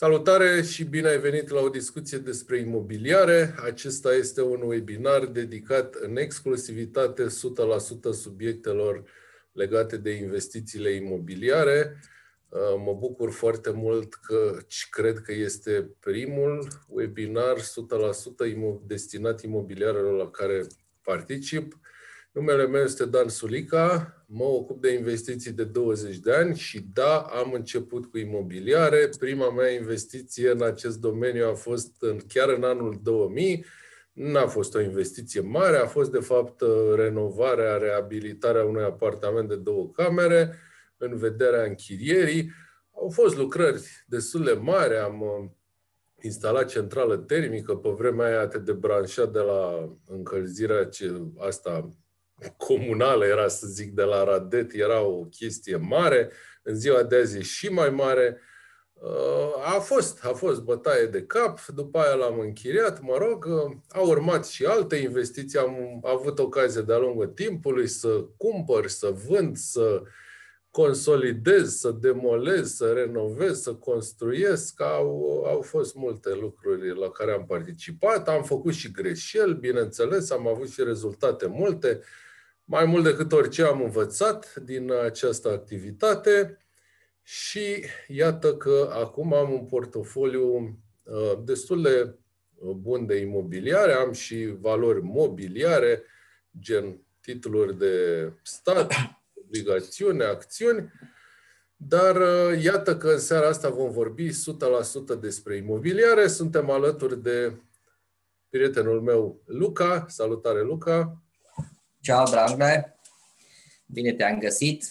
Salutare și bine ai venit la o discuție despre imobiliare. Acesta este un webinar dedicat în exclusivitate 100% subiectelor legate de investițiile imobiliare. Uh, mă bucur foarte mult că cred că este primul webinar 100% destinat imobiliarelor la care particip. Numele meu este Dan Sulica, mă ocup de investiții de 20 de ani și da, am început cu imobiliare. Prima mea investiție în acest domeniu a fost în, chiar în anul 2000. N-a fost o investiție mare, a fost de fapt renovarea, reabilitarea unui apartament de două camere în vederea închirierii. Au fost lucrări destul de mari, am uh, instalat centrală termică, pe vremea aia te debranșa de la încălzirea ce, asta comunală, era să zic, de la Radet, era o chestie mare, în ziua de azi e și mai mare. Uh, a fost, a fost bătaie de cap, după aia l-am închiriat, mă rog, uh, au urmat și alte investiții, am avut ocazie de-a lungul timpului să cumpăr, să vând, să consolidez, să demolez, să renovez, să construiesc. Au, au fost multe lucruri la care am participat, am făcut și greșeli, bineînțeles, am avut și rezultate multe. Mai mult decât orice am învățat din această activitate și iată că acum am un portofoliu uh, destul de uh, bun de imobiliare, am și valori mobiliare, gen titluri de stat, obligațiuni, acțiuni, dar uh, iată că în seara asta vom vorbi 100% despre imobiliare. Suntem alături de prietenul meu Luca. Salutare, Luca! Ceau, dragule! Bine te-am găsit!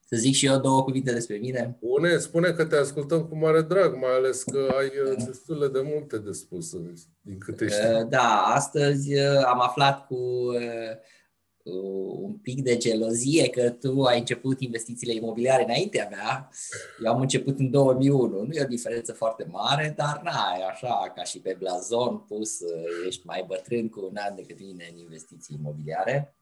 Să zic și eu două cuvinte despre mine. Spune, spune că te ascultăm cu mare drag, mai ales că ai uh, destul de multe de spus, din câte uh, știu. Da, astăzi uh, am aflat cu un pic de gelozie că tu ai început investițiile imobiliare înaintea mea. Eu am început în 2001. Nu e o diferență foarte mare, dar na, e așa ca și pe blazon pus, ești mai bătrân cu un an decât mine în investiții imobiliare.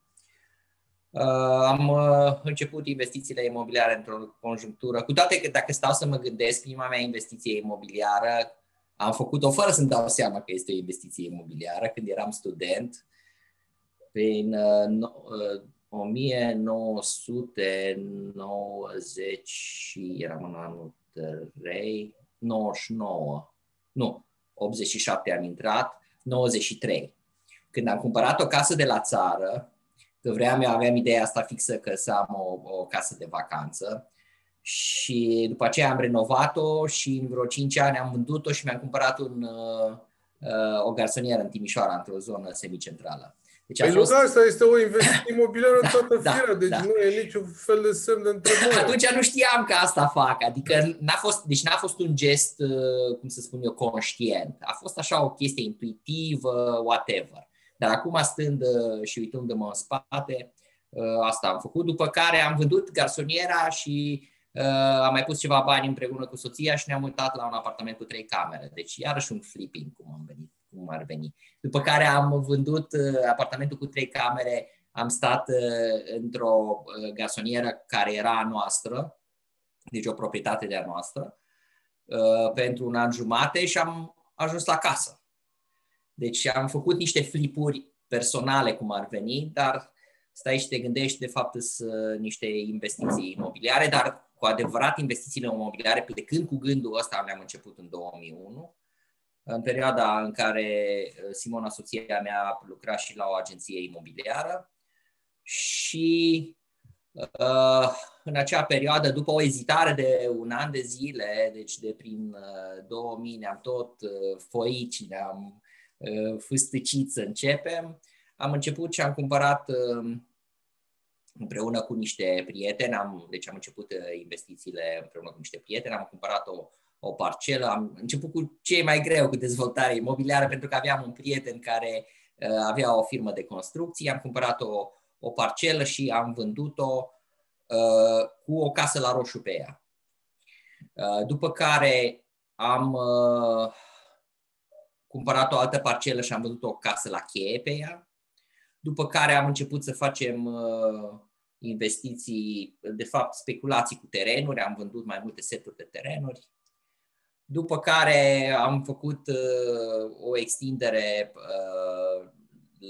Uh, am uh, început investițiile imobiliare într-o conjunctură, cu toate că dacă stau să mă gândesc, prima mea investiție imobiliară am făcut-o fără să-mi dau seama că este o investiție imobiliară când eram student prin uh, 1990 uh, și eram în anul 3, 99, nu, 87 am intrat, 93. Când am cumpărat o casă de la țară, că vreau eu, aveam ideea asta fixă că să am o, o casă de vacanță și după aceea am renovat-o și în vreo 5 ani am vândut-o și mi-am cumpărat un, uh, uh, o garsonieră în Timișoara, într-o zonă semicentrală. Deci păi fost... asta este o investiție imobiliară în toată da, firea, deci da. nu e niciun fel de semn de întrebare. Atunci nu știam că asta fac, adică n-a fost, deci n-a fost un gest, uh, cum să spun eu, conștient. A fost așa o chestie intuitivă, whatever. Dar acum stând uh, și uitându-mă în spate, uh, asta am făcut, după care am vândut garsoniera și am mai pus ceva bani împreună cu soția și ne-am mutat la un apartament cu trei camere. Deci iarăși un flipping, cum am venit cum ar veni. După care am vândut uh, apartamentul cu trei camere, am stat uh, într-o uh, gasonieră care era a noastră, deci o proprietate de a noastră, pentru un an jumate și am ajuns la casă. Deci am făcut niște flipuri personale, cum ar veni, dar stai și te gândești, de fapt, sunt niște investiții imobiliare, dar cu adevărat investițiile imobiliare, de când cu gândul ăsta le-am început în 2001, în perioada în care uh, Simona, soția mea, lucra și la o agenție imobiliară și uh, în acea perioadă, după o ezitare de un an de zile, deci de prin uh, 2000 ne-am tot uh, foici, ne-am uh, fâstăcit să începem, am început și am cumpărat uh, împreună cu niște prieteni, am, deci am început uh, investițiile împreună cu niște prieteni, am cumpărat o o parcelă. Am început cu cei mai greu cu dezvoltare imobiliară pentru că aveam un prieten care uh, avea o firmă de construcții, am cumpărat o, o parcelă și am vândut-o uh, cu o casă la roșu pe ea. Uh, după care am uh, cumpărat o altă parcelă și am vândut o casă la cheie pe ea. După care am început să facem uh, investiții, de fapt speculații cu terenuri, am vândut mai multe seturi de terenuri. După care am făcut uh, o extindere uh,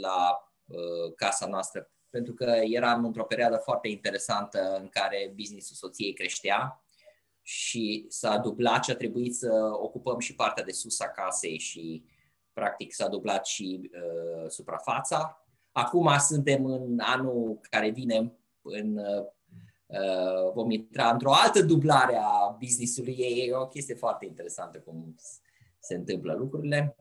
la uh, casa noastră, pentru că eram într-o perioadă foarte interesantă în care businessul soției creștea și s-a dublat și a trebuit să ocupăm și partea de sus a casei și practic s-a dublat și uh, suprafața. Acum suntem în anul care vine în uh, vom intra într-o altă dublare a business-ului. E o chestie foarte interesantă cum se întâmplă lucrurile.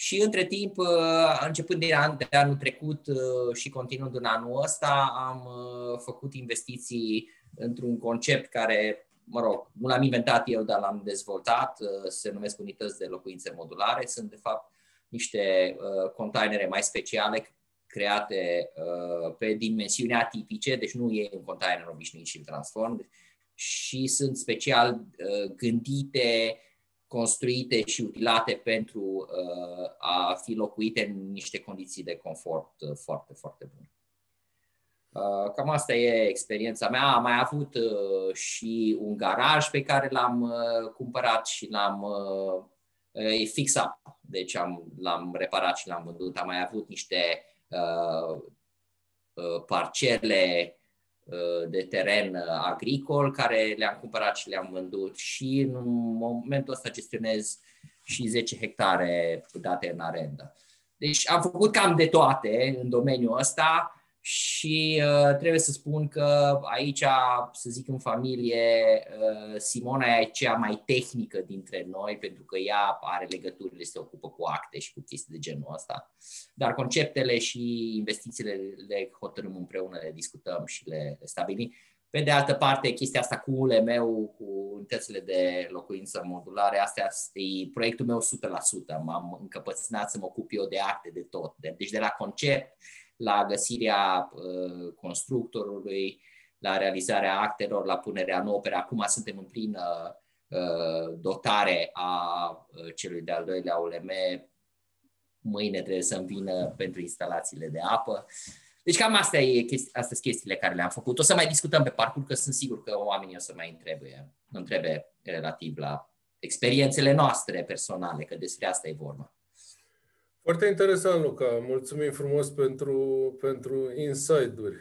Și între timp, uh, începând de, an, de anul trecut uh, și continuând în anul ăsta, am uh, făcut investiții într-un concept care, mă rog, nu l-am inventat eu, dar l-am dezvoltat, se numesc unități de locuințe modulare. Sunt, de fapt, niște containere mai speciale create pe dimensiuni atipice, deci nu e un container obișnuit și îl transform, și sunt special gândite construite și utilate pentru uh, a fi locuite în niște condiții de confort uh, foarte, foarte bune. Uh, cam asta e experiența mea. Am mai avut uh, și un garaj pe care l-am uh, cumpărat și l-am uh, e fix up, deci am, l-am reparat și l-am vândut. Am mai avut niște uh, uh, parcele Uh, de teren uh, agricol care le-am cumpărat și le-am vândut și în momentul ăsta gestionez și 10 hectare date în arendă. Deci am făcut cam de toate în domeniul ăsta și uh, trebuie să spun că aici, să zic în familie, uh, Simona e cea mai tehnică dintre noi, pentru că ea are legăturile, se ocupă cu acte și cu chestii de genul ăsta. Dar conceptele și investițiile le hotărâm împreună, le discutăm și le, le stabilim. Pe de altă parte, chestia asta cu ULM-ul, cu unitățile de locuință modulare, astea e proiectul meu 100%. M-am încăpățânat să mă ocup eu de acte, de tot. Deci de la concept la găsirea uh, constructorului, la realizarea actelor, la punerea în operă. Acum suntem în plină uh, dotare a uh, celui de-al doilea ULM. Mâine trebuie să-mi vină pentru instalațiile de apă. Deci cam astea, e chesti- astea sunt chestiile care le-am făcut. O să mai discutăm pe parcurs, că sunt sigur că oamenii o să mai întrebe, întrebe relativ la experiențele noastre personale, că despre asta e vorba. Foarte interesant, Luca. Mulțumim frumos pentru, pentru insight-uri.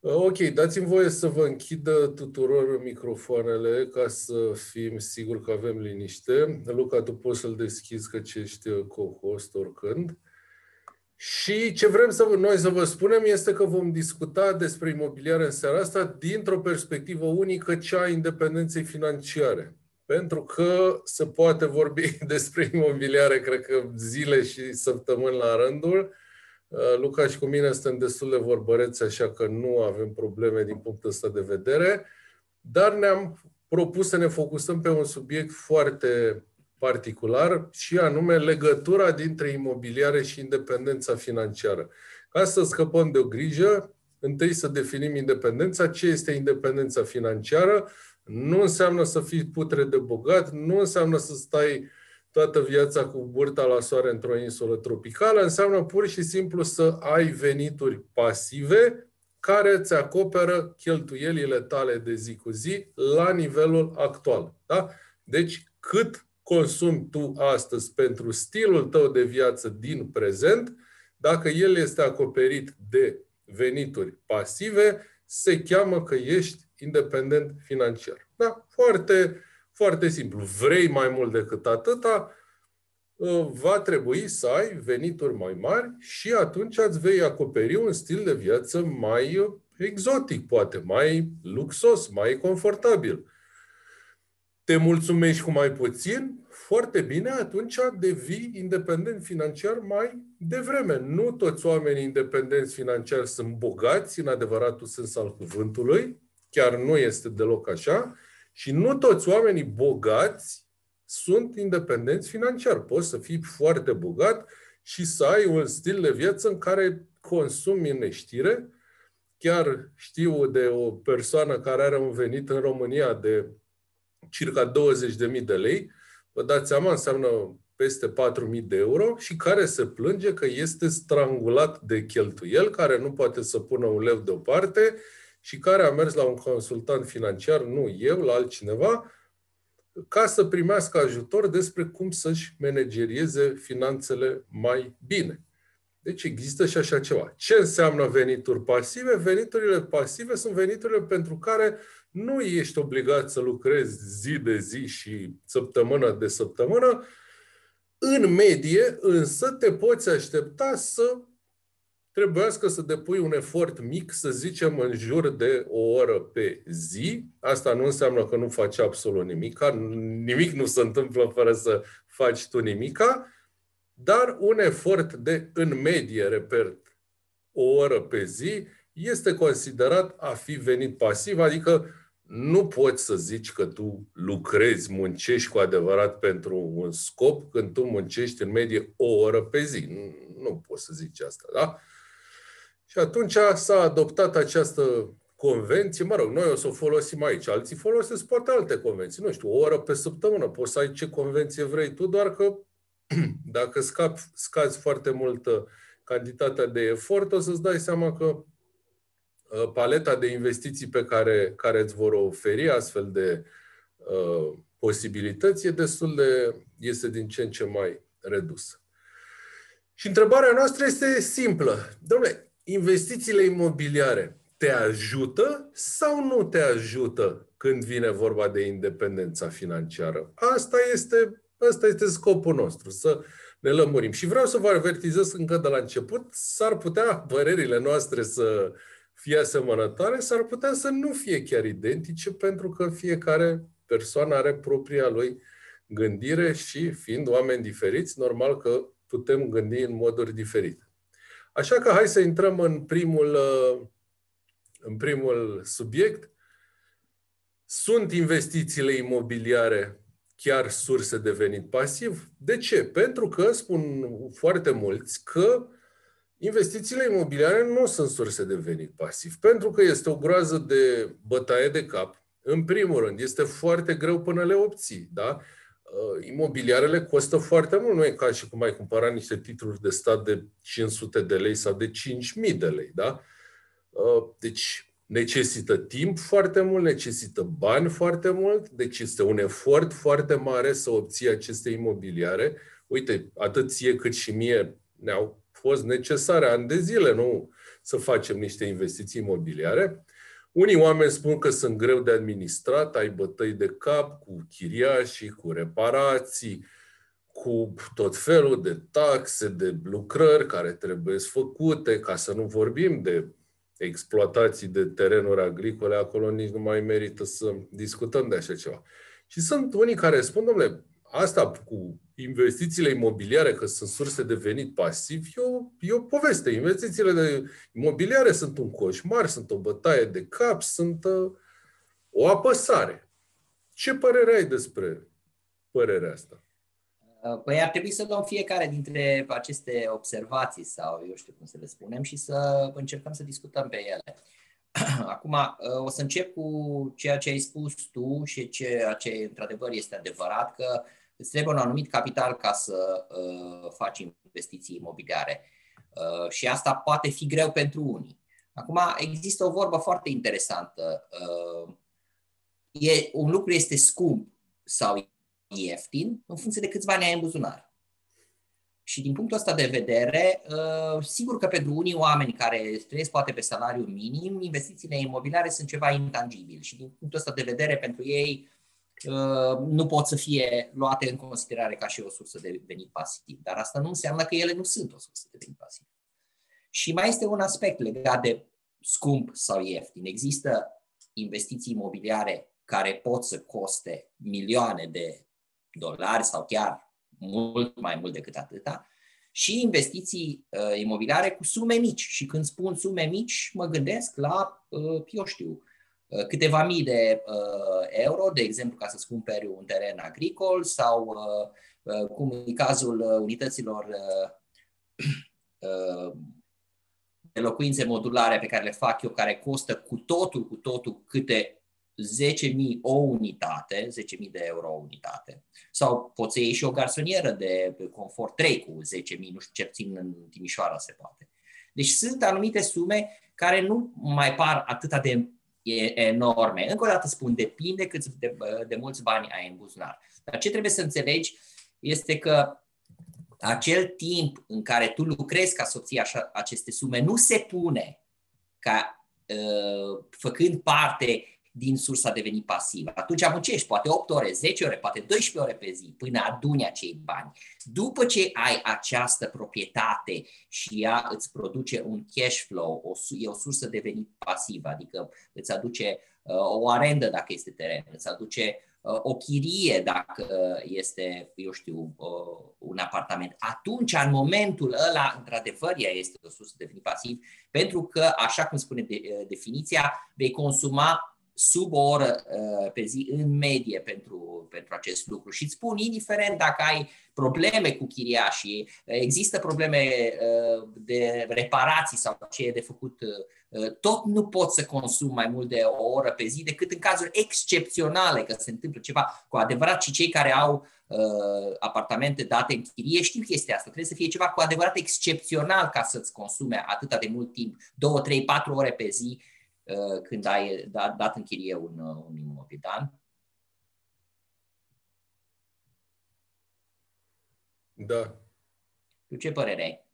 Uh, ok, dați-mi voie să vă închidă tuturor microfoanele ca să fim siguri că avem liniște. Luca, tu poți să-l deschizi că ce ești co-host oricând. Și ce vrem să noi să vă spunem este că vom discuta despre imobiliare în seara asta dintr-o perspectivă unică, cea a independenței financiare. Pentru că se poate vorbi despre imobiliare, cred că zile și săptămâni la rândul. Uh, Luca și cu mine suntem destul de vorbăreți, așa că nu avem probleme din punctul ăsta de vedere, dar ne-am propus să ne focusăm pe un subiect foarte particular și anume legătura dintre imobiliare și independența financiară. Ca să scăpăm de o grijă, întâi să definim independența, ce este independența financiară, nu înseamnă să fii putre de bogat, nu înseamnă să stai toată viața cu burta la soare într-o insulă tropicală, înseamnă pur și simplu să ai venituri pasive care îți acoperă cheltuielile tale de zi cu zi la nivelul actual. Da? Deci, cât consumi tu astăzi pentru stilul tău de viață din prezent, dacă el este acoperit de venituri pasive, se cheamă că ești independent financiar. Da? Foarte, foarte simplu. Vrei mai mult decât atâta, ă, va trebui să ai venituri mai mari și atunci îți vei acoperi un stil de viață mai exotic, poate, mai luxos, mai confortabil. Te mulțumești cu mai puțin, foarte bine, atunci devii independent financiar mai devreme. Nu toți oamenii independenți financiar sunt bogați, în adevăratul sens al cuvântului, chiar nu este deloc așa și nu toți oamenii bogați sunt independenți financiar. Poți să fii foarte bogat și să ai un stil de viață în care consumi în neștire. Chiar știu de o persoană care are un venit în România de circa 20.000 de lei, vă dați seama, înseamnă peste 4.000 de euro și care se plânge că este strangulat de cheltuiel, care nu poate să pună un leu deoparte și care a mers la un consultant financiar, nu eu, la altcineva, ca să primească ajutor despre cum să-și managerieze finanțele mai bine. Deci există și așa ceva. Ce înseamnă venituri pasive? Veniturile pasive sunt veniturile pentru care nu ești obligat să lucrezi zi de zi și săptămână de săptămână. În medie, însă, te poți aștepta să trebuiască să depui un efort mic, să zicem, în jur de o oră pe zi. Asta nu înseamnă că nu faci absolut nimic. Nimic nu se întâmplă fără să faci tu nimica, dar un efort de, în medie, repet, o oră pe zi, este considerat a fi venit pasiv, adică nu poți să zici că tu lucrezi, muncești cu adevărat pentru un scop când tu muncești în medie o oră pe zi. Nu, nu poți să zici asta, da? Și atunci s-a adoptat această convenție, mă rog, noi o să o folosim aici, alții folosesc poate alte convenții, nu știu, o oră pe săptămână, poți să ai ce convenție vrei tu, doar că dacă scap, scazi foarte mult cantitatea de efort, o să-ți dai seama că uh, paleta de investiții pe care, care îți vor oferi astfel de uh, posibilități e destul de, este din ce în ce mai redusă. Și întrebarea noastră este simplă. Domnule, investițiile imobiliare te ajută sau nu te ajută când vine vorba de independența financiară? Asta este, asta este scopul nostru, să ne lămurim. Și vreau să vă avertizez încă de la început, s-ar putea părerile noastre să fie asemănătoare, s-ar putea să nu fie chiar identice, pentru că fiecare persoană are propria lui gândire și fiind oameni diferiți, normal că putem gândi în moduri diferite. Așa că hai să intrăm în primul, uh, în primul subiect. Sunt investițiile imobiliare chiar surse de venit pasiv? De ce? Pentru că spun foarte mulți că investițiile imobiliare nu sunt surse de venit pasiv, pentru că este o groază de bătaie de cap. În primul rând, este foarte greu până le obții, da? Uh, imobiliarele costă foarte mult. Nu e ca și cum ai cumpăra niște titluri de stat de 500 de lei sau de 5.000 de lei. Da? Uh, deci necesită timp foarte mult, necesită bani foarte mult, deci este un efort foarte mare să obții aceste imobiliare. Uite, atât ție cât și mie ne-au fost necesare ani de zile, nu să facem niște investiții imobiliare. Unii oameni spun că sunt greu de administrat, ai bătăi de cap cu chiriașii, cu reparații, cu tot felul de taxe, de lucrări care trebuie făcute, ca să nu vorbim de exploatații de terenuri agricole, acolo nici nu mai merită să discutăm de așa ceva. Și sunt unii care spun, domnule, asta cu investițiile imobiliare, că sunt surse de venit pasiv, e o, e o poveste. Investițiile de imobiliare sunt un coșmar, sunt o bătaie de cap, sunt uh, o apăsare. Ce părere ai despre părerea asta? Uh, păi ar trebui să luăm fiecare dintre aceste observații sau eu știu cum să le spunem și să încercăm să discutăm pe ele. Acum, uh, o să încep cu ceea ce ai spus tu și ceea ce într-adevăr este adevărat, că îți trebuie un anumit capital ca să uh, faci investiții imobiliare. Uh, și asta poate fi greu pentru unii. Acum, există o vorbă foarte interesantă. Uh, e, un lucru este scump sau ieftin în funcție de câți bani ai în buzunar. Și din punctul ăsta de vedere, uh, sigur că pentru unii oameni care trăiesc poate pe salariu minim, investițiile imobiliare sunt ceva intangibil și din punctul ăsta de vedere pentru ei Uh, nu pot să fie luate în considerare ca și o sursă de venit pasiv. Dar asta nu înseamnă că ele nu sunt o sursă de venit pasiv. Și mai este un aspect legat de scump sau ieftin. Există investiții imobiliare care pot să coste milioane de dolari sau chiar mult mai mult decât atâta și investiții uh, imobiliare cu sume mici. Și când spun sume mici, mă gândesc la, uh, eu știu, Uh, câteva mii de uh, euro, de exemplu, ca să-ți cumperi un teren agricol sau, uh, cum în cazul unităților de locuințe modulare pe care le fac eu, care costă cu totul, cu totul câte 10.000 o unitate, 10.000 de euro o unitate. Sau poți să iei și o garsonieră de confort 3 cu 10.000, nu știu ce țin în Timișoara se poate. Deci sunt anumite sume care nu mai par atât de enorme. Încă o dată spun, depinde cât de, de mulți bani ai în buzunar. Dar ce trebuie să înțelegi este că acel timp în care tu lucrezi ca să obții așa, aceste sume nu se pune ca uh, făcând parte din sursa de venit pasiv. Atunci muncești poate 8 ore, 10 ore, poate 12 ore pe zi până aduni acei bani. După ce ai această proprietate și ea îți produce un cash flow, o, e o sursă de venit pasiv, adică îți aduce uh, o arendă dacă este teren, îți aduce uh, o chirie dacă este, eu știu, uh, un apartament. Atunci, în momentul ăla, într-adevăr, ea este o sursă de venit pasiv, pentru că, așa cum spune de, uh, definiția, vei consuma sub o oră uh, pe zi în medie pentru, pentru acest lucru. Și îți spun, indiferent dacă ai probleme cu chiriașii, există probleme uh, de reparații sau ce e de făcut, uh, tot nu poți să consumi mai mult de o oră pe zi decât în cazuri excepționale, că se întâmplă ceva cu adevărat și cei care au apartamente date în chirie știu chestia asta. Trebuie să fie ceva cu adevărat excepțional ca să-ți consume atâta de mult timp, 2, 3, 4 ore pe zi, Uh, când ai dat, dat în chirie un, uh, un imobil. Da? Da. Tu ce părere ai?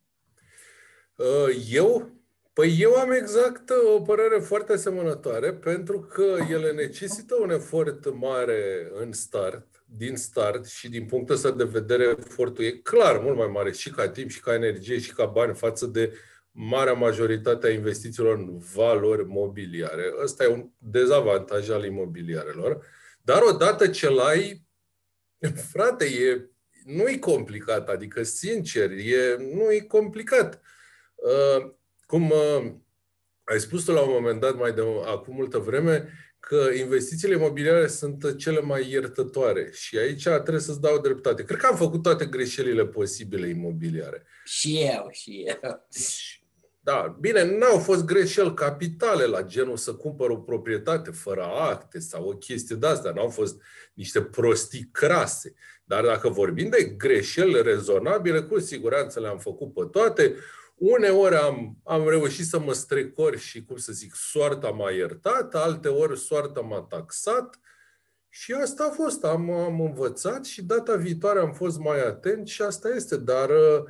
Uh, eu? Păi eu am exact o părere foarte asemănătoare, pentru că ele necesită un efort mare în start, din start și din punctul ăsta de vedere efortul e clar mult mai mare și ca timp și ca energie și ca bani față de uh, marea majoritate a investițiilor în valori mobiliare. Ăsta e un dezavantaj al imobiliarelor. Dar odată ce l-ai, frate, e, nu e complicat, adică sincer, e, nu e complicat. Uh, cum uh, ai spus la un moment dat, mai de acum multă vreme, că investițiile imobiliare sunt cele mai iertătoare și aici trebuie să-ți dau dreptate. Cred că am făcut toate greșelile posibile imobiliare. Și eu, și eu. Da, bine, n-au fost greșeli capitale la genul să cumpăr o proprietate fără acte sau o chestie de asta, n-au fost niște prostii crase. Dar dacă vorbim de greșeli rezonabile, cu siguranță le-am făcut pe toate. Uneori am, am reușit să mă strecor și, cum să zic, soarta m-a iertat, alte ori soarta m-a taxat. Și asta a fost. Am, am învățat și data viitoare am fost mai atent și asta este. Dar uh,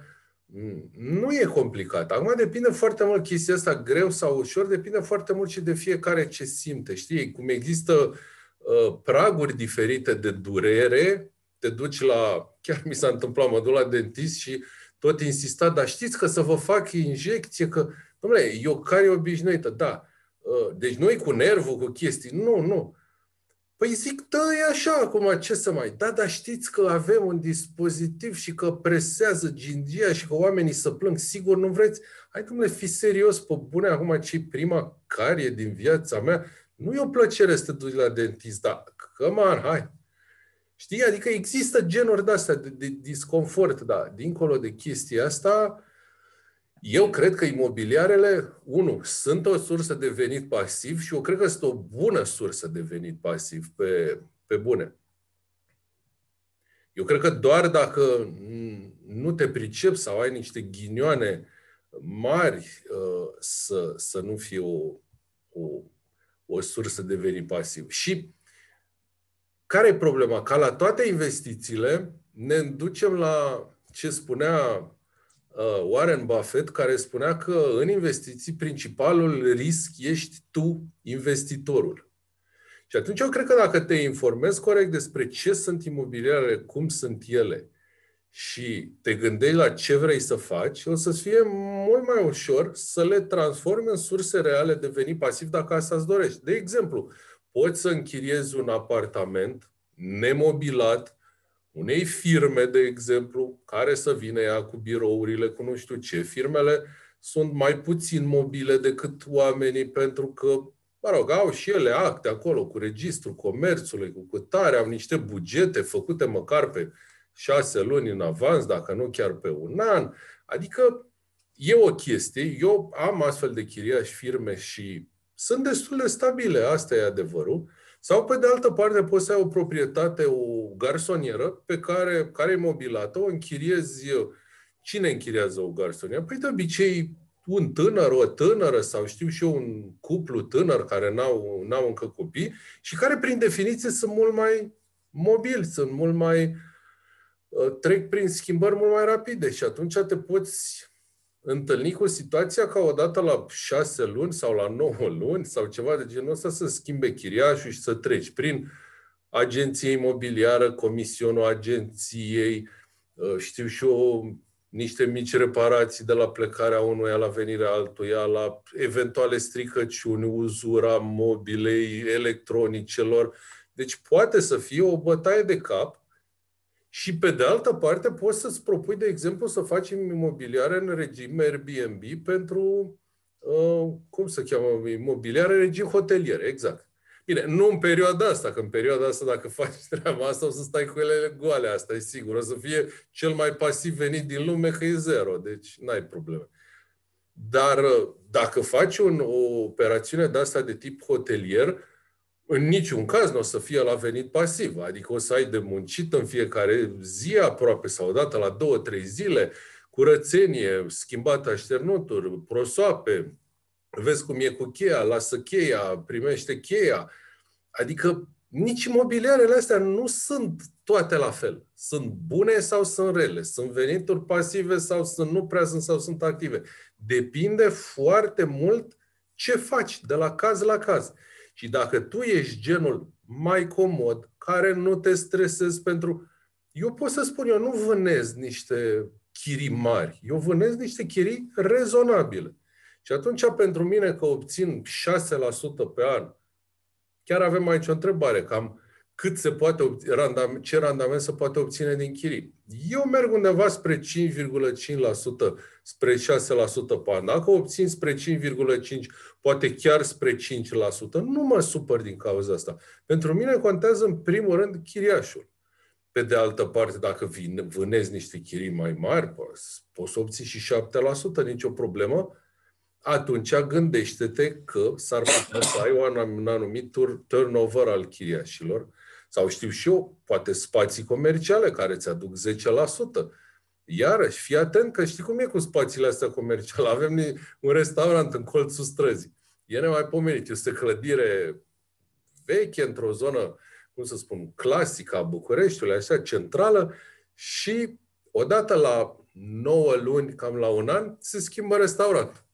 nu e complicat. Acum depinde foarte mult chestia asta, greu sau ușor, depinde foarte mult și de fiecare ce simte. Știi, cum există uh, praguri diferite de durere, te duci la, chiar mi s-a întâmplat, mă duc la dentist și tot insista, dar știți că să vă fac injecție, că, domnule, e o care obișnuită, da. Uh, deci nu e cu nervul, cu chestii. Nu, nu. Păi zic, da, e așa acum, ce să mai... Da, dar știți că avem un dispozitiv și că presează gingia și că oamenii să plâng. Sigur, nu vreți? Hai, domnule, fi serios, pe bune, acum ce prima carie din viața mea. Nu e o plăcere să te duci la dentist, dar, come on, hai. Știi? Adică există genuri de-astea de, de disconfort, da. Dincolo de chestia asta, eu cred că imobiliarele, unu, sunt o sursă de venit pasiv și eu cred că sunt o bună sursă de venit pasiv pe, pe bune. Eu cred că doar dacă nu te pricepi sau ai niște ghinioane mari uh, să, să nu fie o, o, o sursă de venit pasiv. Și care e problema? Ca la toate investițiile, ne ducem la ce spunea Uh, Warren Buffett, care spunea că în investiții principalul risc ești tu, investitorul. Și atunci eu cred că dacă te informezi corect despre ce sunt imobiliarele, cum sunt ele și te gândești la ce vrei să faci, o să-ți fie mult mai ușor să le transformi în surse reale de venit pasiv dacă asta îți dorești. De exemplu, poți să închiriezi un apartament nemobilat unei firme, de exemplu, care să vină ea cu birourile, cu nu știu ce. Firmele sunt mai puțin mobile decât oamenii pentru că, mă rog, au și ele acte acolo cu registrul comerțului, cu cutare, au niște bugete făcute măcar pe șase luni în avans, dacă nu chiar pe un an. Adică e o chestie. Eu am astfel de chiriași firme și sunt destul de stabile, asta e adevărul. Sau, pe de altă parte, poți să ai o proprietate, o garsonieră pe care, care e mobilată, o închiriezi. Cine închiriază o garsonieră? Păi, de obicei, un tânăr, o tânără sau știu și eu un cuplu tânăr care n-au, n-au încă copii și care prin definiție sunt mult mai mobili, sunt mult mai uh, trec prin schimbări mult mai rapide și atunci te poți întâlni cu situația ca odată la șase luni sau la nouă luni sau ceva de genul ăsta să schimbe chiriașul și să treci prin agenție imobiliară, comisionul agenției, uh, știu și eu, niște mici reparații de la plecarea unuia la venirea altuia, la eventuale stricăciuni, uzura mobilei, electronicelor. Deci poate să fie o bătaie de cap și pe de altă parte poți să-ți propui, de exemplu, să faci imobiliare în regim Airbnb pentru, uh, cum se cheamă, imobiliare regim hotelier, exact. Bine, nu în perioada asta, că în perioada asta, dacă faci treaba asta, o să stai cu ele goale, asta e sigur. O să fie cel mai pasiv venit din lume, că e zero, deci n-ai probleme. Dar uh, dacă faci un, o operațiune de asta de tip hotelier, în niciun caz nu o să fie la venit pasiv. Adică o să ai de muncit în fiecare zi aproape sau odată la două, trei zile, curățenie, schimbată așternuturi, prosoape, vezi cum e cu cheia, lasă cheia, primește cheia. Adică nici imobiliarele astea nu sunt toate la fel. Sunt bune sau sunt rele, sunt venituri pasive sau sunt nu prea sunt sau sunt active. Depinde foarte mult ce faci de la caz la caz. Și dacă tu ești genul mai comod, care nu te stresezi pentru... Eu pot să spun, eu nu vânez niște chirii mari, eu vânez niște chirii rezonabile. Și atunci, pentru mine, că obțin 6% pe an, chiar avem aici o întrebare, cam cât se poate, ce randament se poate obține din chirii. Eu merg undeva spre 5,5%, spre 6% pe an. Dacă obțin spre 5,5%, poate chiar spre 5%, nu mă supăr din cauza asta. Pentru mine contează în primul rând chiriașul. Pe de altă parte, dacă vânezi niște chirii mai mari, poți să obții și 7%, nicio problemă, atunci gândește-te că s-ar putea să ai un anumit turnover al chiriașilor, sau știu și eu, poate spații comerciale care îți aduc 10%. Iarăși, fii atent că știi cum e cu spațiile astea comerciale. Avem un restaurant în colțul străzii. E nemaipomenit. Este clădire veche, într-o zonă, cum să spun, clasică a Bucureștiului, așa, centrală, și odată la 9 luni, cam la un an, se schimbă restaurantul.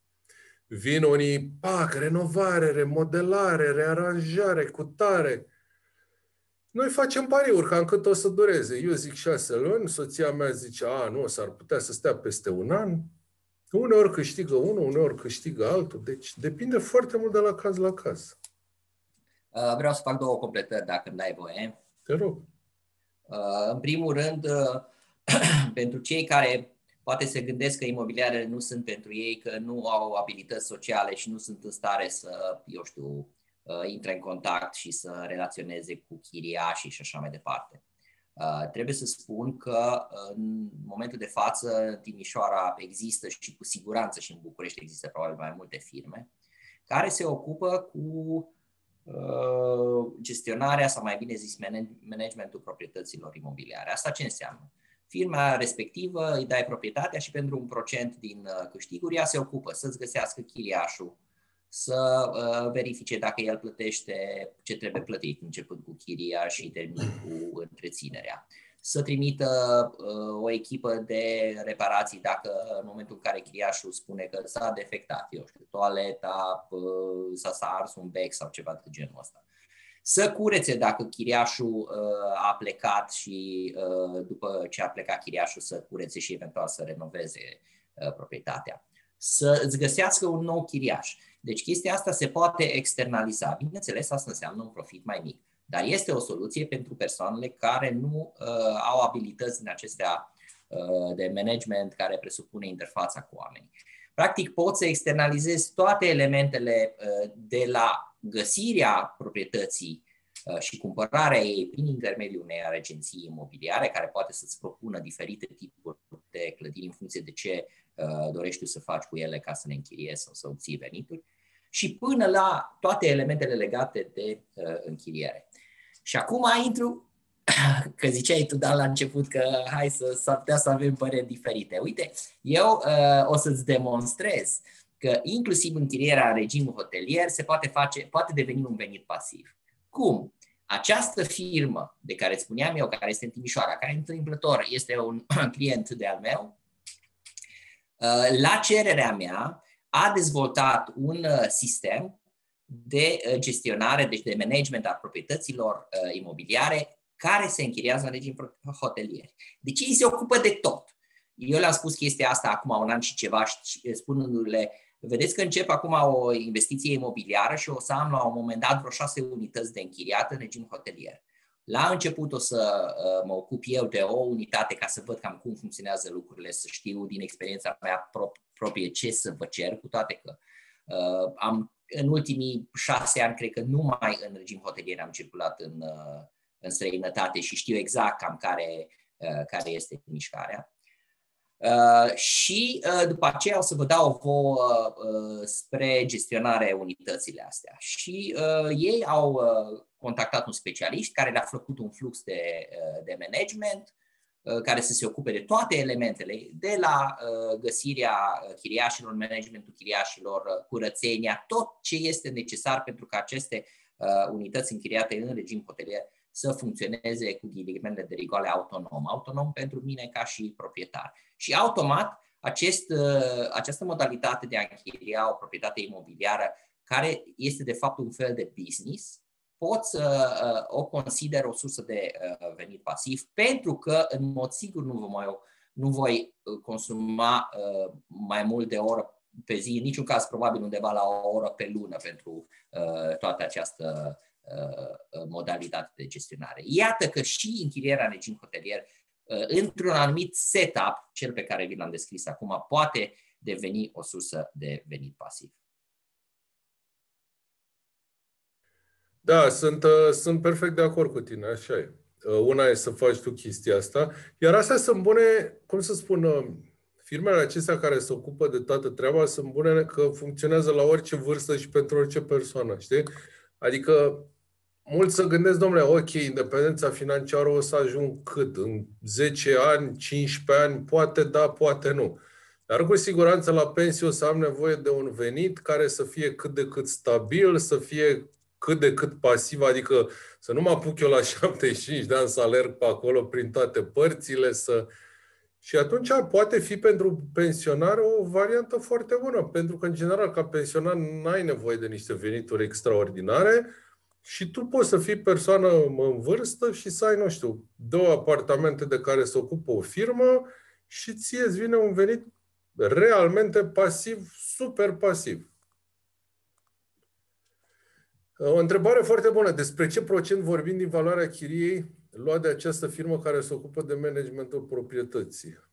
Vin unii, pac, renovare, remodelare, rearanjare, cutare. Noi facem pariuri cam cât o să dureze. Eu zic șase luni, soția mea zice, a, nu, s-ar putea să stea peste un an. Uneori câștigă unul, uneori câștigă altul. Deci depinde foarte mult de la caz la caz. Uh, vreau să fac două completări, dacă îmi dai voie. Te rog. Uh, în primul rând, uh, pentru cei care poate se gândesc că imobiliarele nu sunt pentru ei, că nu au abilități sociale și nu sunt în stare să, eu știu, uh, intre în contact și să relaționeze cu chiriașii și așa mai departe. Uh, trebuie să spun că uh, în momentul de față în Timișoara există și cu siguranță și în București există probabil mai multe firme care se ocupă cu gestionarea sau mai bine zis managementul proprietăților imobiliare. Asta ce înseamnă? firma respectivă îi dai proprietatea și pentru un procent din uh, câștiguri ea se ocupă să-ți găsească chiriașul, să uh, verifice dacă el plătește ce trebuie plătit, începând cu chiria și terminând cu întreținerea. Să trimită uh, o echipă de reparații dacă în momentul în care chiriașul spune că s-a defectat, eu știu, toaleta, s-a ars un bec sau ceva de genul ăsta să curețe dacă chiriașul uh, a plecat și uh, după ce a plecat chiriașul să curețe și eventual să renoveze uh, proprietatea. Să îți găsească un nou chiriaș. Deci chestia asta se poate externaliza. Bineînțeles, asta înseamnă un profit mai mic. Dar este o soluție pentru persoanele care nu uh, au abilități din acestea uh, de management care presupune interfața cu oamenii. Practic, poți să externalizezi toate elementele uh, de la găsirea proprietății uh, și cumpărarea ei prin intermediul unei agenții imobiliare care poate să-ți propună diferite tipuri de clădiri în funcție de ce uh, dorești tu să faci cu ele ca să ne închiriezi sau să obții venituri și până la toate elementele legate de uh, închiriere. Și acum intru că ziceai tu, dar la început că hai să s-ar putea să avem păreri diferite. Uite, eu uh, o să-ți demonstrez că inclusiv închirierea în regimul hotelier se poate face, poate deveni un venit pasiv. Cum? Această firmă de care spuneam eu, care este în Timișoara, care întâmplător este un client de al meu, uh, la cererea mea a dezvoltat un uh, sistem de uh, gestionare, deci de management a proprietăților imobiliare care se închiriază în regim hotelier. Deci ei se ocupă de tot. Eu le-am spus chestia asta acum un an și ceva, spunându-le Vedeți că încep acum o investiție imobiliară și o să am la un moment dat vreo șase unități de închiriat în regim hotelier. La început o să uh, mă ocup eu de o unitate ca să văd cam cum funcționează lucrurile, să știu din experiența mea proprie ce să vă cer, cu toate că uh, am în ultimii șase ani, cred că numai în regim hotelier am circulat în, uh, în străinătate și știu exact cam care, uh, care este mișcarea. Uh, și uh, după aceea o să vă dau o vouă uh, spre gestionarea unitățile astea. Și uh, ei au uh, contactat un specialist care le-a făcut un flux de, uh, de management uh, care să se ocupe de toate elementele, de la uh, găsirea chiriașilor, managementul chiriașilor, uh, curățenia, tot ce este necesar pentru ca aceste uh, unități închiriate în regim hotelier să funcționeze cu ghilimele de rigoare autonom. Autonom pentru mine ca și proprietar. Și automat, acest, uh, această modalitate de a închiria o proprietate imobiliară, care este de fapt un fel de business, pot să uh, o consider o sursă de uh, venit pasiv, pentru că, în mod sigur, nu, mai, nu voi consuma mai mult de o oră pe zi, în niciun caz probabil undeva la o oră pe lună pentru toată această Uh, modalitate de gestionare. Iată că și închirierea în regim hotelier, uh, într-un anumit setup, cel pe care vi l-am descris acum, poate deveni o sursă de venit pasiv. Da, sunt, uh, sunt perfect de acord cu tine, așa e. Una e să faci tu chestia asta, iar astea sunt bune, cum să spun, firmele acestea care se ocupă de toată treaba sunt bune că funcționează la orice vârstă și pentru orice persoană, știi? Adică mulți se gândesc, domnule, ok, independența financiară o să ajung cât? În 10 ani, 15 ani? Poate da, poate nu. Dar cu siguranță la pensie o să am nevoie de un venit care să fie cât de cât stabil, să fie cât de cât pasiv, adică să nu mă apuc eu la 75 de ani să alerg pe acolo prin toate părțile, să... Și atunci poate fi pentru pensionar o variantă foarte bună, pentru că, în general, ca pensionar, n-ai nevoie de niște venituri extraordinare, și tu poți să fii persoană în vârstă și să ai, nu știu, două apartamente de care se ocupă o firmă și ție îți vine un venit realmente pasiv, super pasiv. O întrebare foarte bună. Despre ce procent vorbim din valoarea chiriei luat de această firmă care se ocupă de managementul proprietății?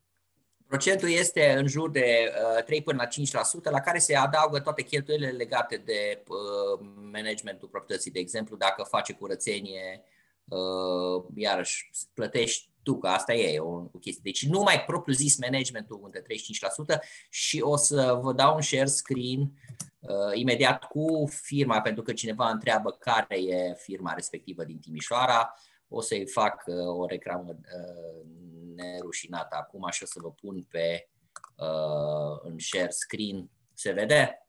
Procentul este în jur de 3 uh, până la 5%, la care se adaugă toate cheltuielile legate de uh, managementul proprietății. De exemplu, dacă face curățenie, uh, iarăși plătești tu, că asta e o, o chestie. Deci numai propriu zis managementul între 35% și o să vă dau un share screen uh, imediat cu firma, pentru că cineva întreabă care e firma respectivă din Timișoara. O să-i fac uh, o reclamă uh, nerușinată acum și o să vă pun pe uh, în share screen. Se vede?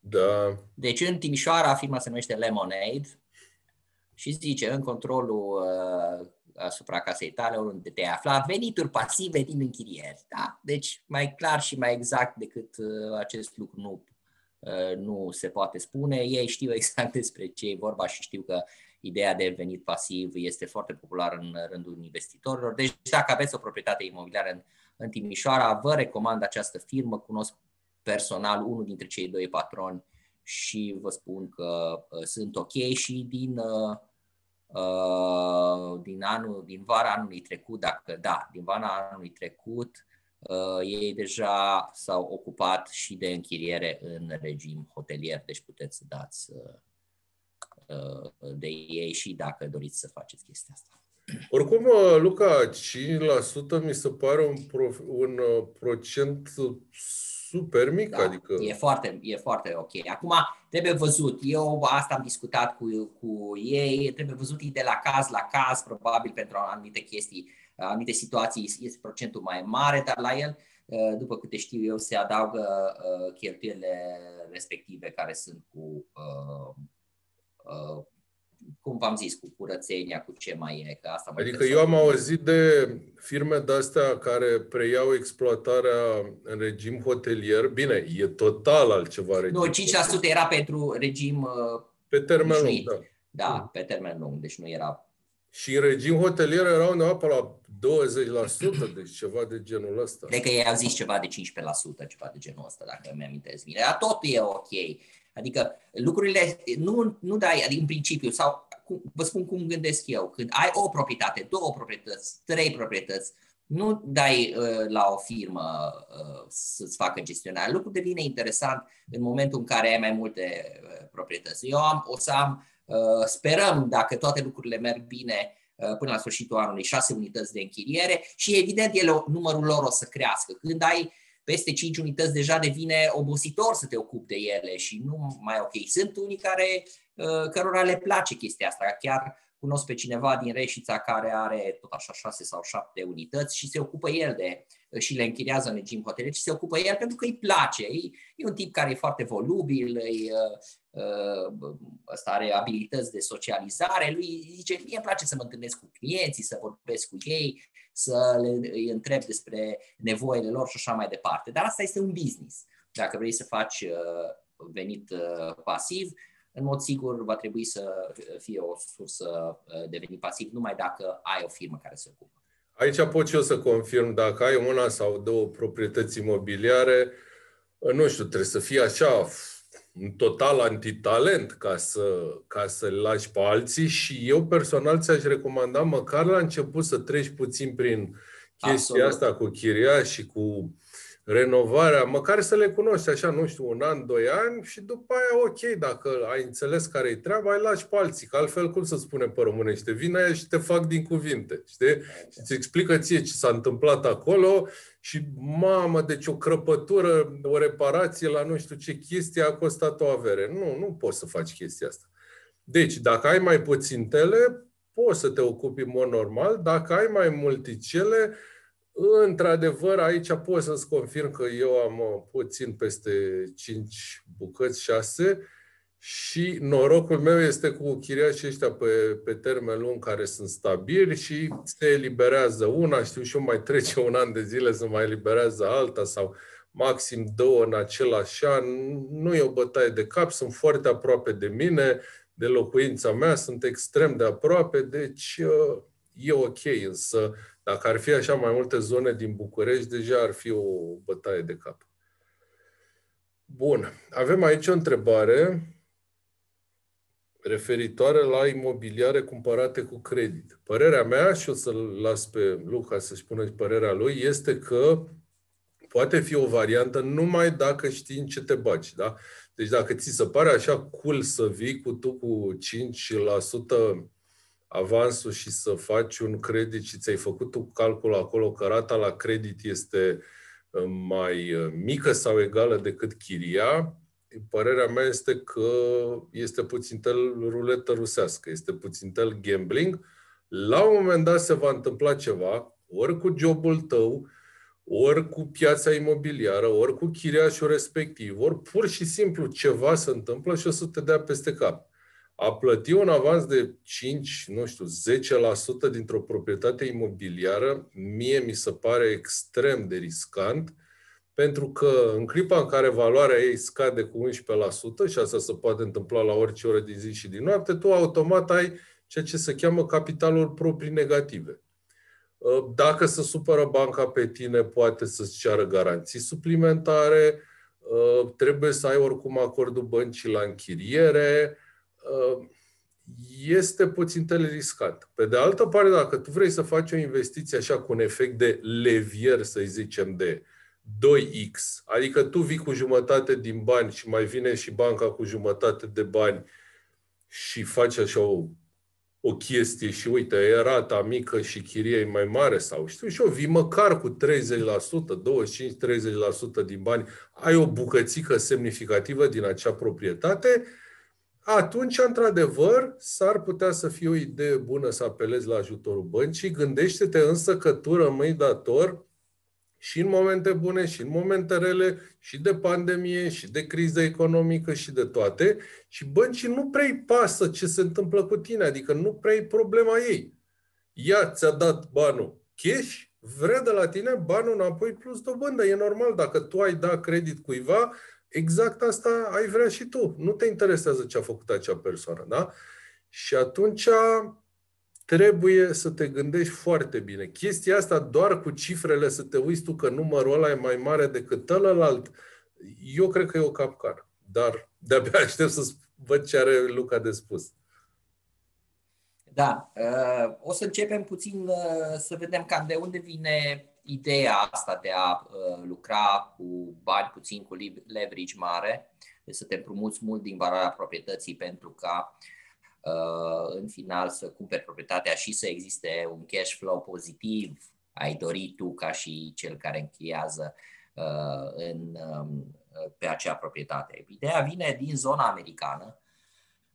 Da. Deci în Timișoara firma se numește Lemonade și zice în controlul uh, asupra casei tale unde te afla venituri pasive din închirieri. Da? Deci mai clar și mai exact decât uh, acest lucru nu, uh, nu se poate spune. Ei știu exact despre ce e vorba și știu că ideea de venit pasiv este foarte populară în rândul investitorilor. Deci dacă aveți o proprietate imobiliară în, în Timișoara, vă recomand această firmă, cunosc personal unul dintre cei doi patroni și vă spun că uh, sunt ok și din, uh, uh, din, anul, din vara anului trecut, dacă da, din vara anului trecut, uh, ei deja s-au ocupat și de închiriere în regim hotelier, deci puteți să dați uh, Uh, de ei și dacă doriți să faceți chestia asta. Oricum, uh, Luca, 5% mi se pare un, prof, un uh, procent super mic, da, adică... E foarte, e foarte ok. Acum, trebuie văzut, eu asta am discutat cu, cu ei, trebuie văzut de la caz la caz, probabil pentru anumite chestii, anumite situații este procentul mai mare, dar la el, uh, după câte știu eu, se adaugă uh, cheltuielile respective care sunt cu uh, uh, cum v-am zis, cu curățenia, cu ce mai e. Că asta adică eu am auzit de firme de-astea care preiau exploatarea în regim hotelier. Bine, e total altceva regim. Nu, 5% era pentru regim uh, Pe termen lung, da. Da, pe termen lung, deci nu era... Și în regim hotelier era undeva pe la 20%, deci ceva de genul ăsta. Cred că ei au zis ceva de 15%, ceva de genul ăsta, dacă mi amintesc bine. Dar tot e ok. Adică lucrurile nu, nu dai, adică în principiu, sau vă spun cum gândesc eu, când ai o proprietate, două proprietăți, trei proprietăți, nu dai uh, la o firmă uh, să-ți facă gestionarea. Lucrul devine interesant în momentul în care ai mai multe uh, proprietăți. Eu am, o să am, uh, sperăm, dacă toate lucrurile merg bine, uh, până la sfârșitul anului, șase unități de închiriere și evident ele, numărul lor o să crească. Când ai peste 5 unități deja devine obositor să te ocupi de ele și nu mai ok. Sunt unii care, uh, cărora le place chestia asta. Chiar cunosc pe cineva din Reșița care are tot așa 6 sau 7 unități și se ocupă el de și le închiriază în regim hotelier și se ocupă el pentru că îi place. E, e un tip care e foarte volubil, e, uh, ăsta are abilități de socializare, lui zice, mie îmi place să mă întâlnesc cu clienții, să vorbesc cu ei, să le, îi întreb despre nevoile lor și așa mai departe. Dar asta este un business. Dacă vrei să faci uh, venit uh, pasiv, în mod sigur va trebui să fie o sursă uh, de venit pasiv numai dacă ai o firmă care se ocupă. Aici pot și eu să confirm, dacă ai una sau două proprietăți imobiliare, nu știu, trebuie să fie așa un total antitalent ca să, ca să le lași pe alții și eu personal ți-aș recomanda măcar la început să treci puțin prin chestia Absolut. asta cu chiria și cu renovarea, măcar să le cunoști așa, nu știu, un an, doi ani și după aia ok, dacă ai înțeles care e treaba, ai lași pe alții, că altfel cum să spunem pe românește, vin aia și te fac din cuvinte, știi? Și îți explică ție ce s-a întâmplat acolo și mamă, deci o crăpătură, o reparație la nu știu ce chestie a costat o avere. Nu, nu poți să faci chestia asta. Deci, dacă ai mai puțintele, poți să te ocupi în mod normal. Dacă ai mai multicele, Într-adevăr, aici pot să-ți confirm că eu am uh, puțin peste 5 bucăți, 6 și norocul meu este cu chiriașii ăștia pe, pe termen lung care sunt stabili și se eliberează una, știu și eu mai trece un an de zile să mai eliberează alta sau maxim două în același an. Nu e o bătaie de cap, sunt foarte aproape de mine, de locuința mea, sunt extrem de aproape, deci uh, e ok, însă dacă ar fi așa mai multe zone din București, deja ar fi o bătaie de cap. Bun. Avem aici o întrebare referitoare la imobiliare cumpărate cu credit. Părerea mea, și o să-l las pe Luca să-și spună părerea lui, este că poate fi o variantă numai dacă știi în ce te baci. Da? Deci dacă ți se pare așa cool să vii cu tu cu 5% avansul și să faci un credit și ți-ai făcut un calcul acolo că rata la credit este uh, mai uh, mică sau egală decât chiria, părerea mea este că este puțin tel ruletă rusească, este puțin tel gambling. La un moment dat se va întâmpla ceva, ori cu jobul tău, ori cu piața imobiliară, ori cu chiriașul respectiv, ori pur și simplu ceva se întâmplă și o să te dea peste cap a plăti un avans de 5, nu știu, 10% dintr-o proprietate imobiliară, mie mi se pare extrem de riscant, pentru că în clipa în care valoarea ei scade cu 11%, și asta se poate întâmpla la orice oră din zi și din noapte, tu automat ai ceea ce se cheamă capitaluri proprii negative. Dacă se supără banca pe tine, poate să-ți ceară garanții suplimentare, trebuie să ai oricum acordul băncii la închiriere, Uh, este puțin riscant. Pe de altă parte, dacă tu vrei să faci o investiție așa cu un efect de levier, să zicem, de 2x, adică tu vii cu jumătate din bani și mai vine și banca cu jumătate de bani și faci așa o, o chestie și uite, e rata mică și chiria e mai mare sau știu și eu, vii măcar cu 30%, 25-30% din bani, ai o bucățică semnificativă din acea proprietate, atunci, într-adevăr, s-ar putea să fie o idee bună să apelezi la ajutorul băncii. Gândește-te însă că tu rămâi dator și în momente bune, și în momente rele, și de pandemie, și de criză economică, și de toate. Și băncii nu prea pasă ce se întâmplă cu tine, adică nu prea problema ei. Ea ți-a dat banul cash, vrea de la tine banul înapoi plus dobândă. E normal, dacă tu ai dat credit cuiva, exact asta ai vrea și tu. Nu te interesează ce a făcut acea persoană, da? Și atunci trebuie să te gândești foarte bine. Chestia asta doar cu cifrele să te uiți tu că numărul ăla e mai mare decât ălălalt, eu cred că e o capcană. Dar de-abia aștept să văd ce are Luca de spus. Da, uh, o să începem puțin uh, să vedem cam de unde vine ideea asta de a uh, lucra cu bani puțin, cu leverage mare, de să te împrumuți mult din valoarea proprietății pentru ca uh, în final să cumperi proprietatea și să existe un cash flow pozitiv, ai dori tu ca și cel care închiriază uh, în, um, pe acea proprietate. Ideea vine din zona americană,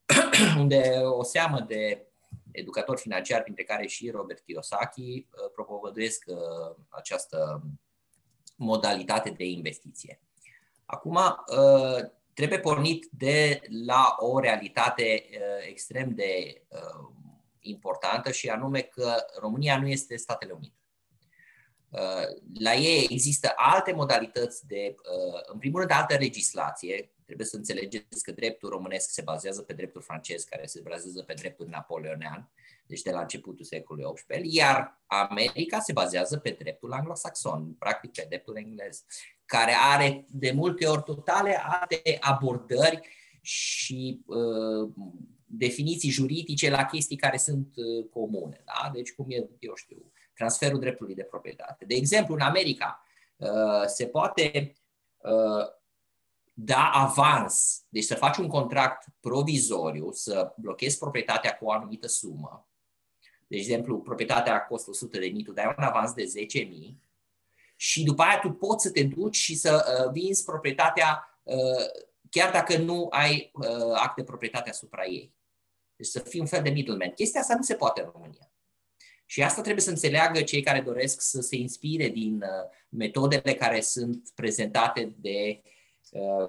unde o seamă de educatori financiari, printre care și Robert Kiyosaki, uh, propovăduiesc uh, această modalitate de investiție. Acum, uh, trebuie pornit de la o realitate extrem de importantă și anume că România nu este Statele Unite. La ei există alte modalități de, în primul rând, altă legislație Trebuie să înțelegeți că dreptul românesc se bazează pe dreptul francez, care se bazează pe dreptul napoleonean, deci de la începutul secolului XVIII, iar America se bazează pe dreptul anglosaxon, practic pe dreptul englez, care are de multe ori totale alte abordări și uh, definiții juridice la chestii care sunt uh, comune. Da? Deci, cum e, eu știu, transferul dreptului de proprietate. De exemplu, în America uh, se poate uh, da avans, deci să faci un contract provizoriu, să blochezi proprietatea cu o anumită sumă. De exemplu, proprietatea costă 100 de mii, tu dai un avans de 10 mii și după aia tu poți să te duci și să uh, vinzi proprietatea uh, chiar dacă nu ai uh, acte proprietate asupra ei. Deci să fii un fel de middleman. Chestia asta nu se poate în România. Și asta trebuie să înțeleagă cei care doresc să se inspire din uh, metodele care sunt prezentate de uh, Uh,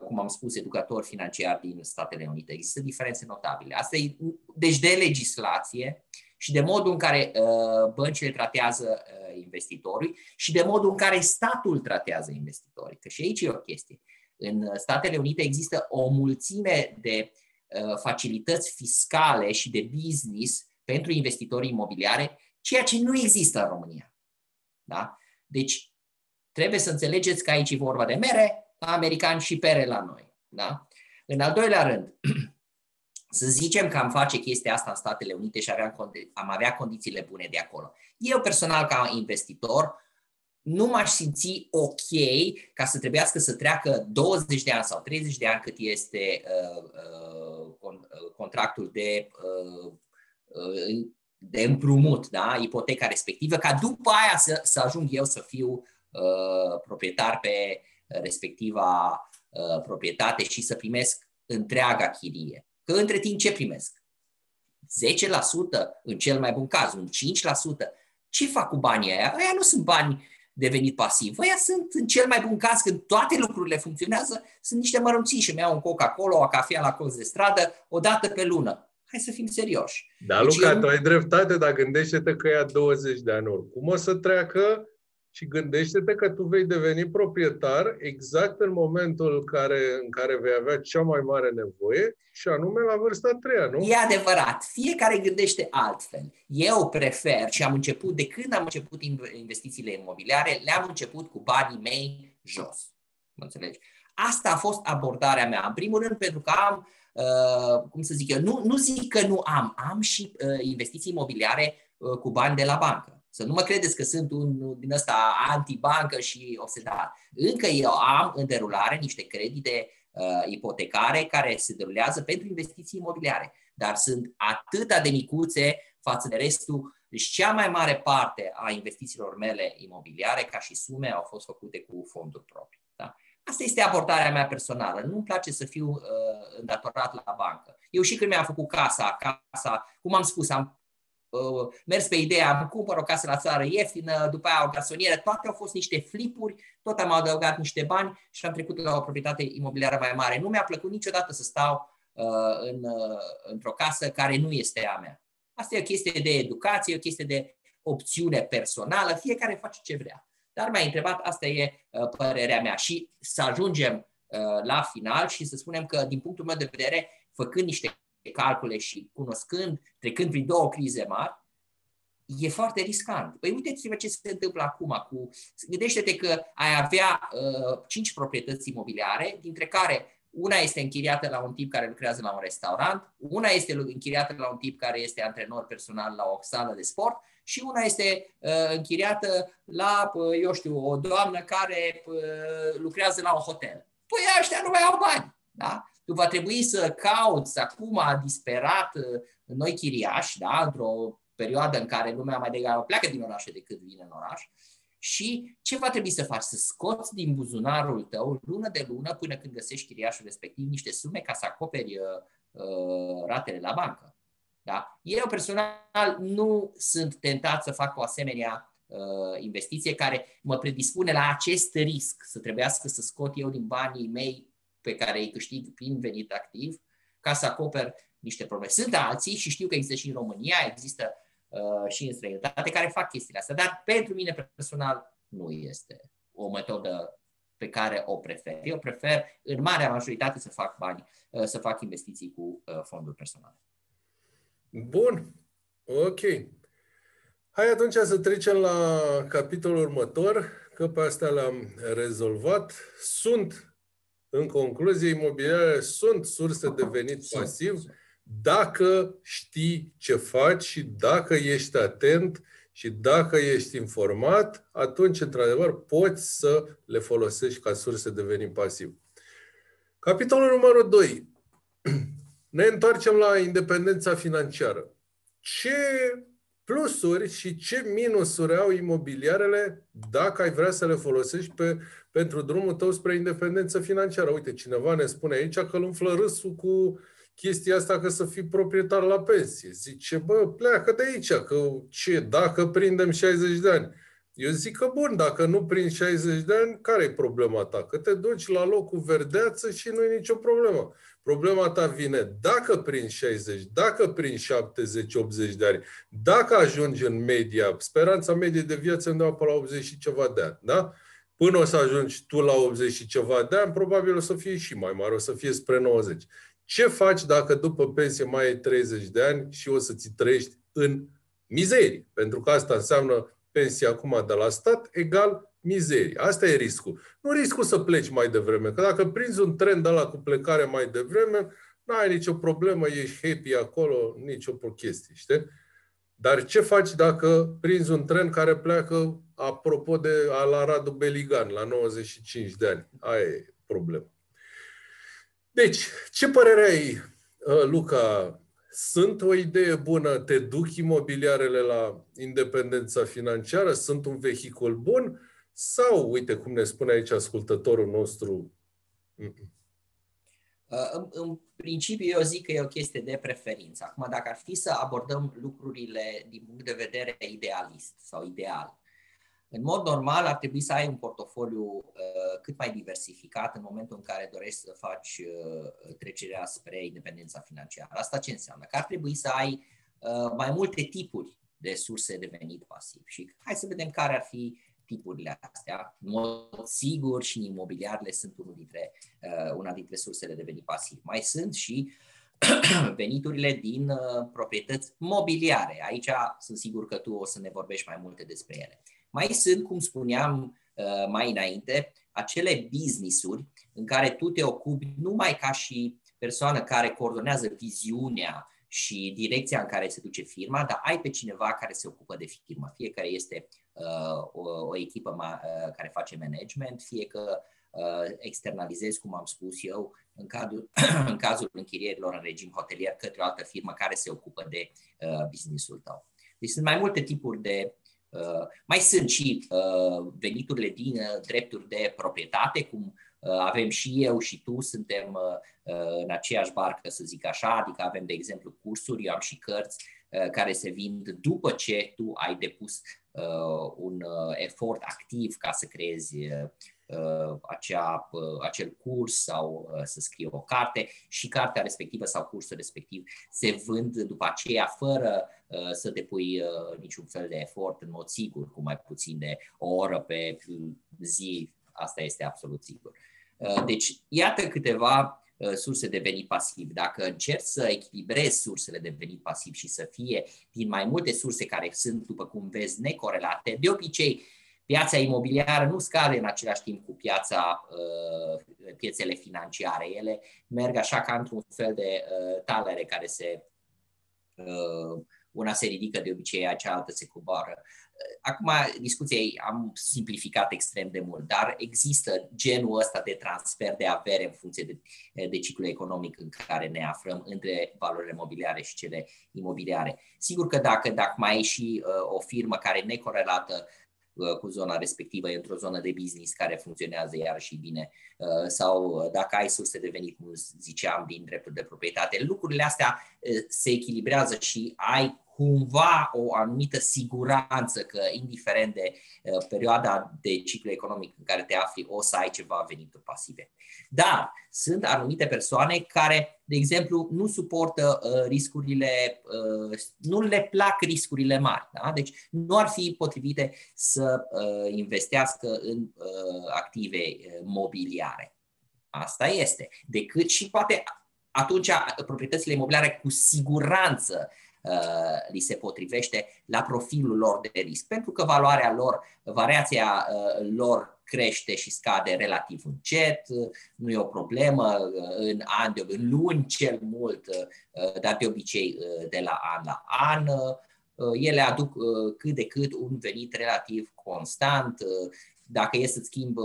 cum am spus, educatori financiari din Statele Unite. Există diferențe notabile. Asta e, deci de legislație și de modul în care uh, băncile tratează uh, investitorii și de modul în care statul tratează investitorii. Că și aici e o chestie. În Statele Unite există o mulțime de facilități fiscale și de business pentru investitorii imobiliare, ceea ce nu există în România. Da? Deci, trebuie să înțelegeți că aici e vorba de mere, americani și pere la noi. Da? În al doilea rând, să zicem că am face chestia asta în Statele Unite și aveam, am avea condițiile bune de acolo. Eu personal, ca investitor, nu m-aș simți ok ca să trebuiască să treacă 20 de ani sau 30 de ani cât este uh, uh, uh, contractul de, uh, uh, de împrumut, da? ipoteca respectivă, ca după aia să, să ajung eu să fiu uh, proprietar pe respectiva uh, proprietate și să primesc întreaga chirie. Că între timp ce primesc? 10% în cel mai bun caz, un 5%. Ce fac cu banii aia? Aia nu sunt bani de venit pasiv. Aia sunt, în cel mai bun caz, când toate lucrurile funcționează, sunt niște mărunții și mi-au un Coca-Cola, o cafea la colț de stradă, o dată pe lună. Hai să fim serioși. Da, deci Luca, eu... tu ai dreptate, dar gândește-te că ea 20 de ani oricum o să treacă și gândește-te că tu vei deveni proprietar exact în momentul care, în care vei avea cea mai mare nevoie și anume la vârsta a treia, nu? E adevărat. Fiecare gândește altfel. Eu prefer și am început, de când am început investițiile imobiliare, le-am început cu banii mei jos. Mă înțelegi? Asta a fost abordarea mea. În primul rând pentru că am, uh, cum să zic eu, nu, nu zic că nu am, am și uh, investiții imobiliare uh, cu bani de la bancă. Să nu mă credeți că sunt un din ăsta antibancă și obsedat. Încă eu am în derulare niște credite uh, ipotecare care se derulează pentru investiții imobiliare, dar sunt atât de micuțe față de restul. Deci cea mai mare parte a investițiilor mele imobiliare, ca și sume, au fost făcute cu fonduri proprii. Da? Asta este abordarea mea personală. Nu-mi place să fiu uh, îndatorat la bancă. Eu și când mi-am făcut casa, casa, cum am spus, am uh, mers pe ideea, am cumpăr o casă la țară ieftină, după aia o garsonieră, toate au fost niște flipuri, tot am adăugat niște bani și am trecut la o proprietate imobiliară mai mare. Nu mi-a plăcut niciodată să stau uh, în, uh, într-o casă care nu este a mea. Asta e o chestie de educație, o chestie de opțiune personală, fiecare face ce vrea. Dar m-ai întrebat, asta e uh, părerea mea. Și să ajungem uh, la final și să spunem că, din punctul meu de vedere, făcând niște calcule și cunoscând, trecând prin două crize mari, e foarte riscant. Păi uite-ți ce se întâmplă acum. Cu... Gândește-te că ai avea uh, cinci proprietăți imobiliare, dintre care una este închiriată la un tip care lucrează la un restaurant, una este închiriată la un tip care este antrenor personal la o sală de sport și una este uh, închiriată la, uh, eu știu, o doamnă care uh, lucrează la un hotel. Păi ăștia nu mai au bani. Da? Tu va trebui să cauți acum disperat uh, noi chiriași, da? într-o perioadă în care lumea mai degrabă pleacă din oraș decât vine în oraș, și ce va trebui să faci? Să scoți din buzunarul tău lună de lună până când găsești chiriașul respectiv niște sume ca să acoperi uh, uh, ratele la bancă. Da? Eu personal nu sunt tentat să fac o asemenea uh, investiție care mă predispune la acest risc, să trebuiască să scot eu din banii mei pe care îi câștig prin venit activ ca să acoper niște probleme. Sunt alții și știu că există și în România, există uh, și în străinătate care fac chestiile astea, dar pentru mine personal nu este o metodă pe care o prefer. Eu prefer în marea majoritate să fac bani, uh, să fac investiții cu uh, fonduri personale. Bun. Ok. Hai atunci să trecem la capitolul următor, că pe astea le-am rezolvat. Sunt, în concluzie, imobiliare sunt surse de venit pasiv dacă știi ce faci și dacă ești atent și dacă ești informat, atunci, într-adevăr, poți să le folosești ca surse de venit pasiv. Capitolul numărul 2. Ne întoarcem la independența financiară. Ce plusuri și ce minusuri au imobiliarele dacă ai vrea să le folosești pe, pentru drumul tău spre independență financiară? Uite, cineva ne spune aici că îl umflă râsul cu chestia asta că să fii proprietar la pensie. Zice, bă, pleacă de aici, că ce, dacă prindem 60 de ani? Eu zic că bun, dacă nu prin 60 de ani, care e problema ta? Că te duci la locul verdeață și nu e nicio problemă. Problema ta vine dacă prin 60, dacă prin 70-80 de ani, dacă ajungi în media, speranța medie de viață undeva pe la 80 și ceva de ani, da? Până o să ajungi tu la 80 și ceva de ani, probabil o să fie și mai mare, o să fie spre 90. Ce faci dacă după pensie mai ai 30 de ani și o să ți trăiești în mizerie? Pentru că asta înseamnă pensia acum de la stat egal mizerie. Asta e riscul. Nu riscul să pleci mai devreme, că dacă prinzi un trend ăla cu plecare mai devreme, n-ai nicio problemă, ești happy acolo, nicio chestie, știi? Dar ce faci dacă prinzi un tren care pleacă, apropo de la Radu Beligan, la 95 de ani? Aia e problema. Deci, ce părere ai, uh, Luca? Sunt o idee bună? Te duc imobiliarele la independența financiară? Sunt un vehicul bun? Sau, uite cum ne spune aici ascultătorul nostru, uh, în, în principiu, eu zic că e o chestie de preferință. Acum, dacă ar fi să abordăm lucrurile din punct de vedere idealist sau ideal, în mod normal ar trebui să ai un portofoliu uh, cât mai diversificat în momentul în care dorești să faci uh, trecerea spre independența financiară. Asta ce înseamnă? Că ar trebui să ai uh, mai multe tipuri de surse de venit pasiv. Și hai să vedem care ar fi tipurile astea. În mod sigur și imobiliarele sunt unul dintre, uh, una dintre sursele de venit pasiv. Mai sunt și veniturile din uh, proprietăți mobiliare. Aici sunt sigur că tu o să ne vorbești mai multe despre ele. Mai sunt, cum spuneam uh, mai înainte, acele business-uri în care tu te ocupi numai ca și persoană care coordonează viziunea și direcția în care se duce firma, dar ai pe cineva care se ocupă de firmă. Fie că este uh, o, o echipă ma, uh, care face management, fie că externalizezi, cum am spus eu, în, cadrul, în cazul închirierilor în regim hotelier către o altă firmă care se ocupă de businessul tău. Deci sunt mai multe tipuri de Uh, mai sunt și uh, veniturile din uh, drepturi de proprietate, cum avem și eu și tu, suntem în aceeași barcă, să zic așa, adică avem, de exemplu, cursuri, eu am și cărți care se vind după ce tu ai depus un efort activ ca să creezi Uh, acea, uh, acel curs sau uh, să scrie o carte și cartea respectivă sau cursul respectiv se vând după aceea fără să depui niciun fel de efort în mod sigur, cu mai puțin de o oră pe zi, asta este absolut sigur. Deci, iată câteva surse de venit pasiv. Dacă încerci să echilibrezi sursele de venit pasiv și să fie din mai multe surse care sunt, după cum vezi, necorelate, de obicei Piața imobiliară nu scade în același timp cu piața, uh, piețele financiare. Ele merg așa ca într-un fel de uh, talere care se uh, una se ridică de obicei, cealaltă se coboară. Acum, discuția am simplificat extrem de mult, dar există genul ăsta de transfer de avere în funcție de, de ciclul economic în care ne aflăm între valorile mobiliare și cele imobiliare. Sigur că dacă, dacă mai e și uh, o firmă care e necorelată Uh, cu zona respectivă, e într-o zonă de business care funcționează iar și bine, uh, sau dacă ai surse de venit, cum ziceam, din dreptul de proprietate, lucrurile astea uh, se echilibrează și ai cumva o anumită siguranță că, indiferent de uh, perioada de ciclu economic în care te afli, o să ai ceva venituri pasive. Dar sunt anumite persoane care, de exemplu, nu suportă uh, riscurile, uh, nu le plac riscurile mari. Da? Deci nu ar fi potrivite să uh, investească în uh, active uh, mobiliare. Asta este. Decât și poate atunci proprietățile imobiliare cu siguranță Uh, li se potrivește la profilul lor de risc, pentru că valoarea lor, variația uh, lor crește și scade relativ încet, nu e o problemă în an, de, în luni cel mult, uh, dar de obicei de la an la an. Ele aduc cât de cât un venit relativ constant, dacă e să-ți schimb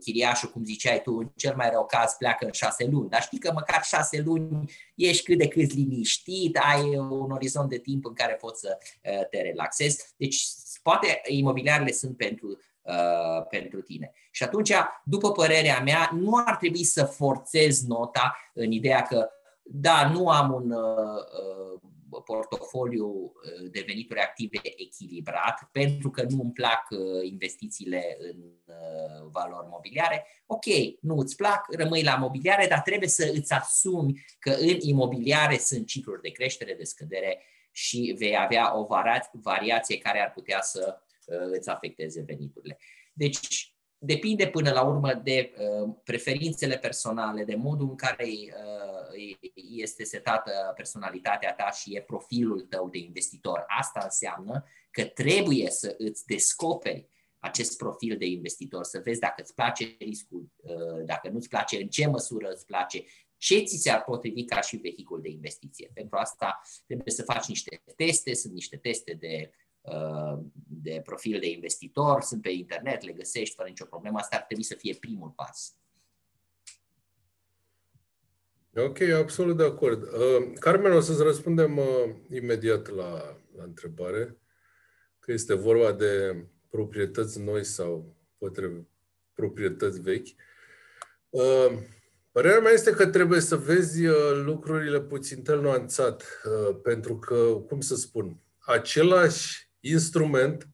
chiriașul, cum ziceai tu, în cel mai rău caz pleacă în șase luni. Dar știi că măcar șase luni ești cât de cât liniștit, ai un orizont de timp în care poți să uh, te relaxezi. Deci, poate imobiliarele sunt pentru, uh, pentru tine. Și atunci, după părerea mea, nu ar trebui să forțezi nota în ideea că, da, nu am un uh, portofoliu uh, de venituri active echilibrat, pentru că nu îmi plac uh, investițiile în uh, valori mobiliare, ok, nu îți plac, rămâi la mobiliare, dar trebuie să îți asumi că în imobiliare sunt cicluri de creștere, de scădere și vei avea o variație care ar putea să îți afecteze veniturile. Deci, depinde până la urmă de uh, preferințele personale, de modul în care uh, este setată personalitatea ta și e profilul tău de investitor. Asta înseamnă că trebuie să îți descoperi acest profil de investitor, să vezi dacă îți place riscul, uh, dacă nu îți place, în ce măsură îți place, ce ți se-ar potrivi ca și vehicul de investiție. Pentru asta trebuie să faci niște teste, sunt niște teste de de profil de investitor, sunt pe internet, le găsești fără nicio problemă. Asta ar trebui să fie primul pas. Ok, absolut de acord. Uh, Carmen, o să-ți răspundem uh, imediat la, la întrebare, că este vorba de proprietăți noi sau poate proprietăți vechi. Uh, părerea mea este că trebuie să vezi uh, lucrurile puțin nuanțat, uh, pentru că, cum să spun, același instrument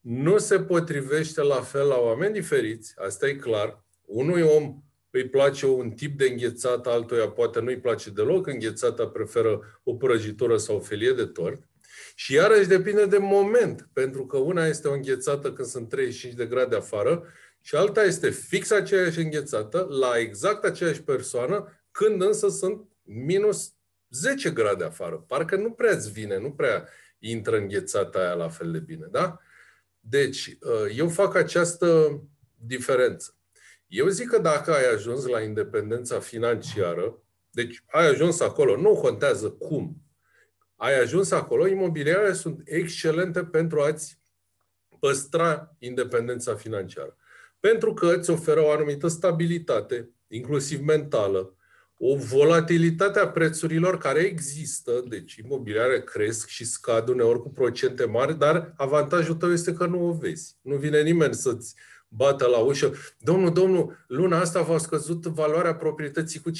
nu se potrivește la fel la oameni diferiți, asta e clar. Unui om îi place un tip de înghețată, altuia poate nu îi place deloc înghețata, preferă o prăjitură sau o felie de tort. Și iarăși depinde de moment, pentru că una este o înghețată când sunt 35 de grade afară și alta este fix aceeași înghețată la exact aceeași persoană, când însă sunt minus 10 grade afară. Parcă nu prea-ți vine, nu prea intră înghețata aia la fel de bine, da? Deci, uh, eu fac această diferență. Eu zic că dacă ai ajuns la independența financiară, deci ai ajuns acolo, nu contează cum, ai ajuns acolo, imobiliare sunt excelente pentru a-ți păstra independența financiară. pentru că îți oferă o anumită stabilitate, inclusiv mentală, o volatilitate a prețurilor care există, deci imobiliare cresc și scad uneori cu procente mari, dar avantajul tău este că nu o vezi. Nu vine nimeni să-ți bată la ușă. Domnul, domnul, luna asta v-a scăzut valoarea proprietății cu 5%.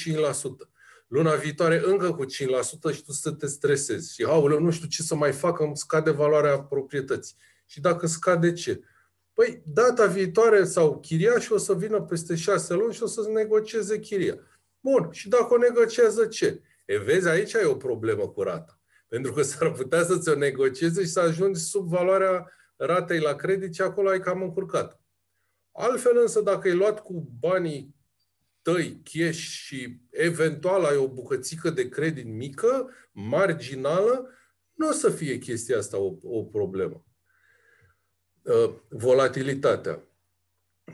Luna viitoare încă cu 5% și tu să te stresezi. Și, aulă, nu știu ce să mai fac, îmi scade valoarea proprietății. Și dacă scade ce? Păi, data viitoare sau chiriașul o să vină peste șase luni și o să negocieze chiria. Bun, și dacă o negociază ce? E, vezi, aici ai o problemă cu rata. Pentru că s-ar putea să ți-o negocieze și să ajungi sub valoarea ratei la credit și acolo ai cam încurcat. Altfel însă, dacă ai luat cu banii tăi cash și eventual ai o bucățică de credit mică, marginală, nu o să fie chestia asta o, o problemă. Uh, volatilitatea.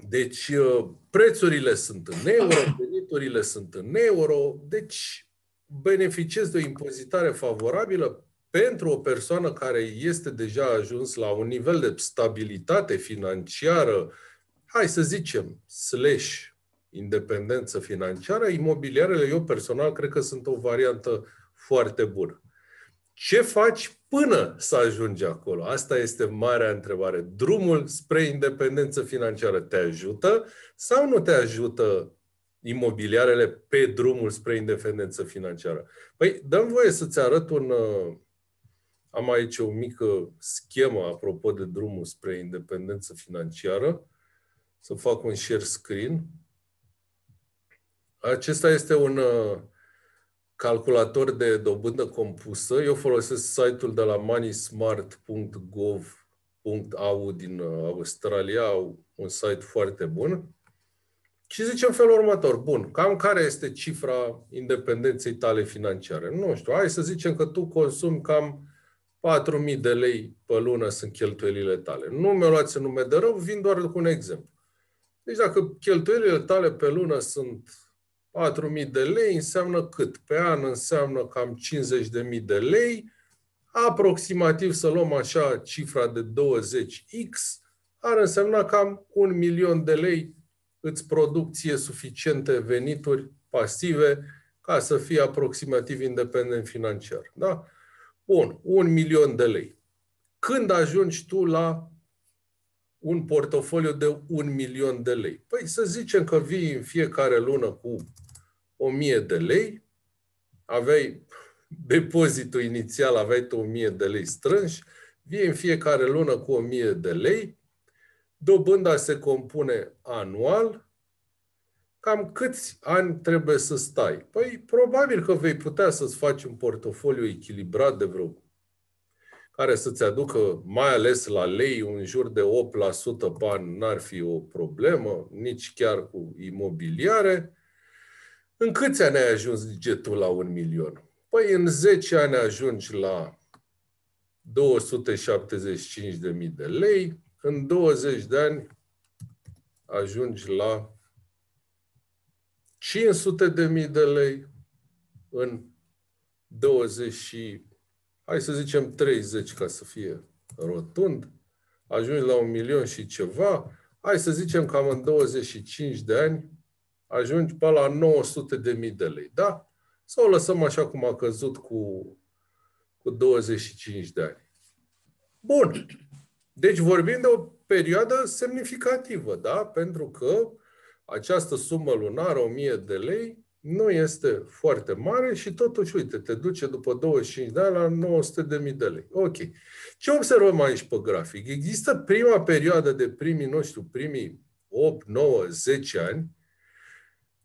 Deci, uh, prețurile sunt în euro, veniturile sunt în euro, deci beneficiezi de o impozitare favorabilă pentru o persoană care este deja ajuns la un nivel de stabilitate financiară, hai să zicem, slash independență financiară, imobiliarele, eu personal, cred că sunt o variantă foarte bună. Ce faci până să ajungi acolo? Asta este marea întrebare. Drumul spre independență financiară te ajută sau nu te ajută imobiliarele pe drumul spre independență financiară? Păi, dăm voie să-ți arăt un... Uh, am aici o mică schemă apropo de drumul spre independență financiară. Să fac un share screen. Acesta este un uh, calculator de dobândă compusă. Eu folosesc site-ul de la moneysmart.gov.au din uh, Australia, un site foarte bun. Și zice în felul următor, bun, cam care este cifra independenței tale financiare? Nu știu, hai să zicem că tu consumi cam 4.000 de lei pe lună sunt cheltuielile tale. Nu mi-o luați în nume de rău, vin doar cu un exemplu. Deci dacă cheltuielile tale pe lună sunt 4.000 de lei înseamnă cât? Pe an înseamnă cam 50.000 de lei, aproximativ să luăm așa cifra de 20x, ar însemna cam un milion de lei îți producție suficiente venituri pasive ca să fii aproximativ independent financiar. Da? Bun, un milion de lei. Când ajungi tu la un portofoliu de un milion de lei? Păi să zicem că vii în fiecare lună cu 1000 de lei, aveai depozitul inițial, aveai tu 1000 de lei strânși, vii în fiecare lună cu 1000 de lei, dobânda se compune anual, cam câți ani trebuie să stai? Păi probabil că vei putea să-ți faci un portofoliu echilibrat de vreo care să-ți aducă, mai ales la lei, un jur de 8% pe an n-ar fi o problemă, nici chiar cu imobiliare. În câți ani ai ajuns tu la un milion? Păi în 10 ani ajungi la 275.000 de lei, în 20 de ani ajungi la 500.000 de lei, în 20 și, hai să zicem 30 ca să fie rotund, ajungi la un milion și ceva, hai să zicem cam în 25 de ani ajungi pe la 900 de mii de lei, da? Sau lăsăm așa cum a căzut cu, cu 25 de ani. Bun. Deci vorbim de o perioadă semnificativă, da? Pentru că această sumă lunară, 1000 de lei, nu este foarte mare și totuși, uite, te duce după 25 de ani la 900 de mii de lei. Ok. Ce observăm aici pe grafic? Există prima perioadă de primii, nu știu, primii 8, 9, 10 ani,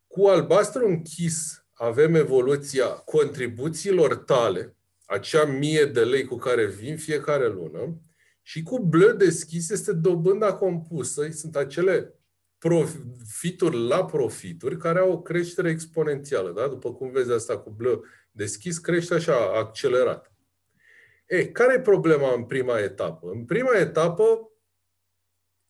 cu albastru închis avem evoluția contribuțiilor tale, acea mie de lei cu care vin fiecare lună, și cu bleu deschis este dobânda compusă, sunt acele profituri la profituri care au o creștere exponențială. Da? După cum vezi asta cu bleu deschis, crește așa accelerat. E, care e problema în prima etapă? În prima etapă,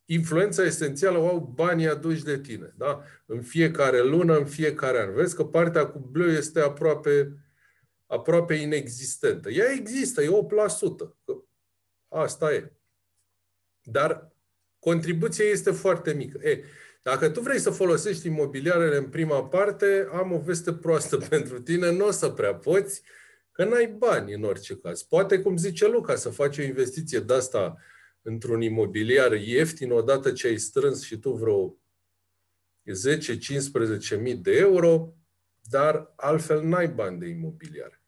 influența esențială o au banii aduși de tine. Da? În fiecare lună, în fiecare an. Vezi că partea cu bleu este aproape, aproape inexistentă. Ea există, e 8%. Că asta e. Dar contribuția este foarte mică. E, Dacă tu vrei să folosești imobiliarele în prima parte, am o veste proastă pentru tine, nu o să prea poți, că n-ai bani în orice caz. Poate, cum zice Luca, să faci o investiție de asta într-un imobiliar ieftin odată ce ai strâns și tu vreo 10-15 mii de euro, dar altfel n-ai bani de imobiliare.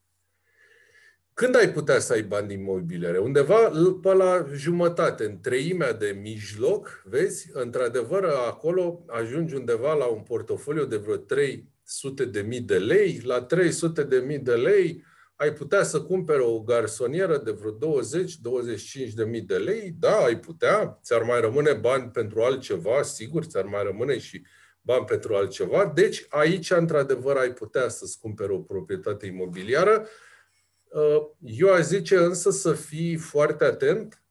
Când ai putea să ai bani de imobiliare? Undeva pe la jumătate, în treimea de mijloc, vezi, într-adevăr, acolo ajungi undeva la un portofoliu de vreo 300 de mii de lei. La 300 de mii de lei ai putea să cumperi o garsonieră de vreo 20-25 de mii de lei? Da, ai putea. Ți-ar mai rămâne bani pentru altceva, sigur, ți-ar mai rămâne și bani pentru altceva. Deci aici, într-adevăr, ai putea să-ți cumperi o proprietate imobiliară. Uh, eu aș zice însă să fii foarte atent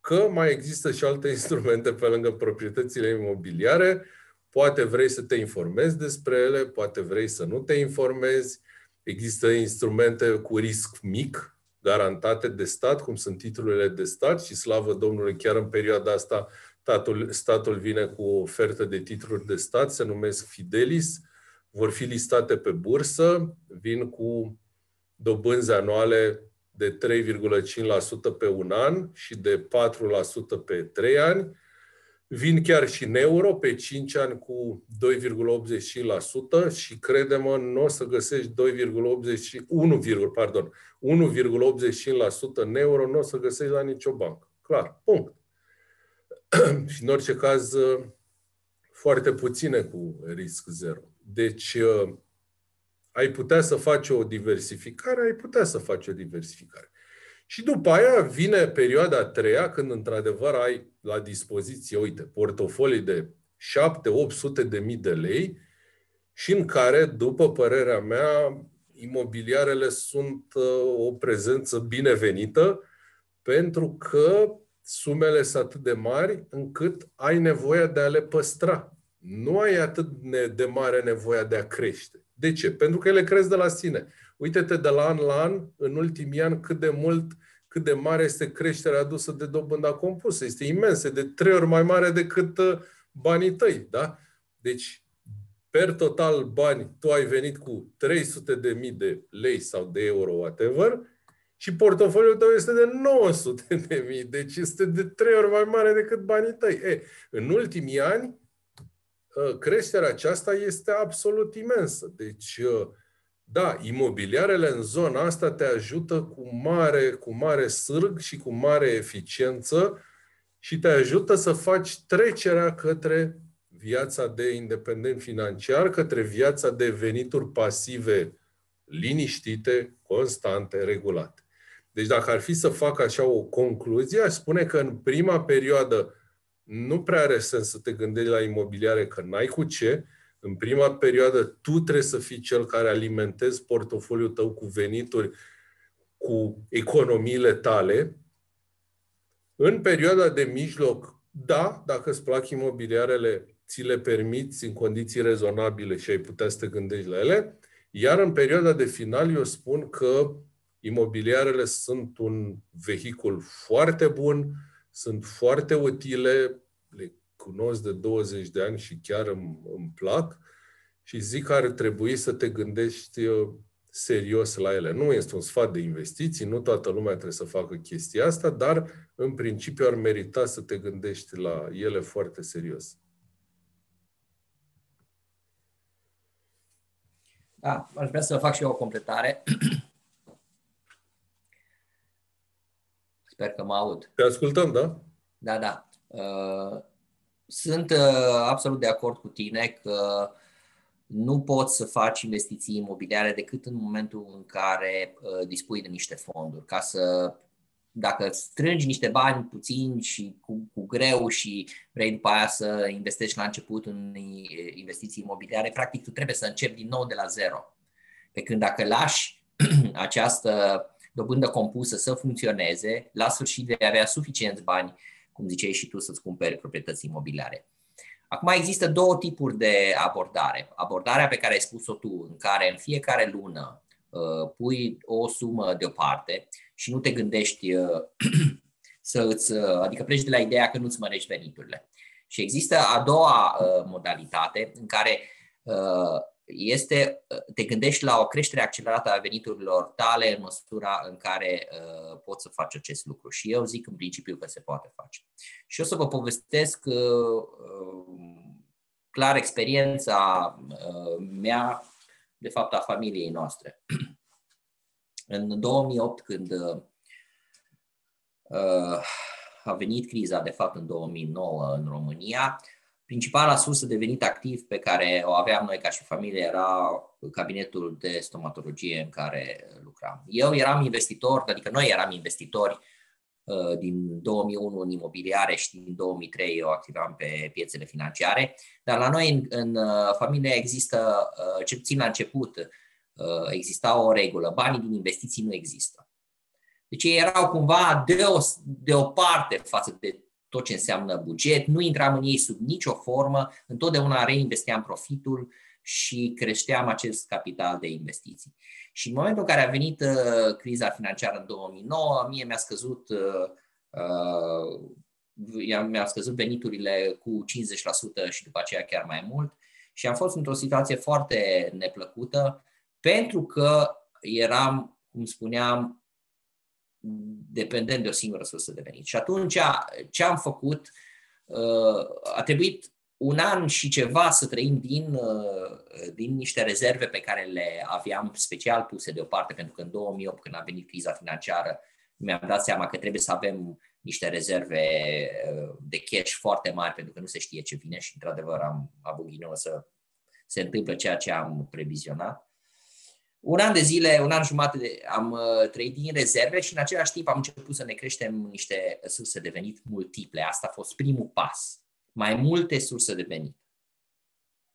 că mai există și alte instrumente pe lângă proprietățile imobiliare. Poate vrei să te informezi despre ele, poate vrei să nu te informezi. Există instrumente cu risc mic, garantate de stat, cum sunt titlurile de stat și slavă Domnului, chiar în perioada asta statul, statul vine cu o ofertă de titluri de stat, se numesc Fidelis, vor fi listate pe bursă, vin cu dobânzi anuale de 3,5% pe un an și de 4% pe 3 ani. Vin chiar și în euro pe 5 ani cu 2,85% și credem nu o să găsești 2,81, pardon, 1,85% în euro, nu o să găsești la nicio bancă. Clar, punct. și în orice caz foarte puține cu risc zero. Deci ai putea să faci o diversificare, ai putea să faci o diversificare. Și după aia vine perioada a treia, când într-adevăr ai la dispoziție, uite, portofolii de 7-800 de mii de lei și în care, după părerea mea, imobiliarele sunt uh, o prezență binevenită pentru că sumele sunt atât de mari încât ai nevoie de a le păstra. Nu ai atât de mare nevoia de a crește. De ce? Pentru că ele cresc de la sine. Uite-te de la an la an, în ultimii ani, cât de mult, cât de mare este creșterea adusă de dobânda compusă. Este imensă, de trei ori mai mare decât uh, banii tăi. Da? Deci, per total bani, tu ai venit cu 300 de mii de lei sau de euro, whatever, și portofoliul tău este de 900 de mii, deci este de trei ori mai mare decât banii tăi. E, în ultimii ani, ă, creșterea aceasta este absolut imensă. Deci, ă, da, imobiliarele în zona asta te ajută cu mare, cu mare sârg și cu mare eficiență și te ajută să faci trecerea către viața de independent financiar, către viața de venituri pasive liniștite, constante, regulate. Deci dacă ar fi să fac așa o concluzie, aș spune că în prima perioadă nu prea are sens să te gândești la imobiliare, că n-ai cu ce. În prima perioadă tu trebuie să fii cel care alimentezi portofoliul tău cu venituri, cu economiile tale. În perioada de mijloc, da, dacă îți plac imobiliarele, ți le permiți în condiții rezonabile și ai putea să te gândești la ele. Iar în perioada de final, eu spun că imobiliarele sunt un vehicul foarte bun, sunt foarte utile, le cunosc de 20 de ani și chiar îmi, îmi plac și zic că ar trebui să te gândești uh, serios la ele. Nu este un sfat de investiții, nu toată lumea trebuie să facă chestia asta, dar în principiu ar merita să te gândești la ele foarte serios. Da, aș vrea să fac și eu o completare. Sper că mă aud. Te ascultăm, da? Da, da. Uh, sunt uh, absolut de acord cu tine că nu poți să faci investiții imobiliare decât în momentul în care uh, dispui de niște fonduri. Ca să, dacă strângi niște bani puțini și cu, cu greu și vrei după aia să investești la început în investiții imobiliare, practic tu trebuie să începi din nou de la zero. Pe când dacă lași această dobândă compusă să funcționeze, la sfârșit vei avea suficienți bani, cum ziceai și tu, să-ți cumperi proprietăți imobiliare. Acum există două tipuri de abordare. Abordarea pe care ai spus-o tu, în care în fiecare lună uh, pui o sumă deoparte și nu te gândești uh, să îți, uh, adică pleci de la ideea că nu-ți mărești veniturile. Și există a doua uh, modalitate în care uh, este, uh, te gândești la o creștere accelerată a veniturilor tale în măsura în care uh, poți să faci acest lucru. Și eu zic în principiu că se poate face. Și o să vă povestesc uh, uh, clar experiența uh, mea, de fapt a familiei noastre. în 2008, când uh, a venit criza, de fapt în 2009 în România, Principala sursă de venit activ pe care o aveam noi ca și familie era cabinetul de stomatologie în care lucram. Eu eram investitor, adică noi eram investitori uh, din 2001 în imobiliare și din 2003 eu activam pe piețele financiare, dar la noi în, în uh, familie există, uh, cel puțin la început, exista o regulă, banii din investiții nu există. Deci ei erau cumva de o, de o parte față de tot ce înseamnă buget, nu intram în ei sub nicio formă, întotdeauna reinvesteam profitul și creșteam acest capital de investiții. Și în momentul în care a venit uh, criza financiară în 2009, mie mi-a scăzut uh, uh, mi-au scăzut veniturile cu 50% și după aceea chiar mai mult. Și am fost într-o situație foarte neplăcută pentru că eram, cum spuneam, dependent de o singură sursă de venit. Și atunci ce am făcut? Uh, a trebuit un an și ceva să trăim din, uh, din niște rezerve pe care le aveam special puse deoparte, pentru că în 2008, când a venit criza financiară, mi-am dat seama că trebuie să avem niște rezerve uh, de cash foarte mari, pentru că nu se știe ce vine și, într-adevăr, am avut ghineu să se întâmplă ceea ce am previzionat. Un an de zile, un an jumate de, am uh, trăit din rezerve și în același timp am început să ne creștem niște surse de venit multiple. Asta a fost primul pas. Mai multe surse de venit.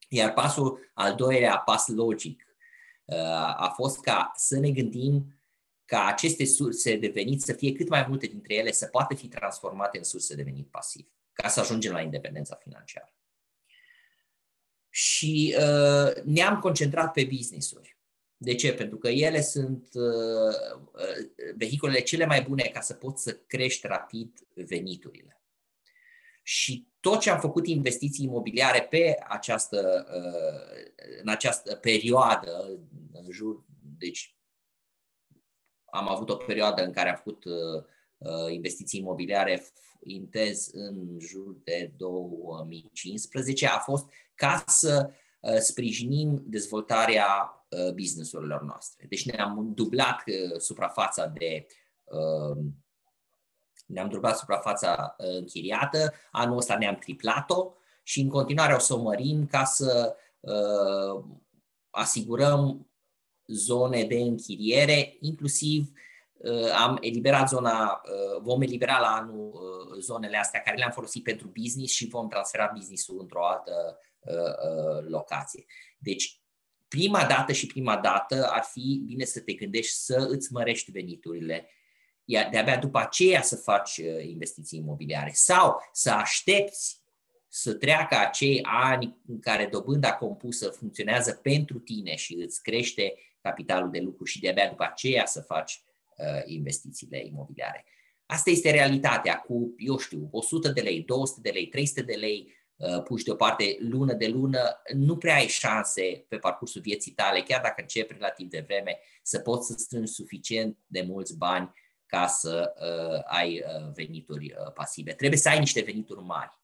Iar pasul al doilea, pas logic, uh, a fost ca să ne gândim ca aceste surse de venit să fie cât mai multe dintre ele să poată fi transformate în surse de venit pasiv, ca să ajungem la independența financiară. Și uh, ne-am concentrat pe business-uri. De ce? Pentru că ele sunt uh, uh, vehiculele cele mai bune ca să poți să crești rapid veniturile. Și tot ce am făcut investiții imobiliare pe această, uh, în această perioadă, în jur, deci am avut o perioadă în care am făcut investiții imobiliare intens în jur de 2015, a fost ca să sprijinim dezvoltarea Uh, businessurilor noastre. Deci ne-am dublat uh, suprafața de uh, ne-am dublat suprafața închiriată, anul ăsta ne-am triplat-o și în continuare o să o mărim ca să asigurăm zone de închiriere, inclusiv am eliberat zona, vom elibera la anul zonele astea care le-am folosit pentru business și vom transfera business-ul într-o altă locație. Deci prima dată și prima dată ar fi bine să te gândești să îți mărești veniturile, iar de-abia după aceea să faci uh, investiții imobiliare sau să aștepți să treacă acei ani în care dobânda compusă funcționează pentru tine și îți crește capitalul de lucru și de-abia după aceea să faci uh, investițiile imobiliare. Asta este realitatea cu, eu știu, 100 de lei, 200 de lei, 300 de lei Uh, puși deoparte lună de lună, nu prea ai șanse pe parcursul vieții tale, chiar dacă începi relativ de vreme, să poți să strângi suficient de mulți bani ca să uh, ai uh, venituri uh, pasive. Trebuie să ai niște venituri mari.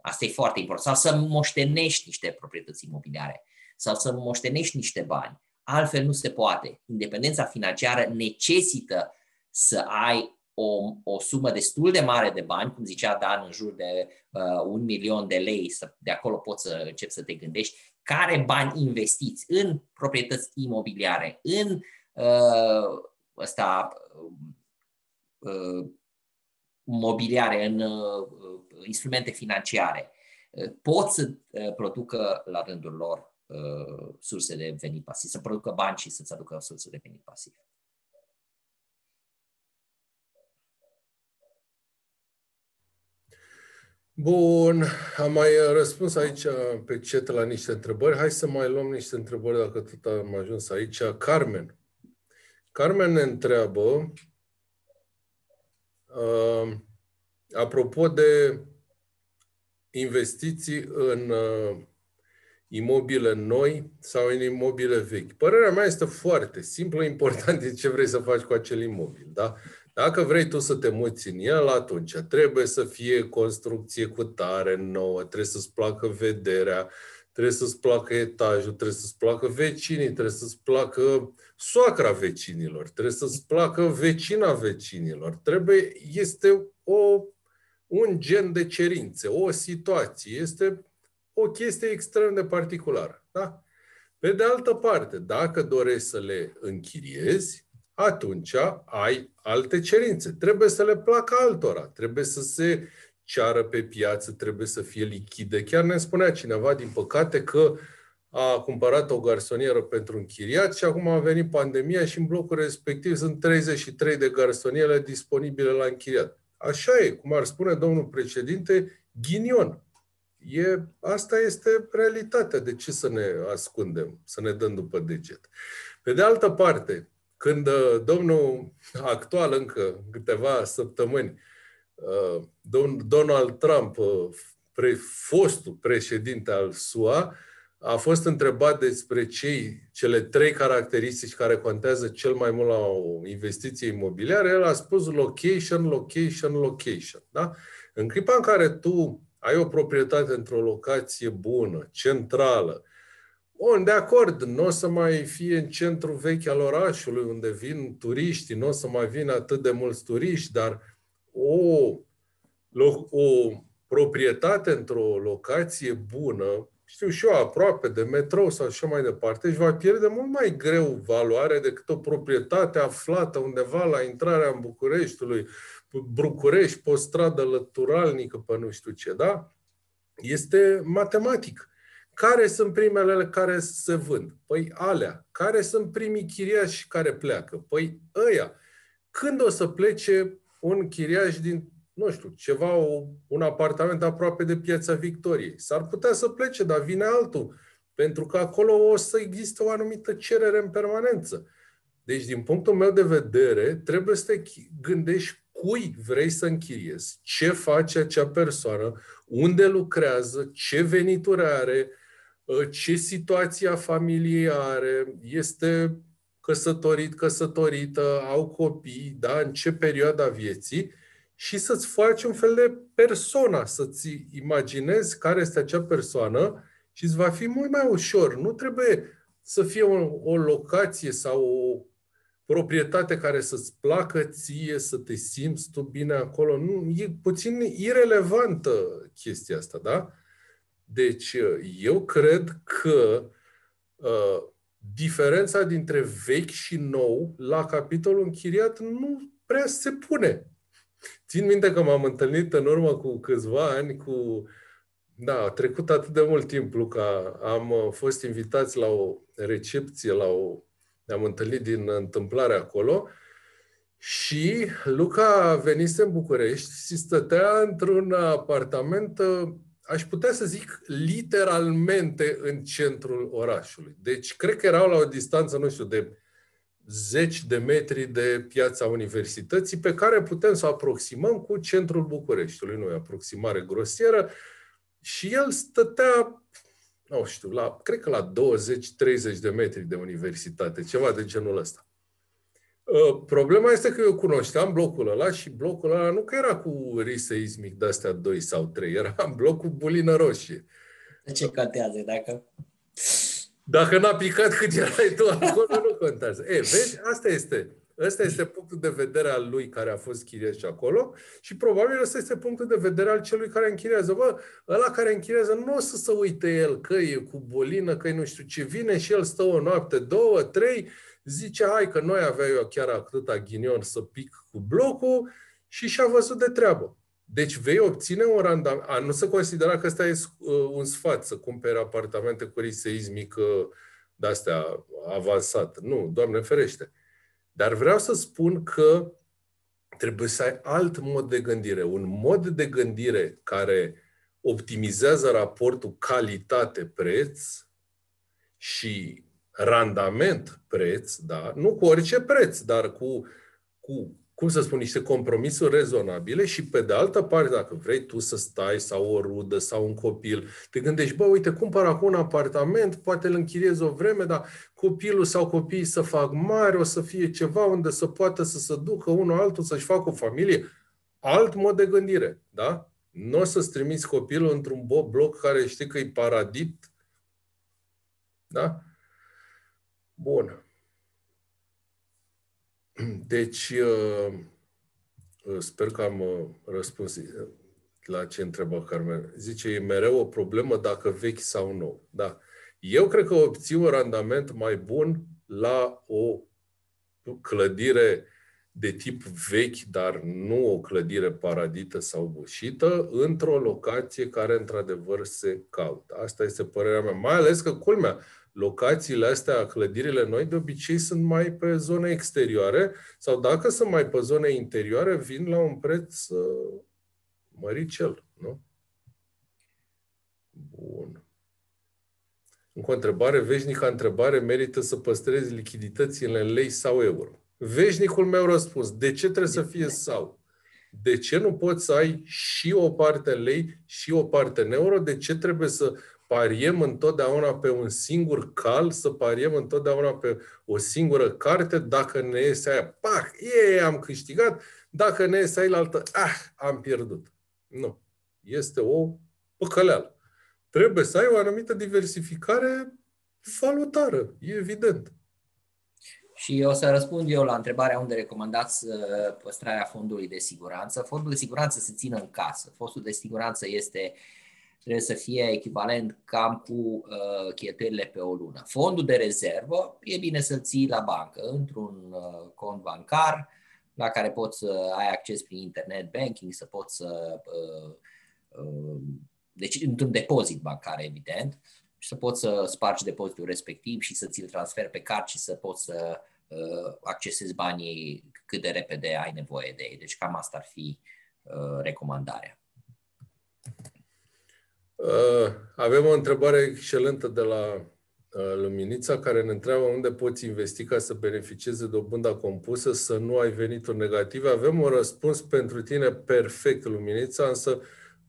Asta e foarte important. Sau să moștenești niște proprietăți imobiliare sau să moștenești niște bani. Altfel nu se poate. Independența financiară necesită să ai o, o sumă destul de mare de bani, cum zicea Dan, în jur de uh, un milion de lei, să, de acolo poți să începi să te gândești, care bani investiți în proprietăți imobiliare, în uh, ăsta, uh, mobiliare, în uh, instrumente financiare, uh, pot să uh, producă la rândul lor uh, surse de venit pasiv, să producă bani și să-ți aducă surse de venit pasiv. Bun, am mai răspuns aici pe chat la niște întrebări. Hai să mai luăm niște întrebări dacă tot am ajuns aici. Carmen. Carmen ne întreabă, uh, apropo de investiții în uh, imobile noi sau în imobile vechi. Părerea mea este foarte simplă, important e ce vrei să faci cu acel imobil. Da? Dacă vrei tu să te muți în el, atunci trebuie să fie construcție cu tare nouă, trebuie să-ți placă vederea, trebuie să-ți placă etajul, trebuie să-ți placă vecinii, trebuie să-ți placă soacra vecinilor, trebuie să-ți placă vecina vecinilor. Trebuie, este o, un gen de cerințe, o situație, este o chestie extrem de particulară. Da? Pe de altă parte, dacă dorești să le închiriezi, atunci ai alte cerințe. Trebuie să le placă altora, trebuie să se ceară pe piață, trebuie să fie lichide. Chiar ne spunea cineva, din păcate, că a cumpărat o garsonieră pentru închiriat și acum a venit pandemia și în blocul respectiv sunt 33 de garsoniere disponibile la închiriat. Așa e, cum ar spune domnul președinte, ghinion. E, asta este realitatea. De ce să ne ascundem, să ne dăm după deget? Pe de altă parte, când uh, domnul actual, încă câteva săptămâni, uh, Donald Trump, uh, fostul președinte al SUA, a fost întrebat despre cei, cele trei caracteristici care contează cel mai mult la o investiție imobiliară, el a spus location, location, location. Da? În clipa în care tu ai o proprietate într-o locație bună, centrală, Bun, de acord, nu o să mai fie în centru vechi al orașului, unde vin turiștii, nu o să mai vină atât de mulți turiști, dar o, o proprietate într-o locație bună, știu și eu, aproape de metrou sau așa mai departe, își va pierde mult mai greu valoare decât o proprietate aflată undeva la intrarea în Bucureștiului, București, pe o stradă lăturalnică, pe nu știu ce, da? Este matematic. Care sunt primele care se vând? Păi alea. Care sunt primii chiriași care pleacă? Păi ăia. Când o să plece un chiriaș din, nu știu, ceva, o, un apartament aproape de Piața Victoriei? S-ar putea să plece, dar vine altul. Pentru că acolo o să existe o anumită cerere în permanență. Deci, din punctul meu de vedere, trebuie să te gândești cui vrei să închiriezi, ce face acea persoană, unde lucrează, ce venituri are, ă, ce situația familiei are, este căsătorit, căsătorită, au copii, da, în ce perioada vieții și să-ți faci un fel de persona, să-ți imaginezi care este acea persoană și îți va fi mult mai ușor. Nu trebuie să fie o, o locație sau o proprietate care să-ți placă ție, să te simți tu bine acolo. Nu, e puțin irelevantă chestia asta, da? Deci, eu cred că uh, diferența dintre vechi și nou la capitolul închiriat nu prea se pune. Țin minte că m-am întâlnit în urmă cu câțiva ani cu... Da, a trecut atât de mult timp, Luca. Am uh, fost invitați la o recepție, la o ne-am întâlnit din întâmplare acolo și Luca venise în București și stătea într-un apartament, aș putea să zic, literalmente în centrul orașului. Deci, cred că erau la o distanță, nu știu, de zeci de metri de piața universității, pe care putem să aproximăm cu centrul Bucureștiului. Nu e aproximare grosieră. Și el stătea nu știu, la, cred că la 20-30 de metri de universitate, ceva de genul ăsta. Uh, problema este că eu cunoșteam blocul ăla și blocul ăla nu că era cu risc seismic de astea 2 sau 3, era blocul bulină roșie. De ce contează dacă... Dacă n-a picat cât erai tu acolo, nu contează. E, vezi, asta este. Ăsta este punctul de vedere al lui care a fost chiriaș acolo și probabil ăsta este punctul de vedere al celui care închiriază. Bă, ăla care închiriază nu o să se uite el că e cu bolină, că e nu știu ce, vine și el stă o noapte, două, trei, zice, hai că noi aveam eu chiar atâta ghinion să pic cu blocul și și-a văzut de treabă. Deci vei obține un randament. A, nu se considera că ăsta e uh, un sfat să cumperi apartamente cu risc seismic uh, de-astea avansat. Nu, Doamne ferește dar vreau să spun că trebuie să ai alt mod de gândire. Un mod de gândire care optimizează raportul calitate-preț și randament-preț, da? nu cu orice preț, dar cu, cu cum să spun, niște compromisuri rezonabile și pe de altă parte, dacă vrei tu să stai sau o rudă sau un copil, te gândești, bă, uite, cumpăr acum un apartament, poate îl închiriez o vreme, dar copilul sau copiii să fac mari, o să fie ceva unde să poată să se ducă unul altul, să-și facă o familie. Alt mod de gândire, da? Nu o să-ți trimiți copilul într-un bloc care știi că e paradit, da? Bun. Deci, uh, uh, sper că am uh, răspuns la ce întrebă Carmen. Zice, e mereu o problemă dacă vechi sau nou. Da. Eu cred că obții un randament mai bun la o clădire de tip vechi, dar nu o clădire paradită sau bușită, într-o locație care într-adevăr se caută. Asta este părerea mea. Mai ales că, culmea, locațiile astea, clădirile noi, de obicei sunt mai pe zone exterioare sau dacă sunt mai pe zone interioare, vin la un preț uh, măricel, nu? Bun. Încă o întrebare, veșnica întrebare, merită să păstrezi lichiditățile în lei sau euro? Veșnicul meu răspuns, de ce trebuie să fie sau? De ce nu poți să ai și o parte în lei și o parte în euro? De ce trebuie să pariem întotdeauna pe un singur cal, să pariem întotdeauna pe o singură carte, dacă ne iese aia, pac, e, am câștigat, dacă ne iese aia altă, ah, am pierdut. Nu. Este o păcăleală. Trebuie să ai o anumită diversificare valutară, e evident. Și o să răspund eu la întrebarea unde recomandați uh, păstrarea fondului de siguranță. Fondul de siguranță se ține în casă. Fondul de siguranță este uh, trebuie să fie echivalent cam cu uh, cheltuielile pe o lună. Fondul de rezervă e bine să-l ții la bancă, într-un uh, cont bancar la care poți să ai acces prin internet banking, să poți să. Uh, uh, deci, într-un depozit bancar, evident, și să poți să spargi depozitul respectiv și să ți-l transferi pe card și să poți să uh, accesezi banii cât de repede ai nevoie de ei. Deci, cam asta ar fi uh, recomandarea. Uh, avem o întrebare excelentă de la uh, Luminița care ne întreabă unde poți investi ca să beneficieze dobânda compusă, să nu ai venituri negative. Avem un răspuns pentru tine perfect, Luminița, însă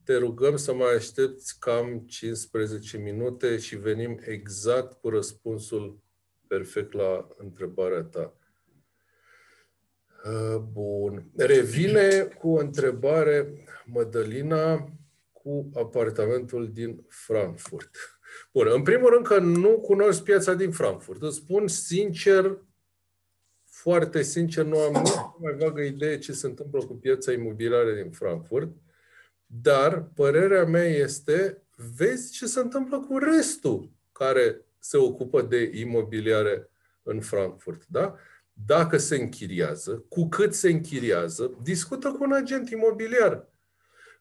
te rugăm să mai aștepți cam 15 minute și venim exact cu răspunsul perfect la întrebarea ta. Uh, bun. Revine cu o întrebare, Mădălina cu apartamentul din Frankfurt. Bun, în primul rând că nu cunosc piața din Frankfurt. Îți spun sincer, foarte sincer, nu am nici mai vagă idee ce se întâmplă cu piața imobiliară din Frankfurt, dar părerea mea este, vezi ce se întâmplă cu restul care se ocupă de imobiliare în Frankfurt, da? Dacă se închiriază, cu cât se închiriază, discută cu un agent imobiliar.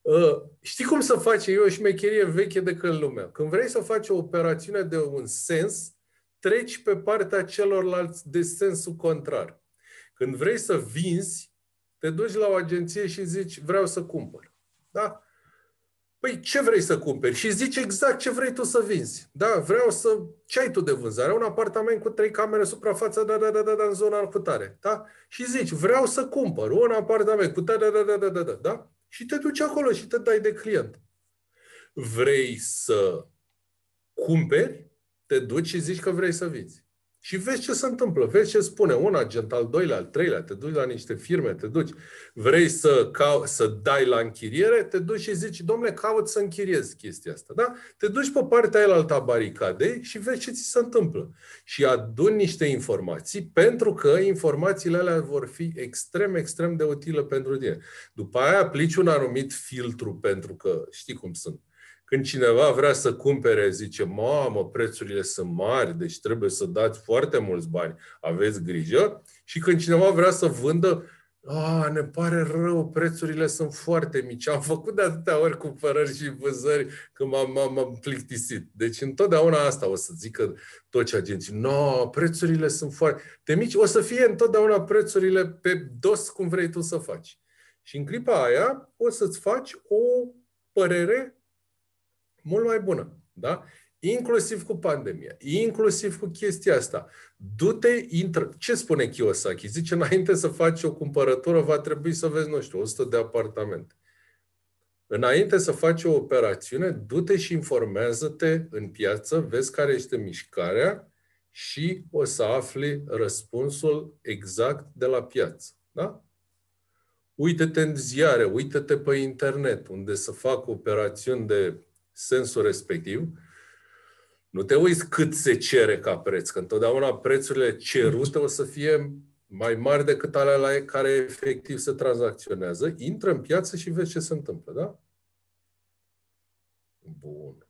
Uh, știi cum să faci? E o șmecherie veche de când lumea. Când vrei să faci o operațiune de un sens, treci pe partea celorlalți de sensul contrar. Când vrei să vinzi, te duci la o agenție și zici, vreau să cumpăr. Da? Păi ce vrei să cumperi? Și zici exact ce vrei tu să vinzi. Da, vreau să... Ce ai tu de vânzare? Un apartament cu trei camere suprafață, da, da, da, da, da, în zona cutare. Da? Și zici, vreau să cumpăr un apartament cu da, da, da, da, da, da, da, da? Și te duci acolo și te dai de client. Vrei să cumperi, te duci și zici că vrei să vinzi. Și vezi ce se întâmplă, vezi ce spune un agent, al doilea, al treilea, te duci la niște firme, te duci, vrei să, cau- să dai la închiriere, te duci și zici, domnule, caut să închiriezi chestia asta, da? Te duci pe partea aia alta baricadei și vezi ce ți se întâmplă. Și aduni niște informații, pentru că informațiile alea vor fi extrem, extrem de utile pentru tine. După aia aplici un anumit filtru, pentru că știi cum sunt când cineva vrea să cumpere, zice, mamă, prețurile sunt mari, deci trebuie să dați foarte mulți bani, aveți grijă. Și când cineva vrea să vândă, a, ne pare rău, prețurile sunt foarte mici. Am făcut de atâtea ori cumpărări și vânzări că m-am, m-am, m-am plictisit. Deci întotdeauna asta o să zică toți agenții. No, prețurile sunt foarte mici. O să fie întotdeauna prețurile pe dos cum vrei tu să faci. Și în clipa aia o să-ți faci o părere mult mai bună. Da? inclusiv cu pandemia, inclusiv cu chestia asta. Du-te, intră. Ce spune Kiyosaki? Zice, înainte să faci o cumpărătură, va trebui să vezi, nu știu, 100 de apartamente. Înainte să faci o operațiune, du-te și informează-te în piață, vezi care este mișcarea și o să afli răspunsul exact de la piață. Da? Uită-te în ziare, uită-te pe internet, unde să fac operațiuni de sensul respectiv. Nu te uiți cât se cere ca preț, că întotdeauna prețurile cerute o să fie mai mari decât alea la care efectiv se tranzacționează. Intră în piață și vezi ce se întâmplă, da? Bun.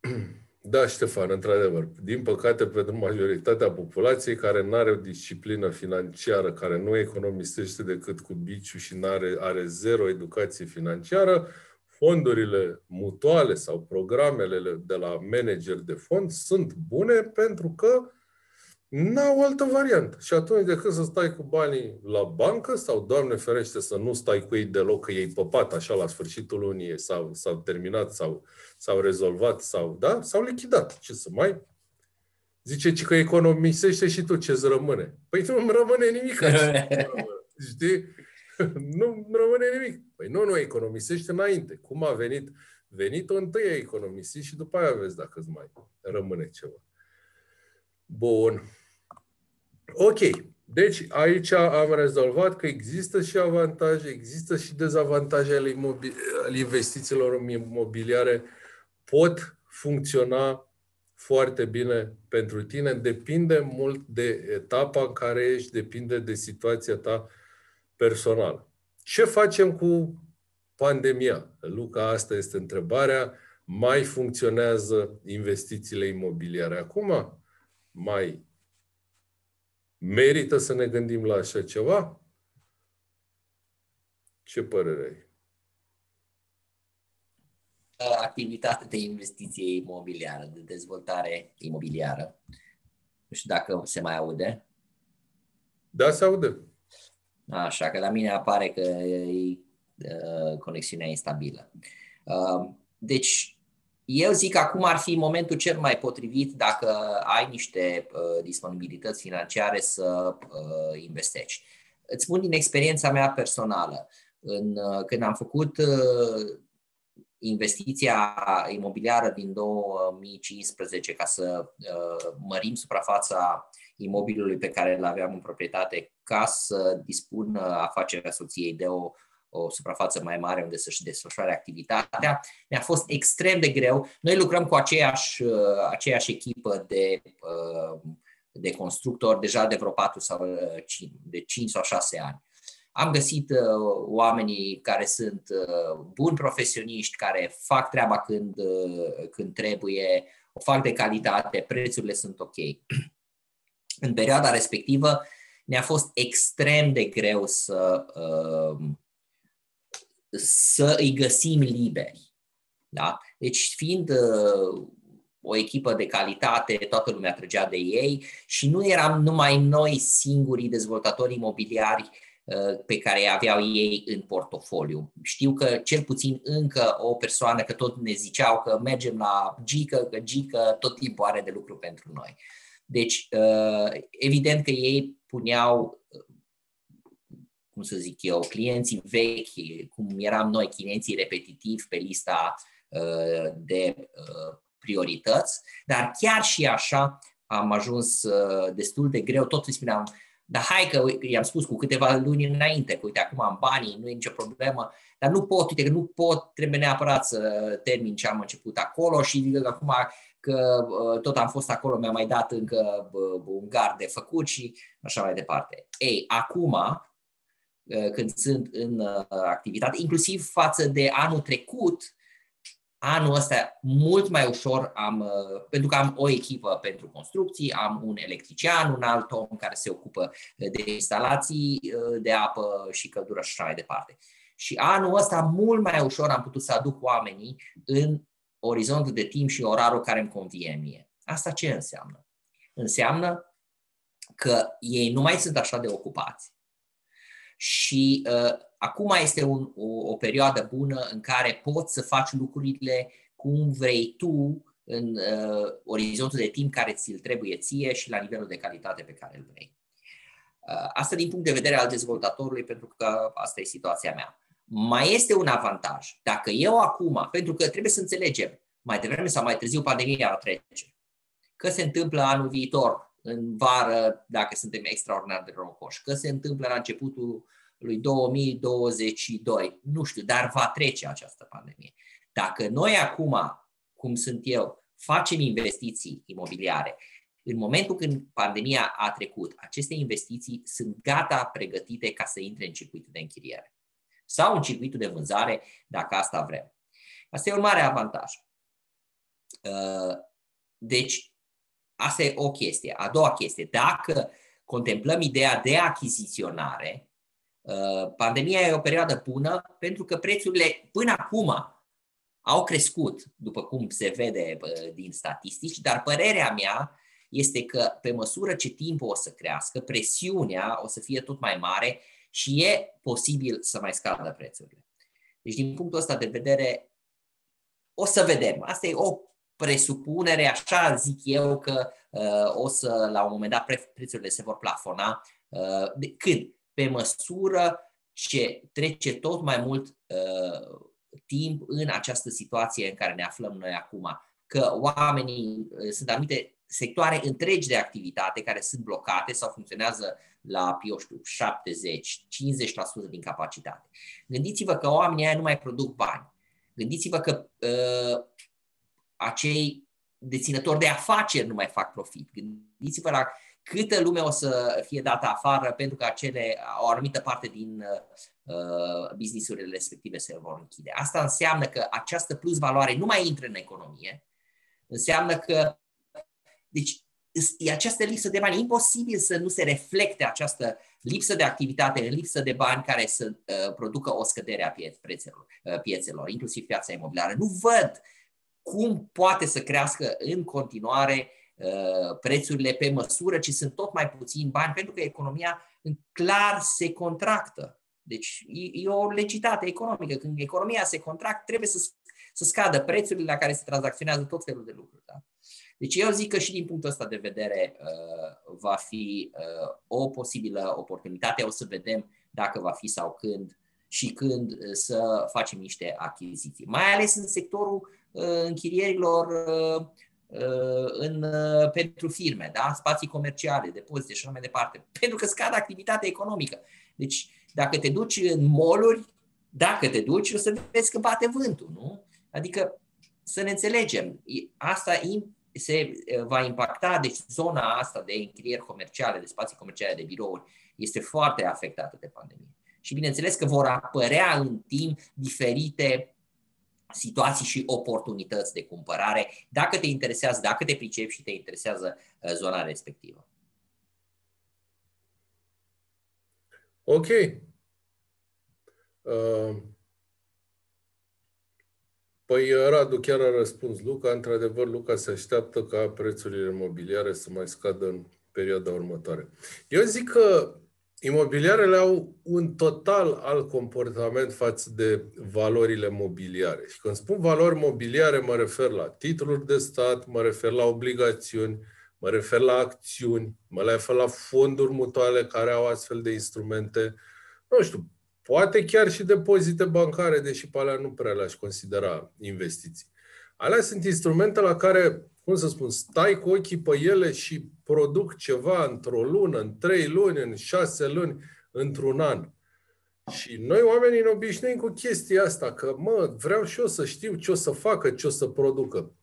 Da, Ștefan, într-adevăr. Din păcate, pentru majoritatea populației care nu are o disciplină financiară, care nu economisește decât cu biciu și are, are zero educație financiară, fondurile mutuale sau programele de la manager de fond sunt bune pentru că N-au altă variantă. Și atunci, decât să stai cu banii la bancă sau, Doamne ferește, să nu stai cu ei deloc, că ei păpat așa la sfârșitul lunii, sau s-au terminat, sau s-au rezolvat, sau, da, s-au lichidat. Ce să mai... Zice că economisește și tu ce-ți rămâne. Păi nu îmi rămâne nimic. Știi? nu rămâne nimic. Păi nu, nu, economisește înainte. Cum a venit? Venit-o întâi a economisit și după aia vezi dacă îți mai rămâne ceva. Bun. Ok. Deci aici am rezolvat că există și avantaje, există și dezavantaje ale, imobil- ale investițiilor imobiliare. Pot funcționa foarte bine pentru tine. Depinde mult de etapa în care ești, depinde de situația ta personală. Ce facem cu pandemia? Luca, asta este întrebarea. Mai funcționează investițiile imobiliare acum? mai merită să ne gândim la așa ceva? Ce părere ai? Activitate de investiție imobiliară, de dezvoltare imobiliară. Nu știu dacă se mai aude. Da, se aude. Așa că la mine apare că e, uh, conexiunea instabilă. Uh, deci, eu zic că acum ar fi momentul cel mai potrivit dacă ai niște uh, disponibilități financiare să uh, investești. Îți spun din experiența mea personală. În, uh, când am făcut uh, investiția imobiliară din 2015 ca să uh, mărim suprafața imobilului pe care îl aveam în proprietate ca să dispun afacerea soției de o o suprafață mai mare unde să-și desfășoare activitatea. Mi-a fost extrem de greu. Noi lucrăm cu aceeași, uh, aceeași echipă de, uh, de constructori deja de vreo 4 sau 5, uh, de 5 sau 6 ani. Am găsit oamenii care sunt buni profesioniști, care fac treaba când, când trebuie, o fac de calitate, prețurile sunt ok. În perioada respectivă ne-a fost extrem de greu să să îi găsim liberi. Da? Deci, fiind uh, o echipă de calitate, toată lumea trăgea de ei și nu eram numai noi singurii dezvoltatori imobiliari uh, pe care îi aveau ei în portofoliu. Știu că cel puțin încă o persoană, că tot ne ziceau că mergem la Gică, că Gică tot timpul are de lucru pentru noi. Deci, uh, evident că ei puneau cum să zic eu, clienții vechi, cum eram noi, clienții repetitivi pe lista uh, de uh, priorități, dar chiar și așa am ajuns uh, destul de greu, tot îi spuneam, dar hai că i-am spus cu câteva luni înainte, că uite, acum am banii, nu e nicio problemă, dar nu pot, uite că nu pot, trebuie neapărat să termin ce am început acolo și acum că tot am fost acolo, mi-a mai dat încă un gard de făcut și așa mai departe. Ei, acum Uh, când sunt în uh, activitate, inclusiv față de anul trecut, anul ăsta mult mai ușor am, uh, pentru că am o echipă pentru construcții, am un electrician, un alt om care se ocupă de instalații de apă și căldură și așa mai departe. Și anul ăsta mult mai ușor am putut să aduc oamenii în orizontul de timp și orarul care îmi convine mie. Asta ce înseamnă? Înseamnă că ei nu mai sunt așa de ocupați, și uh, acum este un, o, o perioadă bună în care poți să faci lucrurile cum vrei tu în uh, orizontul de timp care ți-l trebuie ție și la nivelul de calitate pe care îl vrei. Uh, asta din punct de vedere al dezvoltatorului, pentru că asta e situația mea. Mai este un avantaj. Dacă eu acum, pentru că trebuie să înțelegem, mai devreme sau mai târziu pandemia va trece. Că se întâmplă anul viitor, în vară, dacă suntem extraordinar de rocoși, că se întâmplă la începutul lui 2022, nu știu, dar va trece această pandemie. Dacă noi acum, cum sunt eu, facem investiții imobiliare, în momentul când pandemia a trecut, aceste investiții sunt gata pregătite ca să intre în circuitul de închiriere sau în circuitul de vânzare, dacă asta vrem. Asta e un mare avantaj. Uh, deci, asta e o chestie. A doua chestie, dacă contemplăm ideea de achiziționare, uh, pandemia e o perioadă bună pentru că prețurile până acum au crescut, după cum se vede uh, din statistici, dar părerea mea este că pe măsură ce timpul o să crească, presiunea o să fie tot mai mare și e posibil să mai scadă prețurile. Deci, din punctul ăsta de vedere, o să vedem. Asta e o presupunere, așa zic eu că uh, o să, la un moment dat, prețurile se vor plafona. Uh, de, când? Pe măsură ce trece tot mai mult uh, timp în această situație în care ne aflăm noi acum. Că oamenii, uh, sunt anumite sectoare întregi de activitate care sunt blocate sau funcționează la, eu știu, 70, 50% din capacitate. Gândiți-vă că oamenii aia nu mai produc bani. Gândiți-vă că uh, acei deținători de afaceri nu mai fac profit. Gândiți-vă la câtă lume o să fie dată afară pentru că acele, o anumită parte din uh, businessurile respective se vor închide. Asta înseamnă că această plus valoare nu mai intră în economie, înseamnă că deci e această lipsă de bani. E imposibil să nu se reflecte această lipsă de activitate în lipsă de bani care să uh, producă o scădere a piețelor, uh, piețelor, inclusiv piața imobiliară. Nu văd cum poate să crească în continuare uh, prețurile pe măsură, ci sunt tot mai puțini bani, pentru că economia clar se contractă. Deci e, e o legitate economică. Când economia se contractă, trebuie să, să scadă prețurile la care se tranzacționează tot felul de lucruri. Da? Deci eu zic că și din punctul ăsta de vedere uh, va fi uh, o posibilă oportunitate. O să vedem dacă va fi sau când și când uh, să facem niște achiziții. Mai ales în sectorul închirierilor în, pentru firme, da? spații comerciale, depozite și așa mai departe. Pentru că scade activitatea economică. Deci dacă te duci în moluri, dacă te duci, o să vezi că bate vântul, nu? Adică să ne înțelegem, asta se va impacta, deci zona asta de închirieri comerciale, de spații comerciale, de birouri, este foarte afectată de pandemie. Și bineînțeles că vor apărea în timp diferite situații și oportunități de cumpărare, dacă te interesează, dacă te pricepi și te interesează zona respectivă. Ok. Uh, Păi Radu chiar a răspuns Luca. Într-adevăr, Luca se așteaptă ca prețurile imobiliare să mai scadă în perioada următoare. Eu zic că imobiliarele au un total alt comportament față de valorile mobiliare. Și când spun valori mobiliare, mă refer la titluri de stat, mă refer la obligațiuni, mă refer la acțiuni, mă refer la fonduri mutuale care au astfel de instrumente. Nu știu, Poate chiar și depozite bancare, deși pe alea nu prea le-aș considera investiții. Alea sunt instrumente la care, cum să spun, stai cu ochii pe ele și produc ceva într-o lună, în trei luni, în șase luni, într-un an. Și noi oamenii ne obișnuim cu chestia asta, că mă, vreau și eu să știu ce o să facă, ce o să producă.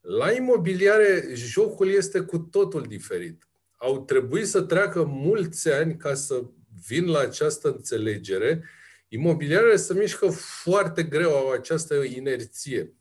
La imobiliare, jocul este cu totul diferit. Au trebuit să treacă mulți ani ca să vin la această înțelegere, imobiliarele se mișcă foarte greu, au această inerție.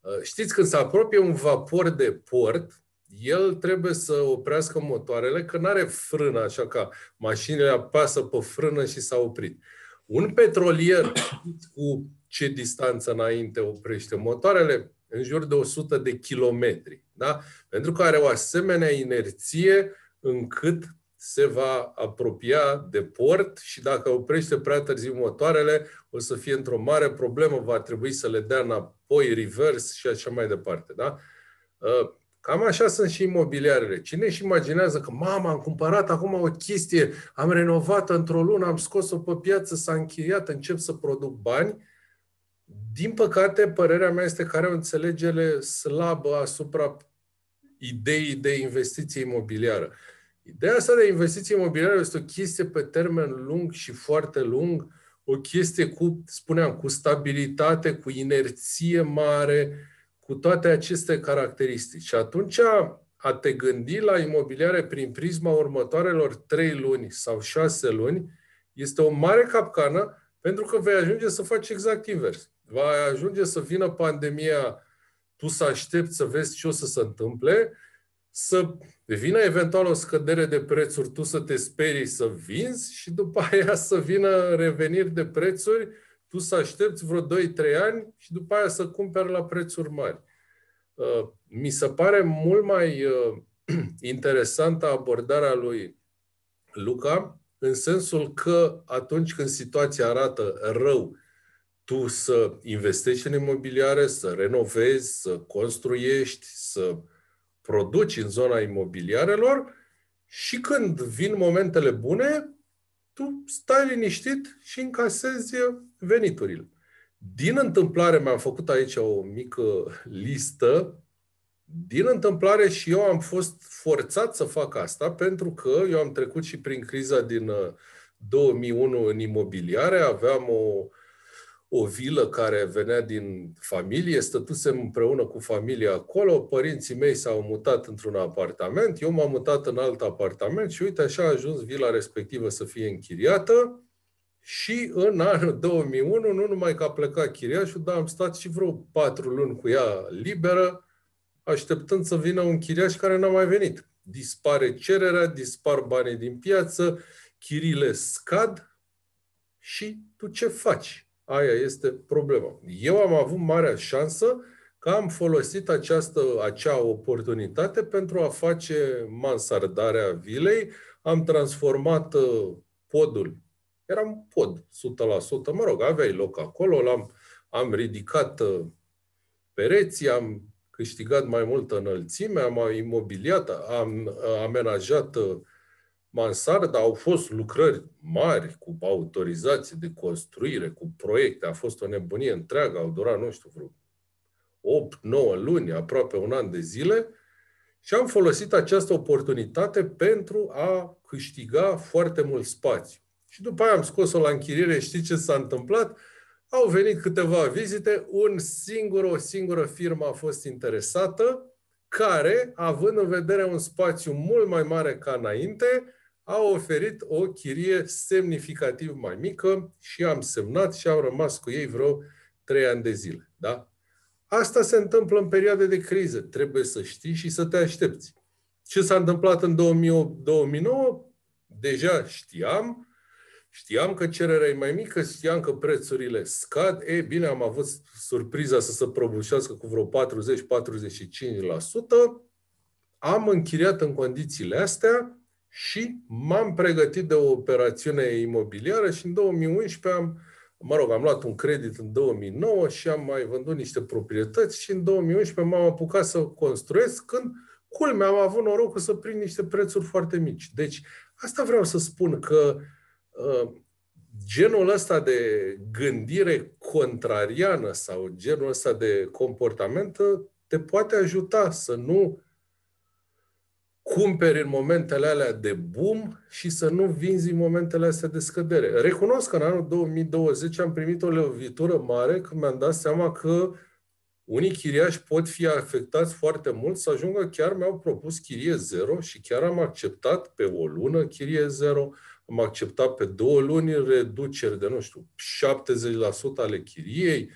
Uh, știți, când se apropie un vapor de port, el trebuie să oprească motoarele, că nu are frână, așa ca mașinile apasă pe frână și s-a oprit. Un petrolier, cu ce distanță înainte oprește motoarele? În jur de 100 de kilometri. Da? Pentru că are o asemenea inerție încât se va apropia de port și dacă oprește prea târziu motoarele, o să fie într-o mare problemă, va trebui să le dea înapoi, reverse și așa mai departe. Da? Uh, cam așa sunt și imobiliarele. Cine își imaginează că, mama, am cumpărat acum o chestie, am renovat într-o lună, am scos-o pe piață, s-a închiriat, încep să produc bani, din păcate, părerea mea este că are o înțelegere slabă asupra ideii de investiție imobiliară. Ideea asta de investiție imobiliară este o chestie pe termen lung și foarte lung, o chestie cu, spuneam, cu stabilitate, cu inerție mare, cu toate aceste caracteristici. Și atunci a te gândi la imobiliare prin prisma următoarelor trei luni sau șase luni este o mare capcană pentru că vei ajunge să faci exact invers. Va ajunge să vină pandemia, tu să aștepți să vezi ce o să se întâmple să vină eventual o scădere de prețuri, tu să te sperii să vinzi și după aia să vină reveniri de prețuri, tu să aștepți vreo 2-3 ani și după aia să cumperi la prețuri mari. Uh, mi se pare mult mai uh, interesantă abordarea lui Luca, în sensul că atunci când situația arată rău, tu să investești în imobiliare, să renovezi, să construiești, să produci în zona imobiliarelor și când vin momentele bune, tu stai liniștit și încasezi veniturile. Din întâmplare, mi-am făcut aici o mică listă, din întâmplare și eu am fost forțat să fac asta pentru că eu am trecut și prin criza din 2001 uh, în imobiliare, aveam o o vilă care venea din familie, stătusem împreună cu familia acolo, părinții mei s-au mutat într-un apartament, eu m-am mutat în alt apartament și uite așa a ajuns vila respectivă să fie închiriată și în anul 2001, nu numai că a plecat chiriașul, dar am stat și vreo patru luni cu ea liberă, așteptând să vină un chiriaș care n-a mai venit. Dispare cererea, dispar banii din piață, chirile scad și tu ce faci? Aia este problema. Eu am avut marea șansă că am folosit această, acea oportunitate pentru a face mansardarea vilei. Am transformat uh, podul. Era un pod, 100%. Mă rog, aveai loc acolo, l-am, am ridicat uh, pereții, am câștigat mai multă înălțime, am imobiliat, am uh, amenajat mansarda au fost lucrări mari cu autorizație de construire, cu proiecte. A fost o nebunie întreagă, au durat, nu știu, vreo 8-9 luni, aproape un an de zile și am folosit această oportunitate pentru a câștiga foarte mult spațiu. Și după aia am scos-o la închiriere. Știți ce s-a întâmplat? Au venit câteva vizite, un singur, o singură firmă a fost interesată, care, având în vedere un spațiu mult mai mare ca înainte, a oferit o chirie semnificativ mai mică și am semnat și am rămas cu ei vreo trei ani de zile. Da? Asta se întâmplă în perioade de criză. Trebuie să știi și să te aștepți. Ce s-a întâmplat în 2008-2009? Deja știam. Știam că cererea e mai mică, știam că prețurile scad. E bine, am avut surpriza să se prăbușească cu vreo 40-45%. Am închiriat în condițiile astea și m-am pregătit de o operațiune imobiliară și în 2011 am, mă rog, am luat un credit în 2009 și am mai vândut niște proprietăți și în 2011 m-am apucat să construiesc când, culmea, am avut norocul să prind niște prețuri foarte mici. Deci, asta vreau să spun că uh, genul ăsta de gândire contrariană sau genul ăsta de comportament te poate ajuta să nu cumperi în momentele alea de boom și să nu vinzi în momentele astea de scădere. Recunosc că în anul 2020 am primit o lovitură mare când mi-am dat seama că unii chiriași pot fi afectați foarte mult să ajungă, chiar mi-au propus chirie zero și chiar am acceptat pe o lună chirie zero, am acceptat pe două luni reduceri de, nu știu, 70% ale chiriei.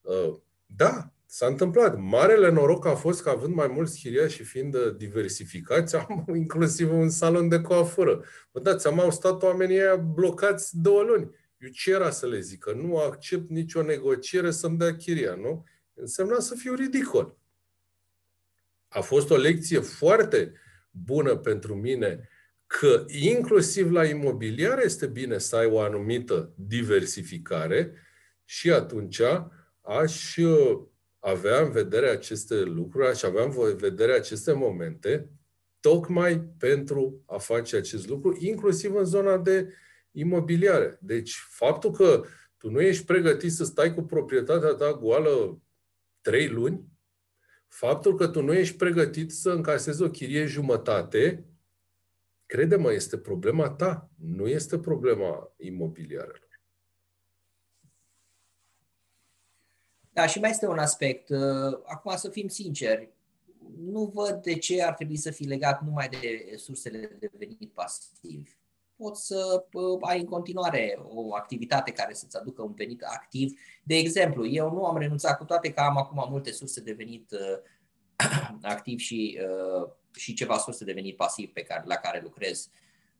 Uh, da, S-a întâmplat. Marele noroc a fost că având mai mulți chiriași și fiind diversificați, am inclusiv un salon de coafură. Vă dați seama, au stat oamenii aia blocați două luni. Eu ce era să le zic? Că nu accept nicio negociere să-mi dea chiria, nu? Însemna să fiu ridicol. A fost o lecție foarte bună pentru mine că inclusiv la imobiliare este bine să ai o anumită diversificare și atunci aș uh, avea în vedere aceste lucruri, aș avea în vedere aceste momente, tocmai pentru a face acest lucru, inclusiv în zona de imobiliare. Deci, faptul că tu nu ești pregătit să stai cu proprietatea ta goală trei luni, faptul că tu nu ești pregătit să încasezi o chirie jumătate, crede-mă, este problema ta, nu este problema imobiliarelor. Da, și mai este un aspect. Uh, acum să fim sinceri, nu văd de ce ar trebui să fii legat numai de sursele de venit pasiv. Poți să uh, ai în continuare o activitate care să-ți aducă un venit activ. De exemplu, eu nu am renunțat cu toate că am acum multe surse de venit uh, activ și, și ceva surse de venit pasiv pe care, la care lucrez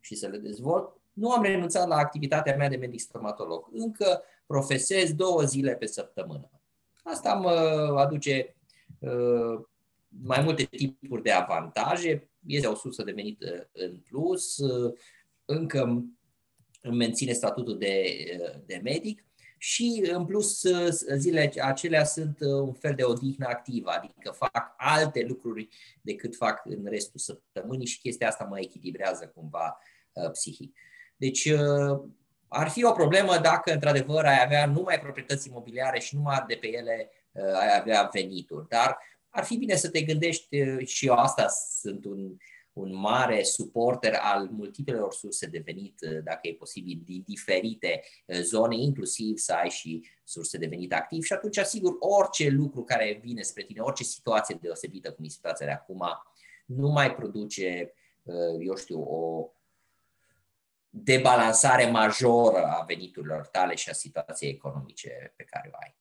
și să le dezvolt. Nu am renunțat la activitatea mea de medic stomatolog. Încă profesez două zile pe săptămână Asta mă aduce uh, mai multe tipuri de avantaje, este o sursă de venit uh, în plus, uh, încă îmi menține statutul de, de medic și în plus zilele acelea sunt un fel de odihnă activă, adică fac alte lucruri decât fac în restul săptămânii și chestia asta mă echilibrează cumva psihic. Deci ar fi o problemă dacă, într-adevăr, ai avea numai proprietăți imobiliare și numai de pe ele uh, ai avea venituri. Dar ar fi bine să te gândești, uh, și eu asta sunt un, un mare suporter al multiplelor surse de venit, uh, dacă e posibil, din diferite zone, inclusiv să ai și surse de venit activ și atunci, asigur, orice lucru care vine spre tine, orice situație deosebită, cum e situația de acum, nu mai produce, eu știu, o, debalansare majoră a veniturilor tale și a situației economice pe care o ai.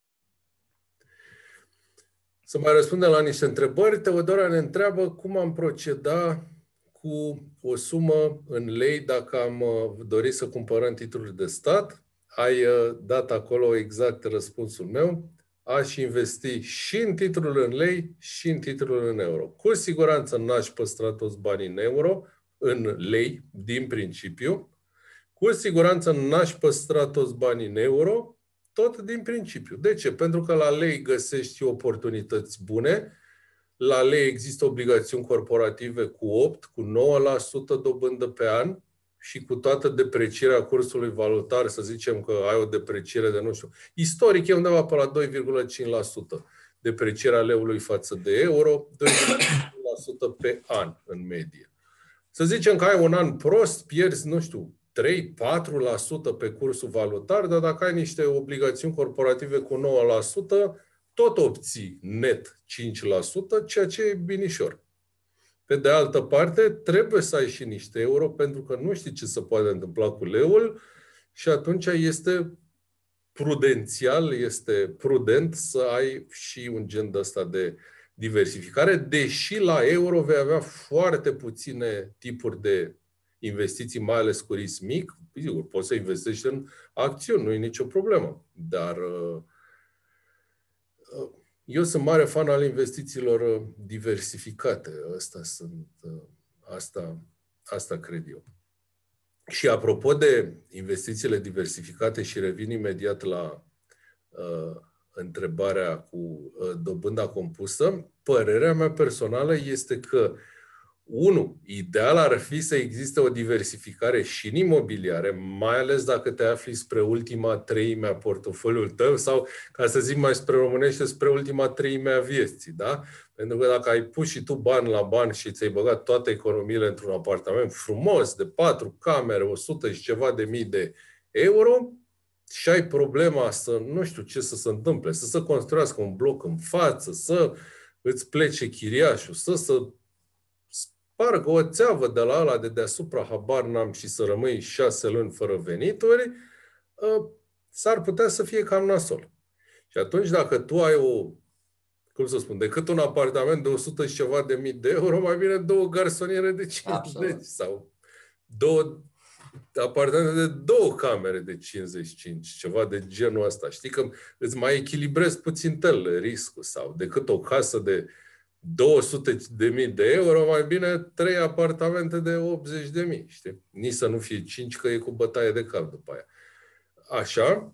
Să mai răspundem la niște întrebări. Teodora ne întreabă cum am proceda cu o sumă în lei dacă am uh, dorit să cumpărăm titluri de stat. Ai uh, dat acolo exact răspunsul meu. Aș investi și în titlul în lei și în titlul în euro. Cu siguranță n-aș păstra toți banii în euro, în lei, din principiu, cu siguranță n-aș păstra toți banii în euro, tot din principiu. De ce? Pentru că la lei găsești oportunități bune, la lei există obligațiuni corporative cu 8, cu 9% dobândă pe an și cu toată deprecierea cursului valutar, să zicem că ai o depreciere de, nu știu, istoric e undeva pe la 2,5% deprecierea leului față de euro, 2,5% pe an în medie. Să zicem că ai un an prost, pierzi, nu știu, 3-4% pe cursul valutar, dar dacă ai niște obligațiuni corporative cu 9%, tot obții net 5%, ceea ce e binișor. Pe de altă parte, trebuie să ai și niște euro, pentru că nu știi ce se poate întâmpla cu leul și atunci este prudențial, este prudent să ai și un gen de ăsta de diversificare, deși la euro vei avea foarte puține tipuri de investiții, mai ales cu risc mic, sigur, poți să investești în acțiuni, nu e nicio problemă. Dar uh, uh, eu sunt mare fan al investițiilor uh, diversificate. Asta sunt, asta, asta cred eu. Și apropo de investițiile diversificate și revin imediat la uh, întrebarea cu uh, dobânda compusă, părerea mea personală este că uh, Unu, ideal ar fi să existe o diversificare și în imobiliare, mai ales dacă te afli spre ultima treime a portofoliul tău sau, ca să zic mai spre românește, spre ultima treime a vieții, da? Pentru că dacă ai pus și tu bani la bani și ți-ai băgat toate economiile într-un apartament frumos, de patru camere, 100 și ceva de mii de euro, și ai problema să, nu știu ce să se întâmple, să se construiască un bloc în față, să îți plece chiriașul, să să spargă o țeavă de la ala de deasupra, habar n-am, și să rămâi șase luni fără venituri, ă, s-ar putea să fie cam nasol. Și atunci, dacă tu ai o, cum să spun, decât un apartament de 100 și ceva de mii de euro, mai bine două garsoniere de 50 Absolut. sau două apartamente de două camere de 55, ceva de genul ăsta. Știi că îți mai echilibrezi puțin tel riscul sau decât o casă de 200 de mii de euro, mai bine trei apartamente de 80 de mii, știi? Nici să nu fie 5, că e cu bătaie de cap după aia. Așa,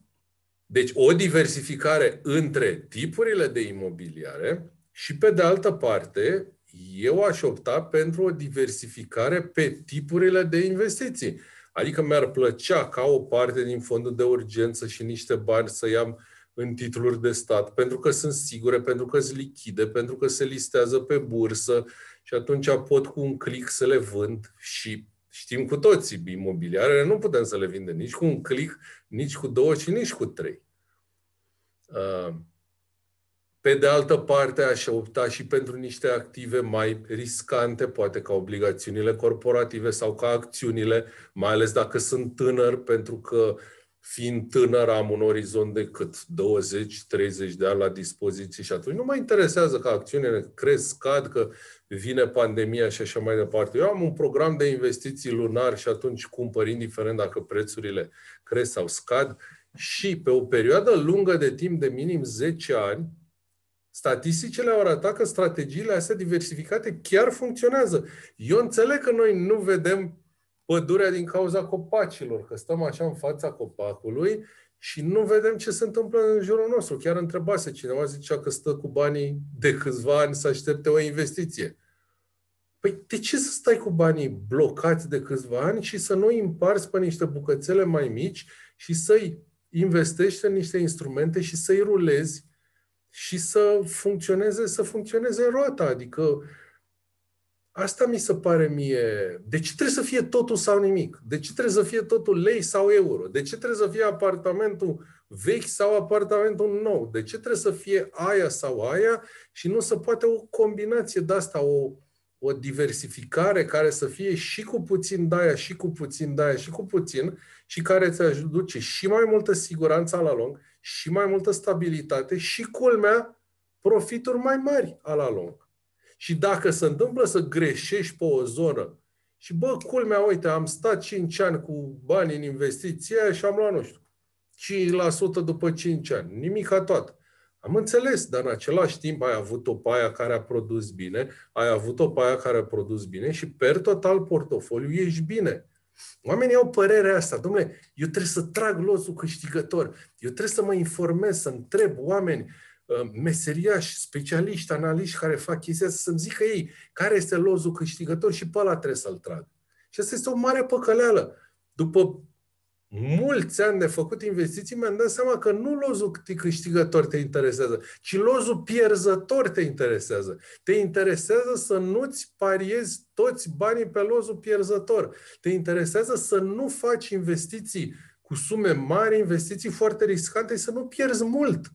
deci o diversificare între tipurile de imobiliare și pe de altă parte, eu aș opta pentru o diversificare pe tipurile de investiții. Adică mi-ar plăcea ca o parte din fondul de urgență și niște bani să iau în titluri de stat, pentru că sunt sigure, pentru că sunt lichide, pentru că se listează pe bursă și atunci pot cu un click să le vând și știm cu toții, imobiliarele nu putem să le vindem nici cu un click, nici cu două și nici cu trei. Uh, pe de altă parte, aș opta și pentru niște active mai riscante, poate ca obligațiunile corporative sau ca acțiunile, mai ales dacă sunt tânăr, pentru că fiind tânăr am un orizont de cât 20-30 de ani la dispoziție și atunci nu mă interesează că acțiunile cresc, scad, că vine pandemia și așa mai departe. Eu am un program de investiții lunar și atunci cumpăr indiferent dacă prețurile cresc sau scad și pe o perioadă lungă de timp de minim 10 ani, statisticile au arătat că strategiile astea diversificate chiar funcționează. Eu înțeleg că noi nu vedem pădurea din cauza copacilor, că stăm așa în fața copacului și nu vedem ce se întâmplă în jurul nostru. Chiar întrebase cineva, zicea că stă cu banii de câțiva ani să aștepte o investiție. Păi de ce să stai cu banii blocați de câțiva ani și să nu îi împarți pe niște bucățele mai mici și să-i investești în niște instrumente și să-i rulezi și să funcționeze, să funcționeze roata. Adică asta mi se pare mie. De ce trebuie să fie totul sau nimic? De ce trebuie să fie totul lei sau euro? De ce trebuie să fie apartamentul vechi sau apartamentul nou? De ce trebuie să fie aia sau aia și nu să poate o combinație de asta, o, o diversificare care să fie și cu puțin de aia, și cu puțin de aia, și cu puțin și care îți aduce și mai multă siguranță la lung și mai multă stabilitate și, culmea, profituri mai mari la lung. Și dacă se întâmplă să greșești pe o zonă și, bă, culmea, uite, am stat 5 ani cu bani în investiția și am luat, nu știu, 5% după 5 ani. Nimic ca toată. Am înțeles, dar în același timp ai avut-o pe aia care a produs bine, ai avut-o pe aia care a produs bine și per total portofoliu ești bine. Oamenii au părerea asta, domnule, eu trebuie să trag losul câștigător, eu trebuie să mă informez, să întreb oameni, uh, meseriași, specialiști, analiști care fac chestia să-mi zică ei care este lozul câștigător și pe ăla trebuie să-l trag. Și asta este o mare păcăleală. După mulți ani de făcut investiții, mi-am dat seama că nu lozul câștigător te interesează, ci lozul pierzător te interesează. Te interesează să nu-ți pariezi toți banii pe lozul pierzător. Te interesează să nu faci investiții cu sume mari, investiții foarte riscante, să nu pierzi mult.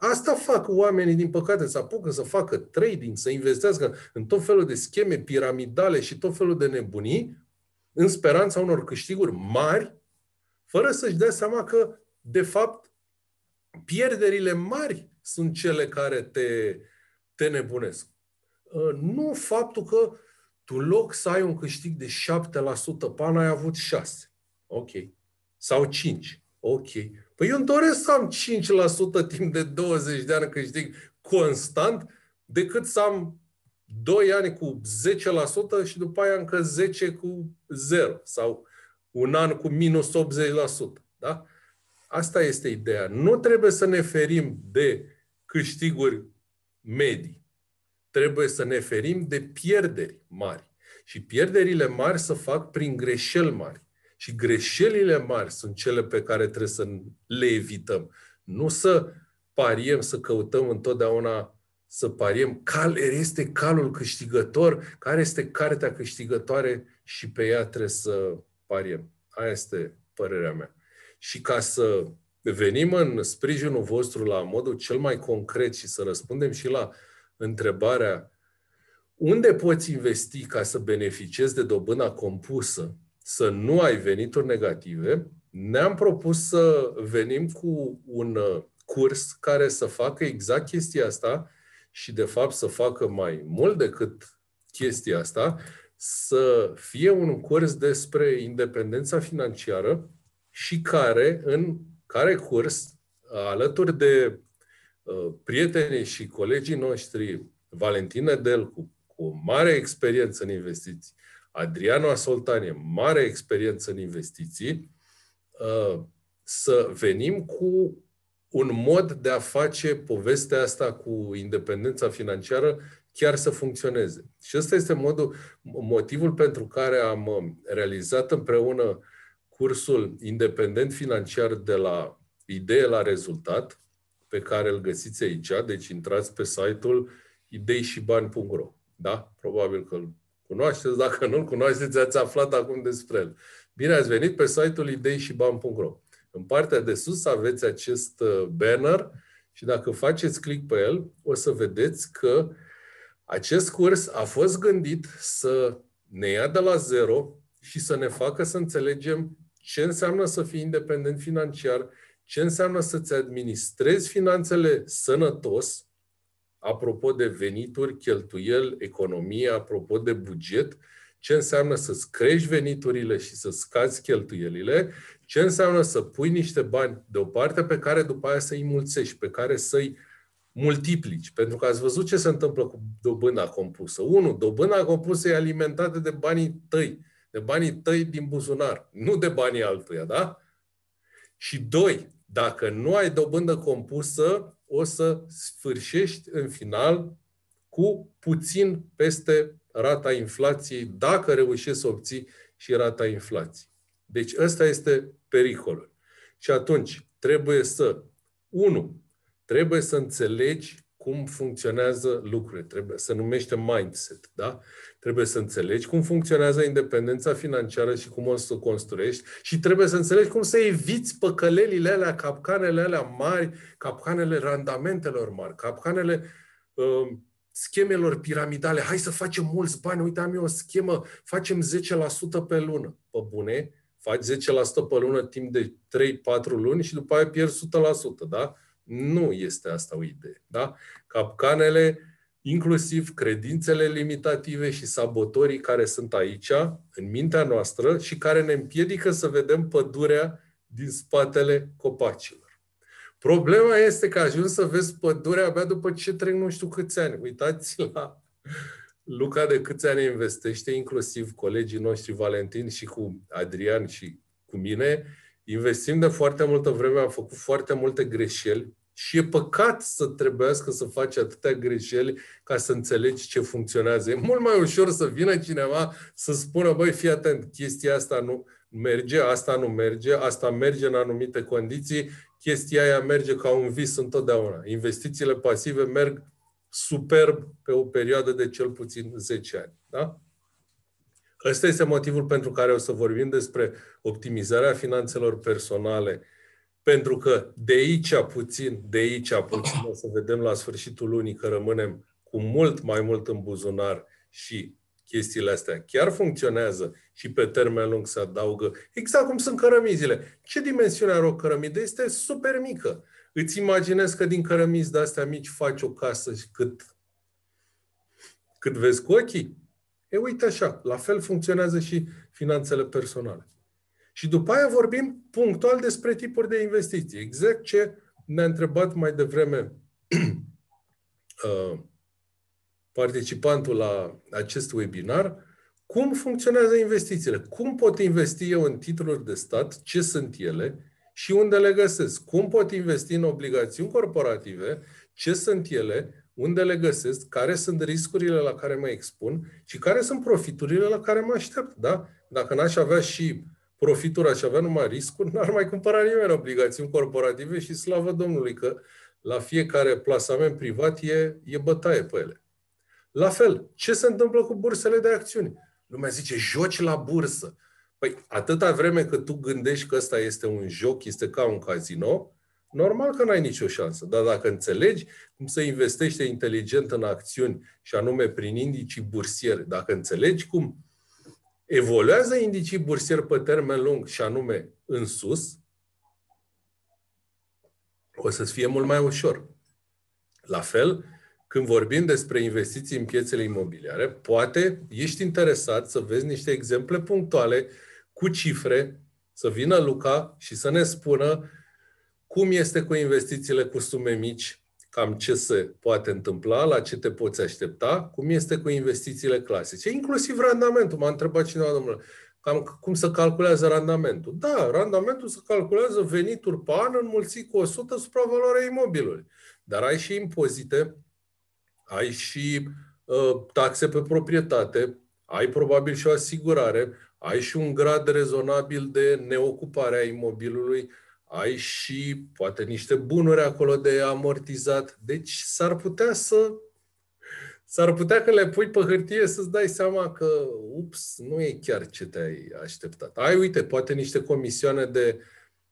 Asta fac oamenii, din păcate, să apucă să facă trading, să investească în tot felul de scheme piramidale și tot felul de nebunii, în speranța unor câștiguri mari, fără să-și dea seama că, de fapt, pierderile mari sunt cele care te, te nebunesc. Uh, nu faptul că tu, în loc să ai un câștig de 7%, pan ai avut 6. Ok. Sau 5. Ok. Păi eu îmi doresc să am 5% timp de 20 de ani câștig constant, decât să am 2 ani cu 10% și după aia încă 10 cu 0 sau un an cu minus 80%. Da? Asta este ideea. Nu trebuie să ne ferim de câștiguri medii. Trebuie să ne ferim de pierderi mari. Și pierderile mari să fac prin greșeli mari. Și greșelile mari sunt cele pe care trebuie să le evităm. Nu să pariem, să căutăm întotdeauna să pariem care este calul câștigător, care este cartea câștigătoare și pe ea trebuie să pariem. Aia este părerea mea. Și ca să venim în sprijinul vostru la modul cel mai concret și să răspundem și la întrebarea unde poți investi ca să beneficiezi de dobânda compusă, să nu ai venituri negative, ne-am propus să venim cu un uh, curs care să facă exact chestia asta și, de fapt, să facă mai mult decât chestia asta, să fie un curs despre independența financiară și care, în care curs, alături de uh, prietenii și colegii noștri Valentin Nedelcu, cu o mare experiență în investiții, Adriano Asoltanie, mare experiență în investiții, uh, să venim cu un mod de a face povestea asta cu independența financiară chiar să funcționeze. Și ăsta este modul, motivul pentru care am uh, realizat împreună cursul independent financiar de la idee la rezultat, pe care îl găsiți aici, deci intrați pe site-ul ideishibani.ro. Da? Probabil că îl cunoașteți, dacă nu-l cunoașteți, ați aflat acum despre el. Bine ați venit pe site-ul ideishibani.ro. În partea de sus aveți acest uh, banner și dacă faceți click pe el, o să vedeți că acest curs a fost gândit să ne ia de la zero și să ne facă să înțelegem ce înseamnă să fii independent financiar, ce înseamnă să-ți administrezi finanțele sănătos, apropo de venituri, cheltuieli, economie, apropo de buget, ce înseamnă să-ți crești veniturile și să scazi cheltuielile, ce înseamnă să pui niște bani deoparte pe care după aia să-i mulțești, pe care să-i multiplici. Pentru că ați văzut ce se întâmplă cu dobânda compusă. Unu, dobânda compusă e alimentată de banii tăi, de banii tăi din buzunar, nu de banii altuia, da? Și doi, dacă nu ai dobândă compusă, o să sfârșești în final cu puțin peste rata inflației, dacă reușești să obții și rata inflației. Deci ăsta este pericolul. Și atunci trebuie să, unu, trebuie să înțelegi cum funcționează lucrurile. Trebuie să numește mindset, da? Trebuie să înțelegi cum funcționează independența financiară și cum o să o construiești și trebuie să înțelegi cum să eviți păcălelile alea, capcanele alea mari, capcanele randamentelor mari, capcanele uh, schemelor piramidale. Hai să facem mulți bani, uite, am eu o schemă, facem 10% pe lună. Pe bune, faci 10% pe lună timp de 3-4 luni și după aia pierzi 100%, da? Nu este asta o idee, da? Capcanele, inclusiv credințele limitative și sabotorii care sunt aici, în mintea noastră, și care ne împiedică să vedem pădurea din spatele copacilor. Problema este că ajungi să vezi pădurea abia după ce trec nu știu câți ani. Uitați la Luca de câți ani investește, inclusiv colegii noștri Valentin și cu Adrian și cu mine. Investim de foarte multă vreme, am făcut foarte multe greșeli și e păcat să trebuiască să faci atâtea greșeli ca să înțelegi ce funcționează. E mult mai ușor să vină cineva să spună, băi, fii atent, chestia asta nu merge, asta nu merge, asta merge în anumite condiții, chestia aia merge ca un vis întotdeauna. Investițiile pasive merg superb pe o perioadă de cel puțin 10 ani. Da? Ăsta este motivul pentru care o să vorbim despre optimizarea finanțelor personale, pentru că de aici puțin, de aici puțin o să vedem la sfârșitul lunii că rămânem cu mult mai mult în buzunar și chestiile astea chiar funcționează și pe termen lung se adaugă, exact cum sunt cărămizile. Ce dimensiune are o cărămidă? Este super mică. Îți imaginezi că din cărămizi de-astea mici faci o casă și cât, cât vezi cu ochii? E, uite așa, la fel funcționează și finanțele personale. Și după aia vorbim punctual despre tipuri de investiții. Exact ce ne-a întrebat mai devreme uh, participantul la acest webinar, cum funcționează investițiile? Cum pot investi eu în titluri de stat? Ce sunt ele? și unde le găsesc. Cum pot investi în obligațiuni corporative, ce sunt ele, unde le găsesc, care sunt riscurile la care mă expun și care sunt profiturile la care mă aștept. Da? Dacă n-aș avea și profituri, aș avea numai riscuri, n-ar mai cumpăra nimeni obligațiuni corporative și slavă Domnului că la fiecare plasament privat e, e bătaie pe ele. La fel, ce se întâmplă cu bursele de acțiuni? Lumea zice, joci la bursă. Păi, atâta vreme cât tu gândești că ăsta este un joc, este ca un casino, normal că n-ai nicio șansă. Dar dacă înțelegi cum să investește inteligent în acțiuni, și anume prin indicii bursieri, dacă înțelegi cum evoluează indicii bursieri pe termen lung, și anume în sus, o să-ți fie mult mai ușor. La fel, când vorbim despre investiții în piețele imobiliare, poate ești interesat să vezi niște exemple punctuale cu cifre, să vină Luca și să ne spună cum este cu investițiile cu sume mici, cam ce se poate întâmpla, la ce te poți aștepta, cum este cu investițiile clasice, inclusiv randamentul. M-a întrebat cineva, domnule, cam cum se calculează randamentul. Da, randamentul se calculează venituri pe an înmulțit cu 100 supravaloarea imobilului. Dar ai și impozite, ai și uh, taxe pe proprietate, ai probabil și o asigurare, ai și un grad rezonabil de neocupare a imobilului, ai și poate niște bunuri acolo de amortizat. Deci s-ar putea să s-ar putea că le pui pe hârtie să-ți dai seama că, ups, nu e chiar ce te-ai așteptat. Ai, uite, poate niște comisioane de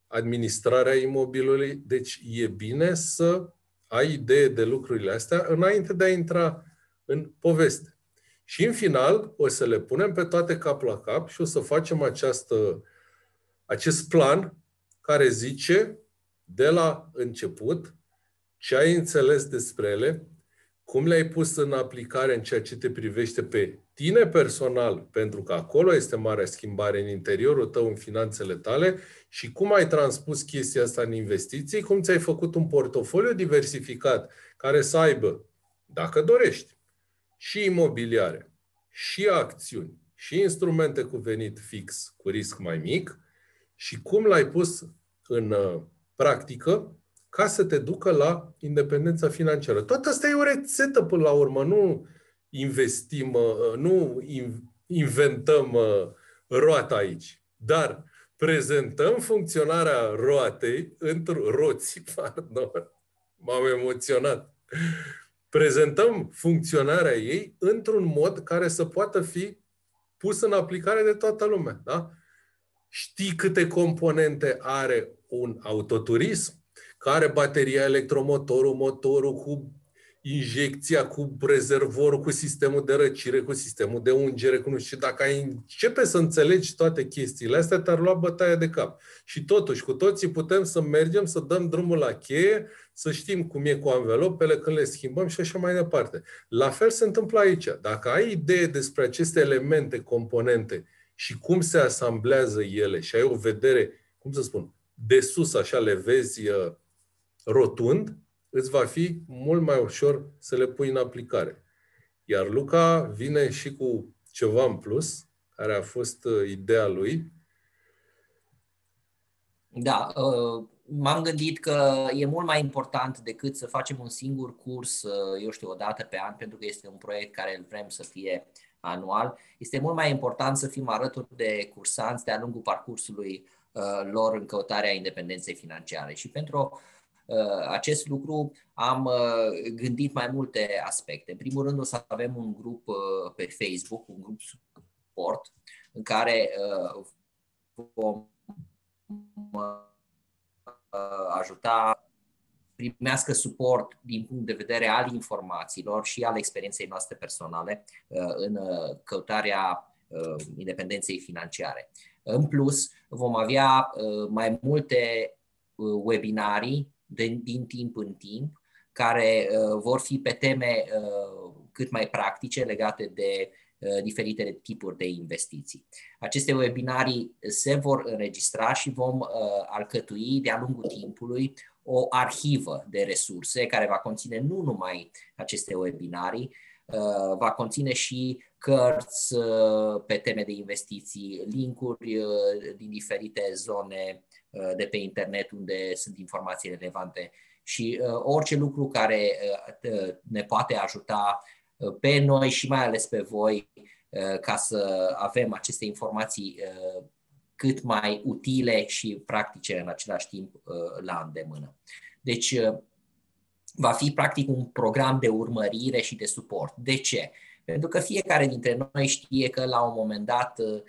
administrare a imobilului, deci e bine să ai idee de lucrurile astea înainte de a intra în poveste. Și în final o să le punem pe toate cap la cap și o să facem această, acest plan care zice de la început ce ai înțeles despre ele, cum le-ai pus în aplicare în ceea ce te privește pe tine personal, pentru că acolo este marea schimbare în interiorul tău, în finanțele tale, și cum ai transpus chestia asta în investiții, cum ți-ai făcut un portofoliu diversificat care să aibă, dacă dorești, și imobiliare, și acțiuni, și instrumente cu venit fix, cu risc mai mic, și cum l-ai pus în uh, practică ca să te ducă la independența financiară. Toată asta e o rețetă până la urmă, nu investim, uh, nu inventăm uh, roata aici, dar prezentăm funcționarea roatei într-o roții, pardon, m-am emoționat. Prezentăm funcționarea ei într-un mod care să poată fi pus în aplicare de toată lumea. Da? Știi câte componente are un autoturism? Care bateria, electromotorul, motorul cu injecția, cu rezervorul, cu sistemul de răcire, cu sistemul de ungere, cu nu știu, dacă ai începe să înțelegi toate chestiile astea, te-ar lua bătaia de cap. Și totuși, cu toții putem să mergem, să dăm drumul la cheie, să știm cum e cu anvelopele, când le schimbăm și așa mai departe. La fel se întâmplă aici. Dacă ai idee despre aceste elemente, componente și cum se asamblează ele și ai o vedere, cum să spun, de sus așa le vezi uh, rotund, îți va fi mult mai ușor să le pui în aplicare. Iar Luca vine și cu ceva în plus, care a fost uh, ideea lui. Da, uh, m-am gândit că e mult mai important decât să facem un singur curs, eu știu, o dată pe an, pentru că este un proiect care îl vrem să fie anual. Este mult mai important să fim alături de cursanți de-a lungul parcursului uh, lor în căutarea independenței financiare. Și pentru uh, acest lucru am uh, gândit mai multe aspecte. În primul rând o să avem un grup pe Facebook, un grup suport, în care vom ajuta primească suport din punct de vedere al informațiilor și al experienței noastre personale uh, în uh, căutarea uh, independenței financiare. În plus, vom avea mai multe webinarii din, din timp în timp care vor fi pe teme cât mai practice legate de diferite tipuri de investiții. Aceste webinarii se vor înregistra și vom alcătui de-a lungul timpului o arhivă de resurse care va conține nu numai aceste webinarii, uh, va conține și cărți uh, pe teme de investiții, linkuri uh, din diferite zone de pe internet unde sunt informații relevante și orice lucru care ne poate ajuta pe noi și mai ales pe voi ca să avem aceste informații cât mai utile și practice în același timp uh, la îndemână. Deci, uh, va fi practic un program de urmărire și de suport. De ce? Pentru că fiecare dintre noi știe că la un moment dat uh,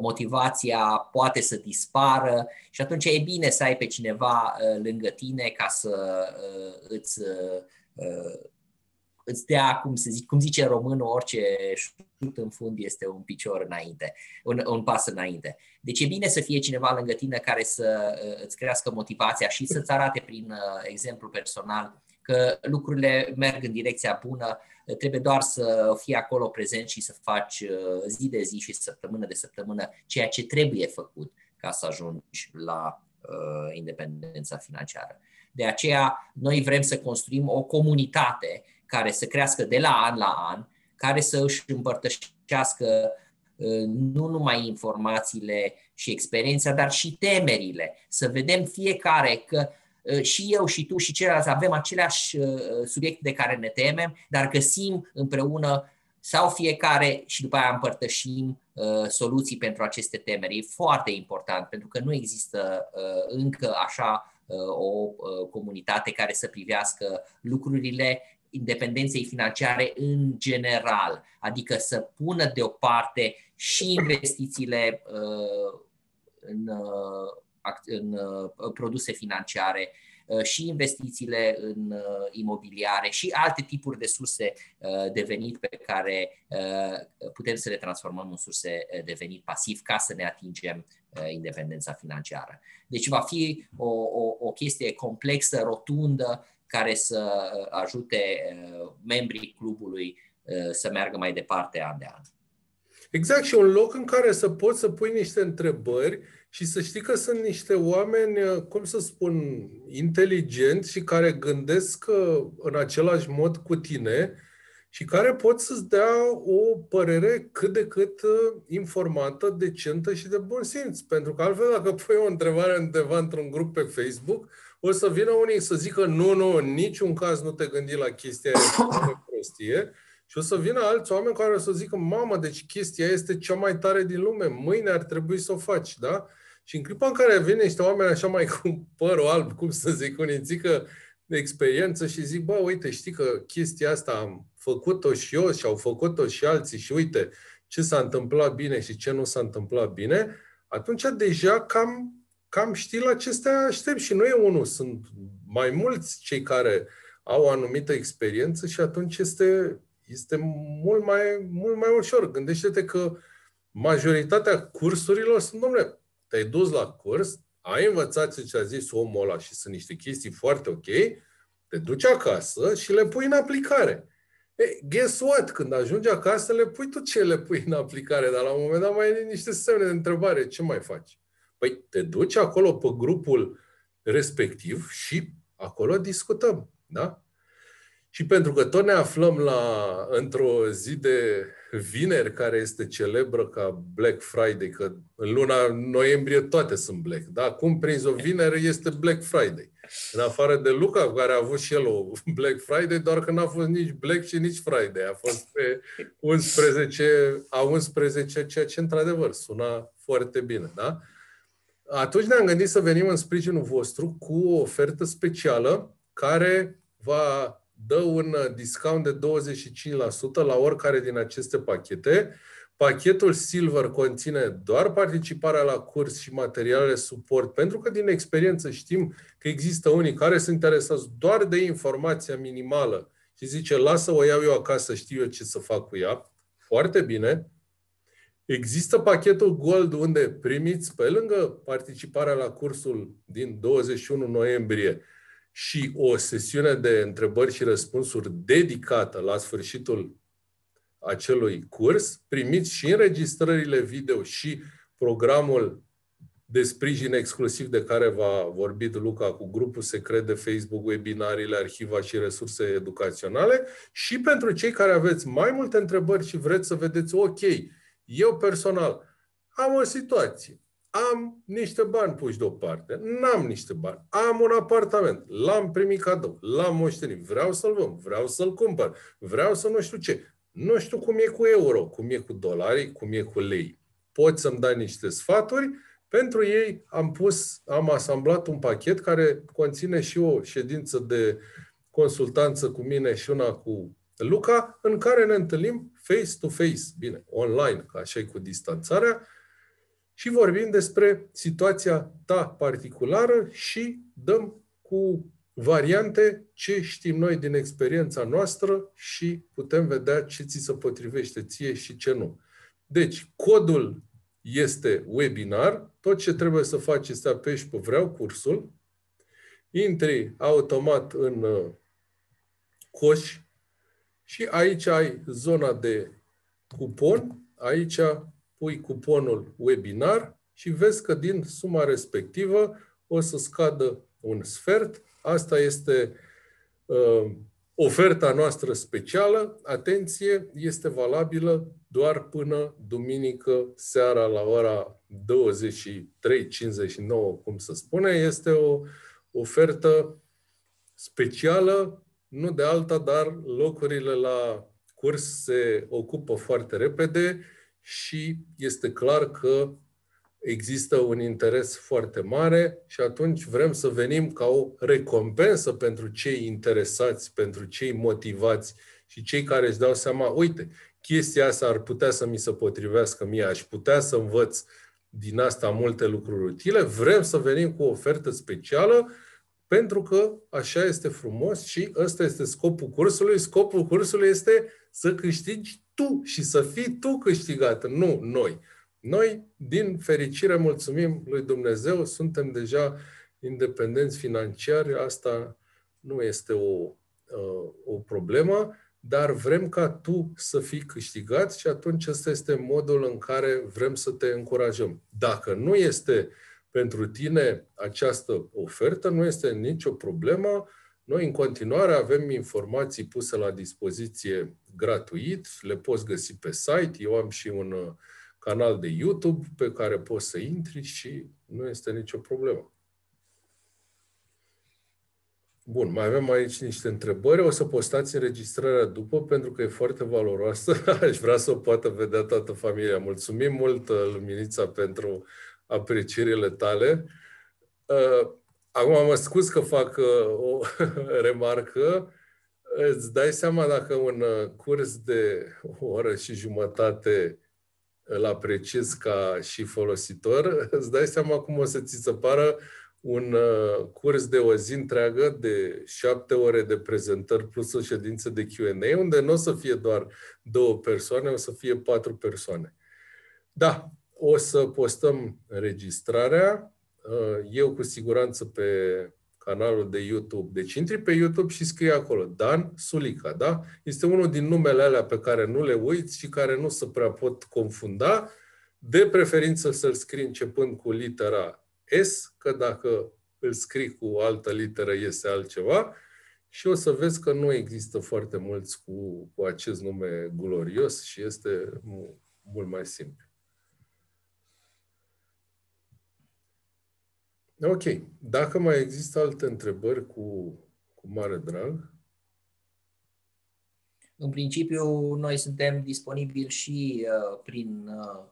motivația poate să dispară și atunci e bine să ai pe cineva lângă tine ca să îți îți dea, cum, se zic, cum zice românul, orice șut în fund este un picior înainte, un, un pas înainte. Deci e bine să fie cineva lângă tine care să uh, îți crească motivația și să-ți arate prin uh, exemplu personal că lucrurile merg în direcția bună, trebuie doar să fii acolo prezent și să faci uh, zi de zi și săptămână de săptămână ceea ce trebuie făcut ca să ajungi la independența financiară. De aceea, noi vrem să construim o comunitate care să crească de la an la an, care să își împărtășească nu numai informațiile și experiența, dar și temerile. Să vedem fiecare că și eu și tu și ceilalți avem aceleași subiecte de care ne temem, dar găsim împreună sau fiecare și după aia împărtășim soluții pentru aceste temeri. E foarte important pentru că nu există încă așa o comunitate care să privească lucrurile independenței financiare în general, adică să pună deoparte și investițiile uh, în, uh, în uh, produse financiare și investițiile în imobiliare și alte tipuri de surse de venit pe care putem să le transformăm în surse de venit pasiv ca să ne atingem independența financiară. Deci va fi o, o, o chestie complexă, rotundă, care să ajute membrii clubului să meargă mai departe an de an. Exact, și un loc în care să poți să pui niște întrebări și să știi că sunt niște oameni, cum să spun, inteligenți și care gândesc în același mod cu tine și care pot să-ți dea o părere cât de cât informată, decentă și de bun simț. Pentru că altfel, dacă pui o întrebare undeva într-un grup pe Facebook, o să vină unii să zică nu, nu, în niciun caz nu te gândi la chestia aia de prostie și o să vină alți oameni care o să zică mamă, deci chestia este cea mai tare din lume, mâine ar trebui să o faci, da? Și în clipa în care vine niște oameni așa mai cu părul alb, cum să zic, unițică de experiență și zic, bă, uite, știi că chestia asta am făcut-o și eu și au făcut-o și alții și uite ce s-a întâmplat bine și ce nu s-a întâmplat bine, atunci deja cam cam știi la ce te aștept și nu e unul, sunt mai mulți cei care au o anumită experiență și atunci este, este mult, mai, mult mai ușor. Gândește-te că majoritatea cursurilor sunt, domnule, te-ai dus la curs, ai învățat ce a zis omul ăla și sunt niște chestii foarte ok, te duci acasă și le pui în aplicare. E, guess what? Când ajungi acasă, le pui tu ce le pui în aplicare, dar la un moment dat mai ai niște semne de întrebare. Ce mai faci? Păi te duci acolo pe grupul respectiv și acolo discutăm. Da? Și pentru că tot ne aflăm la, într-o zi de vineri care este celebră ca Black Friday, că în luna noiembrie toate sunt Black. Da? Cum prinzi o vineri este Black Friday. În afară de Luca, care a avut și el o Black Friday, doar că n-a fost nici Black și nici Friday. A fost pe 11, a 11, ceea ce într-adevăr suna foarte bine. Da? atunci ne-am gândit să venim în sprijinul vostru cu o ofertă specială care va dă un discount de 25% la oricare din aceste pachete. Pachetul Silver conține doar participarea la curs și materiale suport, pentru că din experiență știm că există unii care sunt interesați doar de informația minimală și zice, lasă o iau eu acasă, știu eu ce să fac cu ea. Foarte bine. Există pachetul Gold unde primiți, pe lângă participarea la cursul din 21 noiembrie, și o sesiune de întrebări și răspunsuri dedicată la sfârșitul acelui curs, primiți și înregistrările video și programul de sprijin exclusiv de care va vorbit Luca cu grupul secret de Facebook, webinariile, arhiva și resurse educaționale și pentru cei care aveți mai multe întrebări și vreți să vedeți, ok, eu personal am o situație. Am niște bani puși deoparte, n-am niște bani, am un apartament, l-am primit cadou, l-am moștenit, vreau să-l vând, vreau să-l cumpăr, vreau să nu știu ce. Nu știu cum e cu euro, cum e cu dolari, cum e cu lei. Poți să-mi dai niște sfaturi? Pentru ei am pus, am asamblat un pachet care conține și o ședință de consultanță cu mine și una cu Luca, în care ne întâlnim face-to-face, bine, online, ca așa cu distanțarea, și vorbim despre situația ta particulară și dăm cu variante ce știm noi din experiența noastră și putem vedea ce ți se potrivește ție și ce nu. Deci, codul este webinar, tot ce trebuie să faci este apeși pe vreau cursul, intri automat în uh, coș și aici ai zona de cupon, aici pui cuponul webinar și vezi că din suma respectivă o să scadă un sfert. Asta este uh, oferta noastră specială. Atenție, este valabilă doar până duminică seara la ora 23.59, cum se spune. Este o ofertă specială, nu de alta, dar locurile la curs se ocupă foarte repede și este clar că există un interes foarte mare și atunci vrem să venim ca o recompensă pentru cei interesați, pentru cei motivați și cei care își dau seama, uite, chestia asta ar putea să mi se potrivească mie, aș putea să învăț din asta multe lucruri utile, vrem să venim cu o ofertă specială pentru că așa este frumos și ăsta este scopul cursului. Scopul cursului este să câștigi tu și să fii tu câștigat, nu noi. Noi, din fericire, mulțumim lui Dumnezeu, suntem deja independenți financiari, asta nu este o, uh, o problemă, dar vrem ca tu să fii câștigat și atunci ăsta este modul în care vrem să te încurajăm. Dacă nu este pentru tine această ofertă, nu este nicio problemă, noi în continuare avem informații puse la dispoziție gratuit, le poți găsi pe site, eu am și un uh, canal de YouTube pe care poți să intri și nu este nicio problemă. Bun, mai avem aici niște întrebări. O să postați înregistrarea după, pentru că e foarte valoroasă. Aș vrea să o poată vedea toată familia. Mulțumim mult, uh, Luminița, pentru aprecierile tale. Uh, acum mă scuz că fac o remarcă. Îți dai seama dacă un curs de o oră și jumătate îl apreciez ca și folositor, îți dai seama cum o să ți se pară un uh, curs de o zi întreagă de șapte ore de prezentări plus o ședință de Q&A, unde nu o să fie doar două persoane, o să fie patru persoane. Da, o să postăm înregistrarea. Uh, eu cu siguranță pe canalul de YouTube. Deci intri pe YouTube și scrie acolo Dan Sulica, da? Este unul din numele alea pe care nu le uiți și care nu se prea pot confunda. De preferință să-l scrii începând cu litera S, că dacă îl scrii cu o altă literă iese altceva. Și o să vezi că nu există foarte mulți cu, cu acest nume glorios și este mult mai simplu. Ok. Dacă mai există alte întrebări cu, cu mare drag. În principiu, noi suntem disponibili și uh, prin uh,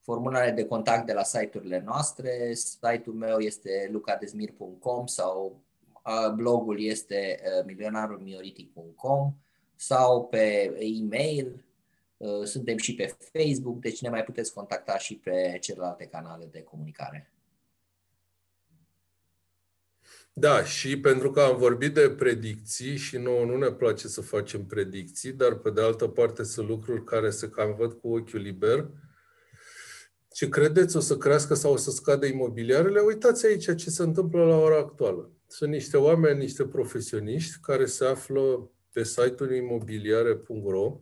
formulare de contact de la site-urile noastre. Site-ul meu este lucadesmir.com sau uh, blogul este uh, milionarulmioritic.com sau pe e-mail. Uh, suntem și pe Facebook, deci ne mai puteți contacta și pe celelalte canale de comunicare. Da, și pentru că am vorbit de predicții și nouă nu ne place să facem predicții, dar pe de altă parte sunt lucruri care se cam văd cu ochiul liber. Ce credeți o să crească sau o să scadă imobiliarele? Uitați aici ce se întâmplă la ora actuală. Sunt niște oameni, niște profesioniști care se află pe site-ul imobiliare.ro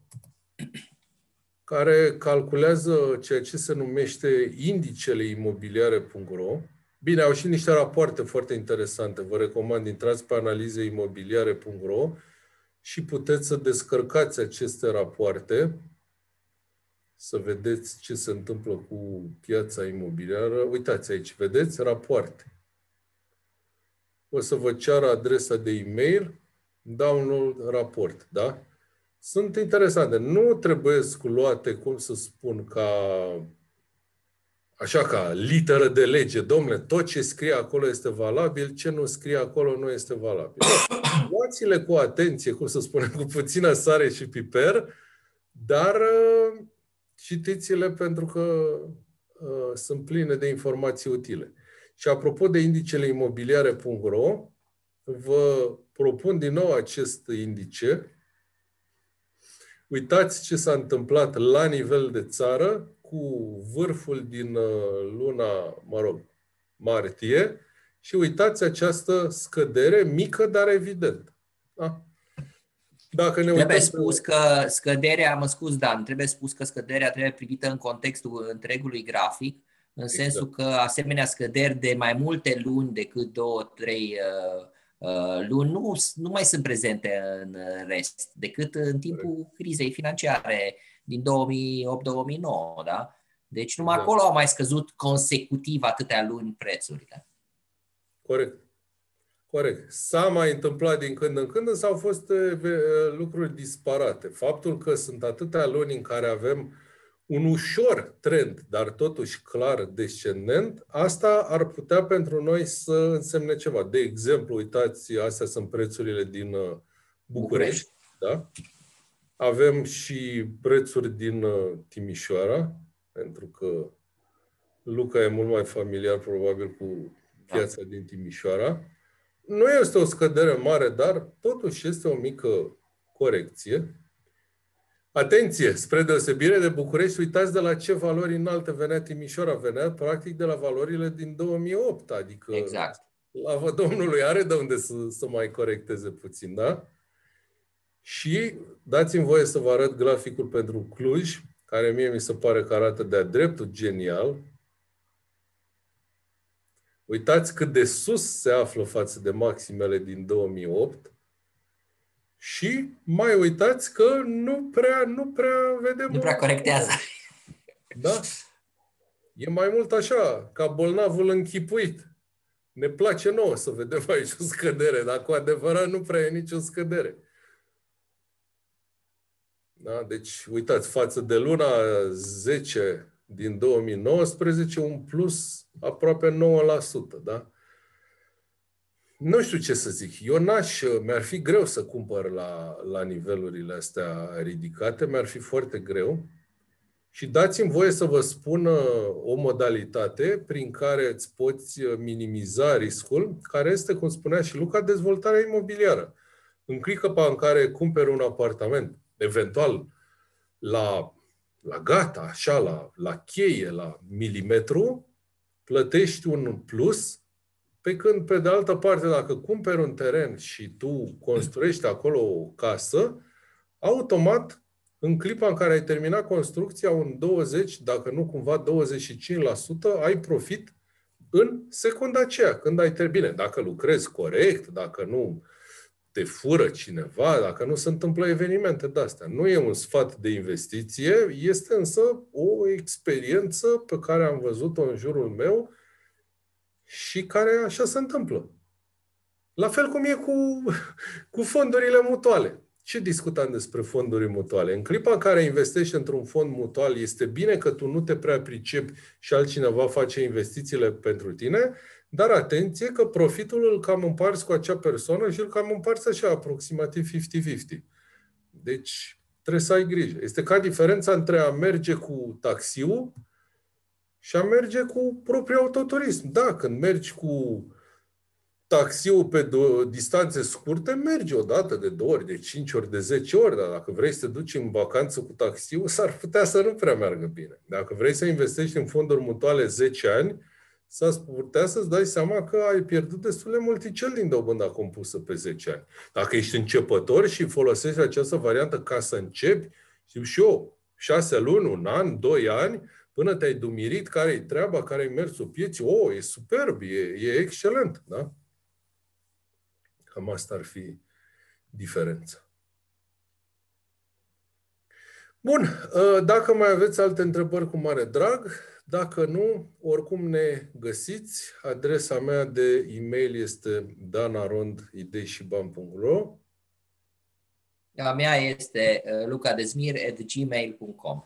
care calculează ceea ce se numește indicele imobiliare.ro Bine, au și niște rapoarte foarte interesante. Vă recomand, intrați pe analizeimobiliare.ro și puteți să descărcați aceste rapoarte, să vedeți ce se întâmplă cu piața imobiliară. Uitați aici, vedeți? Rapoarte. O să vă ceară adresa de e-mail, download raport, da? Sunt interesante. Nu trebuie luate, cum să spun, ca așa ca literă de lege, domnule, tot ce scrie acolo este valabil, ce nu scrie acolo nu este valabil. Luați-le cu atenție, cum să spunem, cu puțină sare și piper, dar uh, citiți-le pentru că uh, sunt pline de informații utile. Și apropo de indicele imobiliare.ro, vă propun din nou acest indice. Uitați ce s-a întâmplat la nivel de țară cu vârful din uh, luna, mă rog, martie și uitați această scădere mică, dar evident. Da? Dacă ne trebuie spus că scăderea, mă scuz Dan, trebuie spus că scăderea trebuie privită în contextul întregului grafic. în exact. sensul că asemenea scăderi de mai multe luni decât două, trei uh, uh, luni nu, nu mai sunt prezente în rest, decât în timpul Corect. crizei financiare din 2008-2009, da? Deci numai exact. acolo au mai scăzut consecutiv atâtea luni prețurile. Corect. Corect. S-a mai întâmplat din când în când, însă au fost lucruri disparate. Faptul că sunt atâtea luni în care avem un ușor trend, dar totuși clar descendent, asta ar putea pentru noi să însemne ceva. De exemplu, uitați, astea sunt prețurile din uh, București, da? Avem și prețuri din uh, Timișoara, pentru că Luca e mult mai familiar probabil cu piața da. din Timișoara. Nu este o scădere mare, dar totuși este o mică corecție. Atenție! Spre deosebire de București, uitați de la ce valori înalte venea Timișoara. Venea practic de la valorile din 2008, adică exact. la Domnului are de unde să, să mai corecteze puțin, da? Și dați-mi voie să vă arăt graficul pentru Cluj, care mie mi se pare că arată de-a dreptul genial. Uitați cât de sus se află față de maximele din 2008 și mai uitați că nu prea, nu prea vedem... Nu prea corectează. Da? E mai mult așa, ca bolnavul închipuit. Ne place nouă să vedem aici o scădere, dar cu adevărat nu prea e nicio scădere. Da? Deci, uitați, față de luna 10 din 2019, un plus aproape 9%. Da? Nu știu ce să zic. Eu n-aș, mi-ar fi greu să cumpăr la, la nivelurile astea ridicate, mi-ar fi foarte greu. Și dați-mi voie să vă spun o modalitate prin care îți poți minimiza riscul, care este, cum spunea și Luca, dezvoltarea imobiliară. În clică în care cumperi un apartament, eventual la, la gata, așa, la, la cheie, la milimetru, plătești un plus pe când, pe de altă parte, dacă cumperi un teren și tu construiești acolo o casă, automat, în clipa în care ai terminat construcția, un 20, dacă nu cumva 25%, ai profit în secunda aceea, când ai terminat. Dacă lucrezi corect, dacă nu te fură cineva, dacă nu se întâmplă evenimente de astea. Nu e un sfat de investiție, este însă o experiență pe care am văzut-o în jurul meu și care așa se întâmplă. La fel cum e cu, cu fondurile mutuale. Ce discutam despre fonduri mutuale? În clipa în care investești într-un fond mutual, este bine că tu nu te prea pricepi și altcineva face investițiile pentru tine, dar atenție că profitul îl cam împarți cu acea persoană și îl cam împarți așa, aproximativ 50-50. Deci trebuie să ai grijă. Este ca diferența între a merge cu taxiul și a merge cu propriul autoturism. Da, când mergi cu taxiul pe distanțe scurte, mergi o dată, de două ori, de cinci ori, de zece ori, dar dacă vrei să te duci în vacanță cu taxiul, s-ar putea să nu prea meargă bine. Dacă vrei să investești în fonduri mutuale 10 ani, s-ar putea să-ți dai seama că ai pierdut destule multicel din dobânda compusă pe 10 ani. Dacă ești începător și folosești această variantă ca să începi, știu și eu, 6 luni, un an, 2 ani, până te-ai dumirit care-i treaba, care-i mersul pieții, o, oh, e superb, e, e excelent, da? Cam asta ar fi diferența. Bun, ă, dacă mai aveți alte întrebări cu mare drag, dacă nu, oricum ne găsiți. Adresa mea de e-mail este danarond.ideishiban.ro A mea este ă, lucadezmir.gmail.com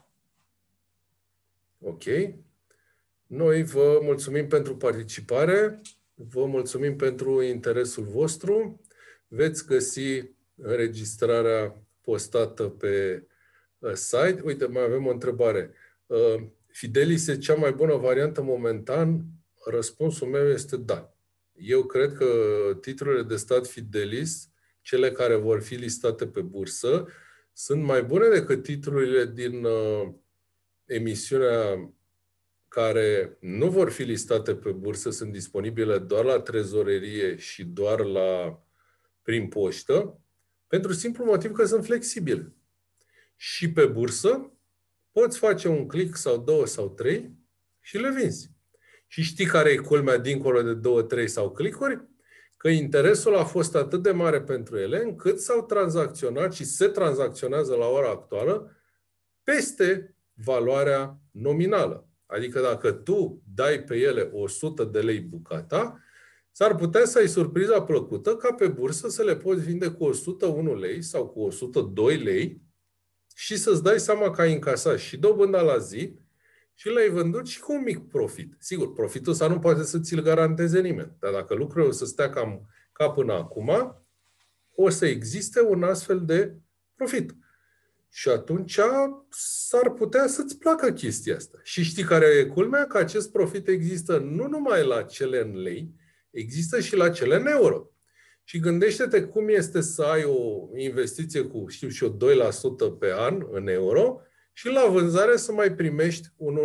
Ok. Noi vă mulțumim pentru participare, vă mulțumim pentru interesul vostru. Veți găsi înregistrarea postată pe uh, site. Uite, mai avem o întrebare. Uh, Fidelis e cea mai bună variantă momentan? Răspunsul meu este da. Eu cred că titlurile de stat Fidelis, cele care vor fi listate pe bursă, sunt mai bune decât titlurile din uh, emisiunea care nu vor fi listate pe bursă, sunt disponibile doar la trezorerie și doar la prin poștă, pentru simplu motiv că sunt flexibile. Și pe bursă poți face un click sau două sau trei și le vinzi. Și știi care e culmea dincolo de două, trei sau clicuri? Că interesul a fost atât de mare pentru ele, încât s-au tranzacționat și se tranzacționează la ora actuală peste valoarea nominală. Adică dacă tu dai pe ele 100 de lei bucata, s-ar putea să ai surpriza plăcută ca pe bursă să le poți vinde cu 101 lei sau cu 102 lei și să-ți dai seama că ai încasat și dobânda la zi și l-ai vândut și cu un mic profit. Sigur, profitul ăsta nu poate să ți-l garanteze nimeni, dar dacă lucrurile o să stea cam ca până acum, o să existe un astfel de profit. Și atunci s-ar putea să-ți placă chestia asta. Și știi care e culmea? Că acest profit există nu numai la cele în lei, există și la cele în euro. Și gândește-te cum este să ai o investiție cu, știu și eu, 2% pe an în euro și la vânzare să mai primești un 1%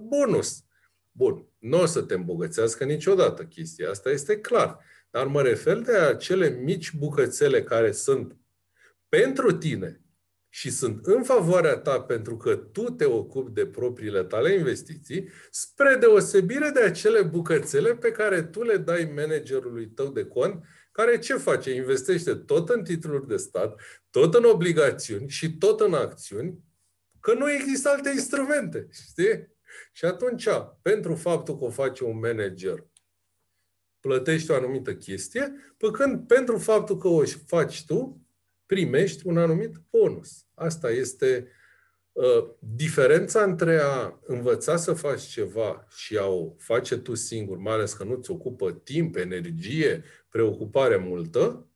bonus. Bun, nu o să te îmbogățească niciodată chestia asta, este clar. Dar mă refer de acele mici bucățele care sunt pentru tine și sunt în favoarea ta pentru că tu te ocupi de propriile tale investiții, spre deosebire de acele bucățele pe care tu le dai managerului tău de cont, care ce face? Investește tot în titluri de stat, tot în obligațiuni și tot în acțiuni, că nu există alte instrumente, știi? Și atunci, pentru faptul că o face un manager, plătești o anumită chestie, pe când pentru faptul că o faci tu, primești un anumit bonus. Asta este uh, diferența între a învăța să faci ceva și a o face tu singur, mai ales că nu-ți ocupă timp, energie, preocupare multă,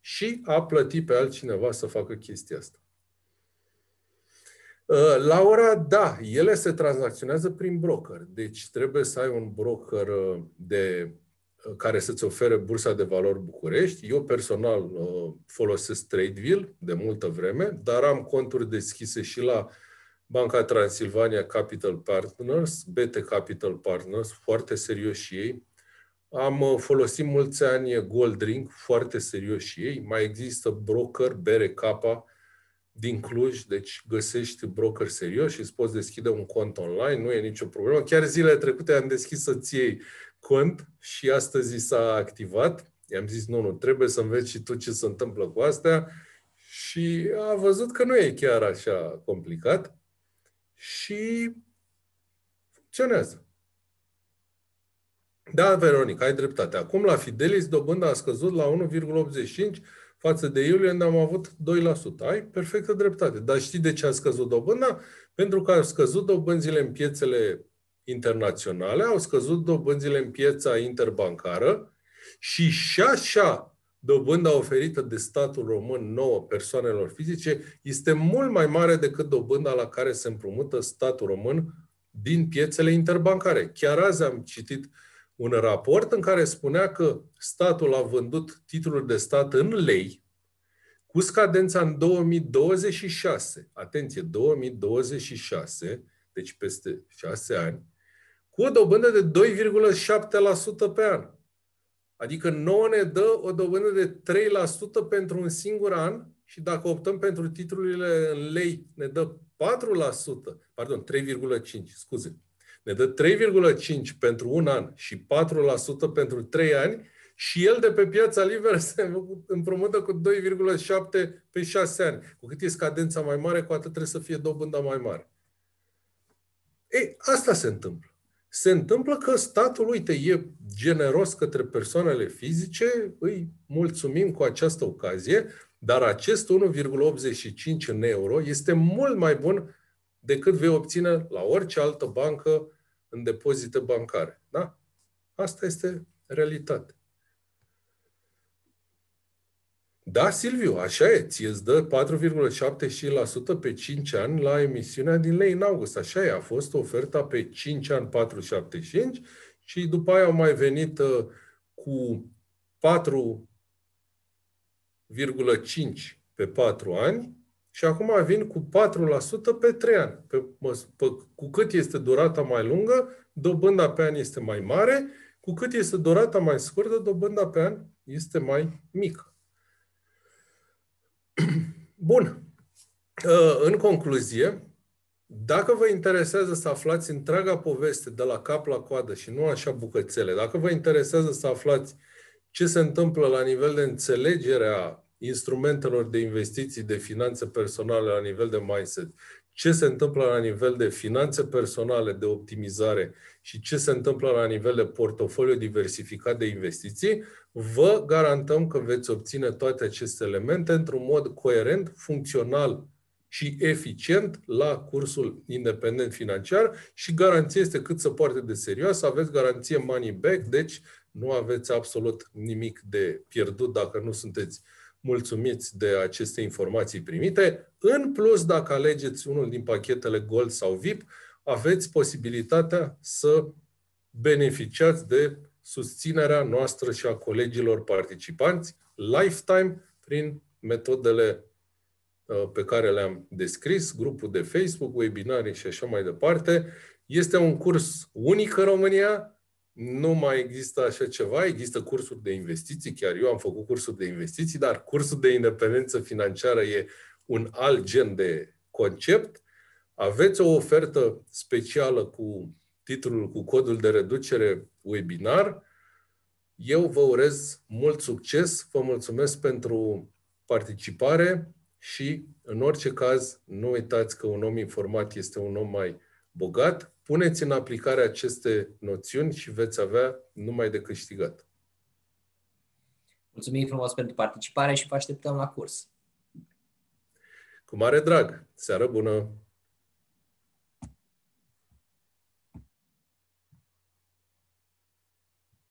și a plăti pe altcineva să facă chestia asta. Uh, la ora, da, ele se tranzacționează prin broker. Deci trebuie să ai un broker uh, de care să-ți ofere bursa de valori București. Eu personal uh, folosesc TradeVille de multă vreme, dar am conturi deschise și la Banca Transilvania Capital Partners, BT Capital Partners, foarte serios și ei. Am uh, folosit mulți ani Goldring, foarte serios și ei. Mai există broker, BRK, din Cluj, deci găsești broker serios și îți poți deschide un cont online, nu e nicio problemă. Chiar zilele trecute am deschis să-ți iei cont și astăzi s-a activat. I-am zis, nu, nu, trebuie să înveți și tu ce se întâmplă cu astea și a văzut că nu e chiar așa complicat și funcționează. Da, Veronica, ai dreptate. Acum la Fidelis dobânda a scăzut la 1,85 față de iulie unde am avut 2%. Ai perfectă dreptate. Dar știi de ce a scăzut dobânda? Pentru că a scăzut dobânzile în piețele internaționale, au scăzut dobânzile în piața interbancară și și așa dobânda oferită de statul român nouă persoanelor fizice este mult mai mare decât dobânda la care se împrumută statul român din piețele interbancare. Chiar azi am citit un raport în care spunea că statul a vândut titluri de stat în lei cu scadența în 2026. Atenție, 2026, deci peste 6 ani, cu o dobândă de 2,7% pe an. Adică nouă ne dă o dobândă de 3% pentru un singur an și dacă optăm pentru titlurile în lei, ne dă 4%, pardon, 3,5, scuze. Ne dă 3,5 pentru un an și 4% pentru 3 ani și el de pe piața liberă se împrumută cu 2,7 pe 6 ani. Cu cât e scadența mai mare, cu atât trebuie să fie dobânda mai mare. Ei, asta se întâmplă se întâmplă că statul, uite, e generos către persoanele fizice, îi mulțumim cu această ocazie, dar acest 1,85 în euro este mult mai bun decât vei obține la orice altă bancă în depozite bancare. Da? Asta este realitate. Da, Silviu, așa e. Ți îți dă 4,7% pe 5 ani la emisiunea din lei în august. Așa e. A fost oferta pe 5 ani 4,75 și după aia au mai venit uh, cu 4,5 pe 4 ani și acum vin cu 4% pe 3 ani. Pe, pe, cu cât este durata mai lungă, dobânda pe an este mai mare, cu cât este durata mai scurtă, dobânda pe an este mai mică. Bun. Uh, în concluzie, Dacă vă interesează să aflați întreaga poveste de la cap la coadă și nu așa bucățele, dacă vă interesează să aflați ce se întâmplă la nivel de înțelegere a instrumentelor de investiții, de finanțe personale la nivel de mindset, ce se întâmplă la nivel de finanțe personale, de optimizare și ce se întâmplă la nivel de portofoliu diversificat de investiții, vă garantăm că veți obține toate aceste elemente într-un mod coerent, funcțional și eficient la cursul independent financiar și garanția este cât să poate de serios. Aveți garanție money back, deci nu aveți absolut nimic de pierdut dacă nu sunteți mulțumiți de aceste informații primite. În plus, dacă alegeți unul din pachetele Gold sau VIP, aveți posibilitatea să beneficiați de susținerea noastră și a colegilor participanți lifetime prin metodele uh, pe care le-am descris, grupul de Facebook, webinarii și așa mai departe. Este un curs unic în România, nu mai există așa ceva, există cursuri de investiții, chiar eu am făcut cursuri de investiții, dar cursul de independență financiară e un alt gen de concept. Aveți o ofertă specială cu titlul, cu codul de reducere webinar. Eu vă urez mult succes, vă mulțumesc pentru participare și, în orice caz, nu uitați că un om informat este un om mai bogat, puneți în aplicare aceste noțiuni și veți avea numai de câștigat. Mulțumim frumos pentru participare și vă așteptăm la curs. Cu mare drag! Seară bună!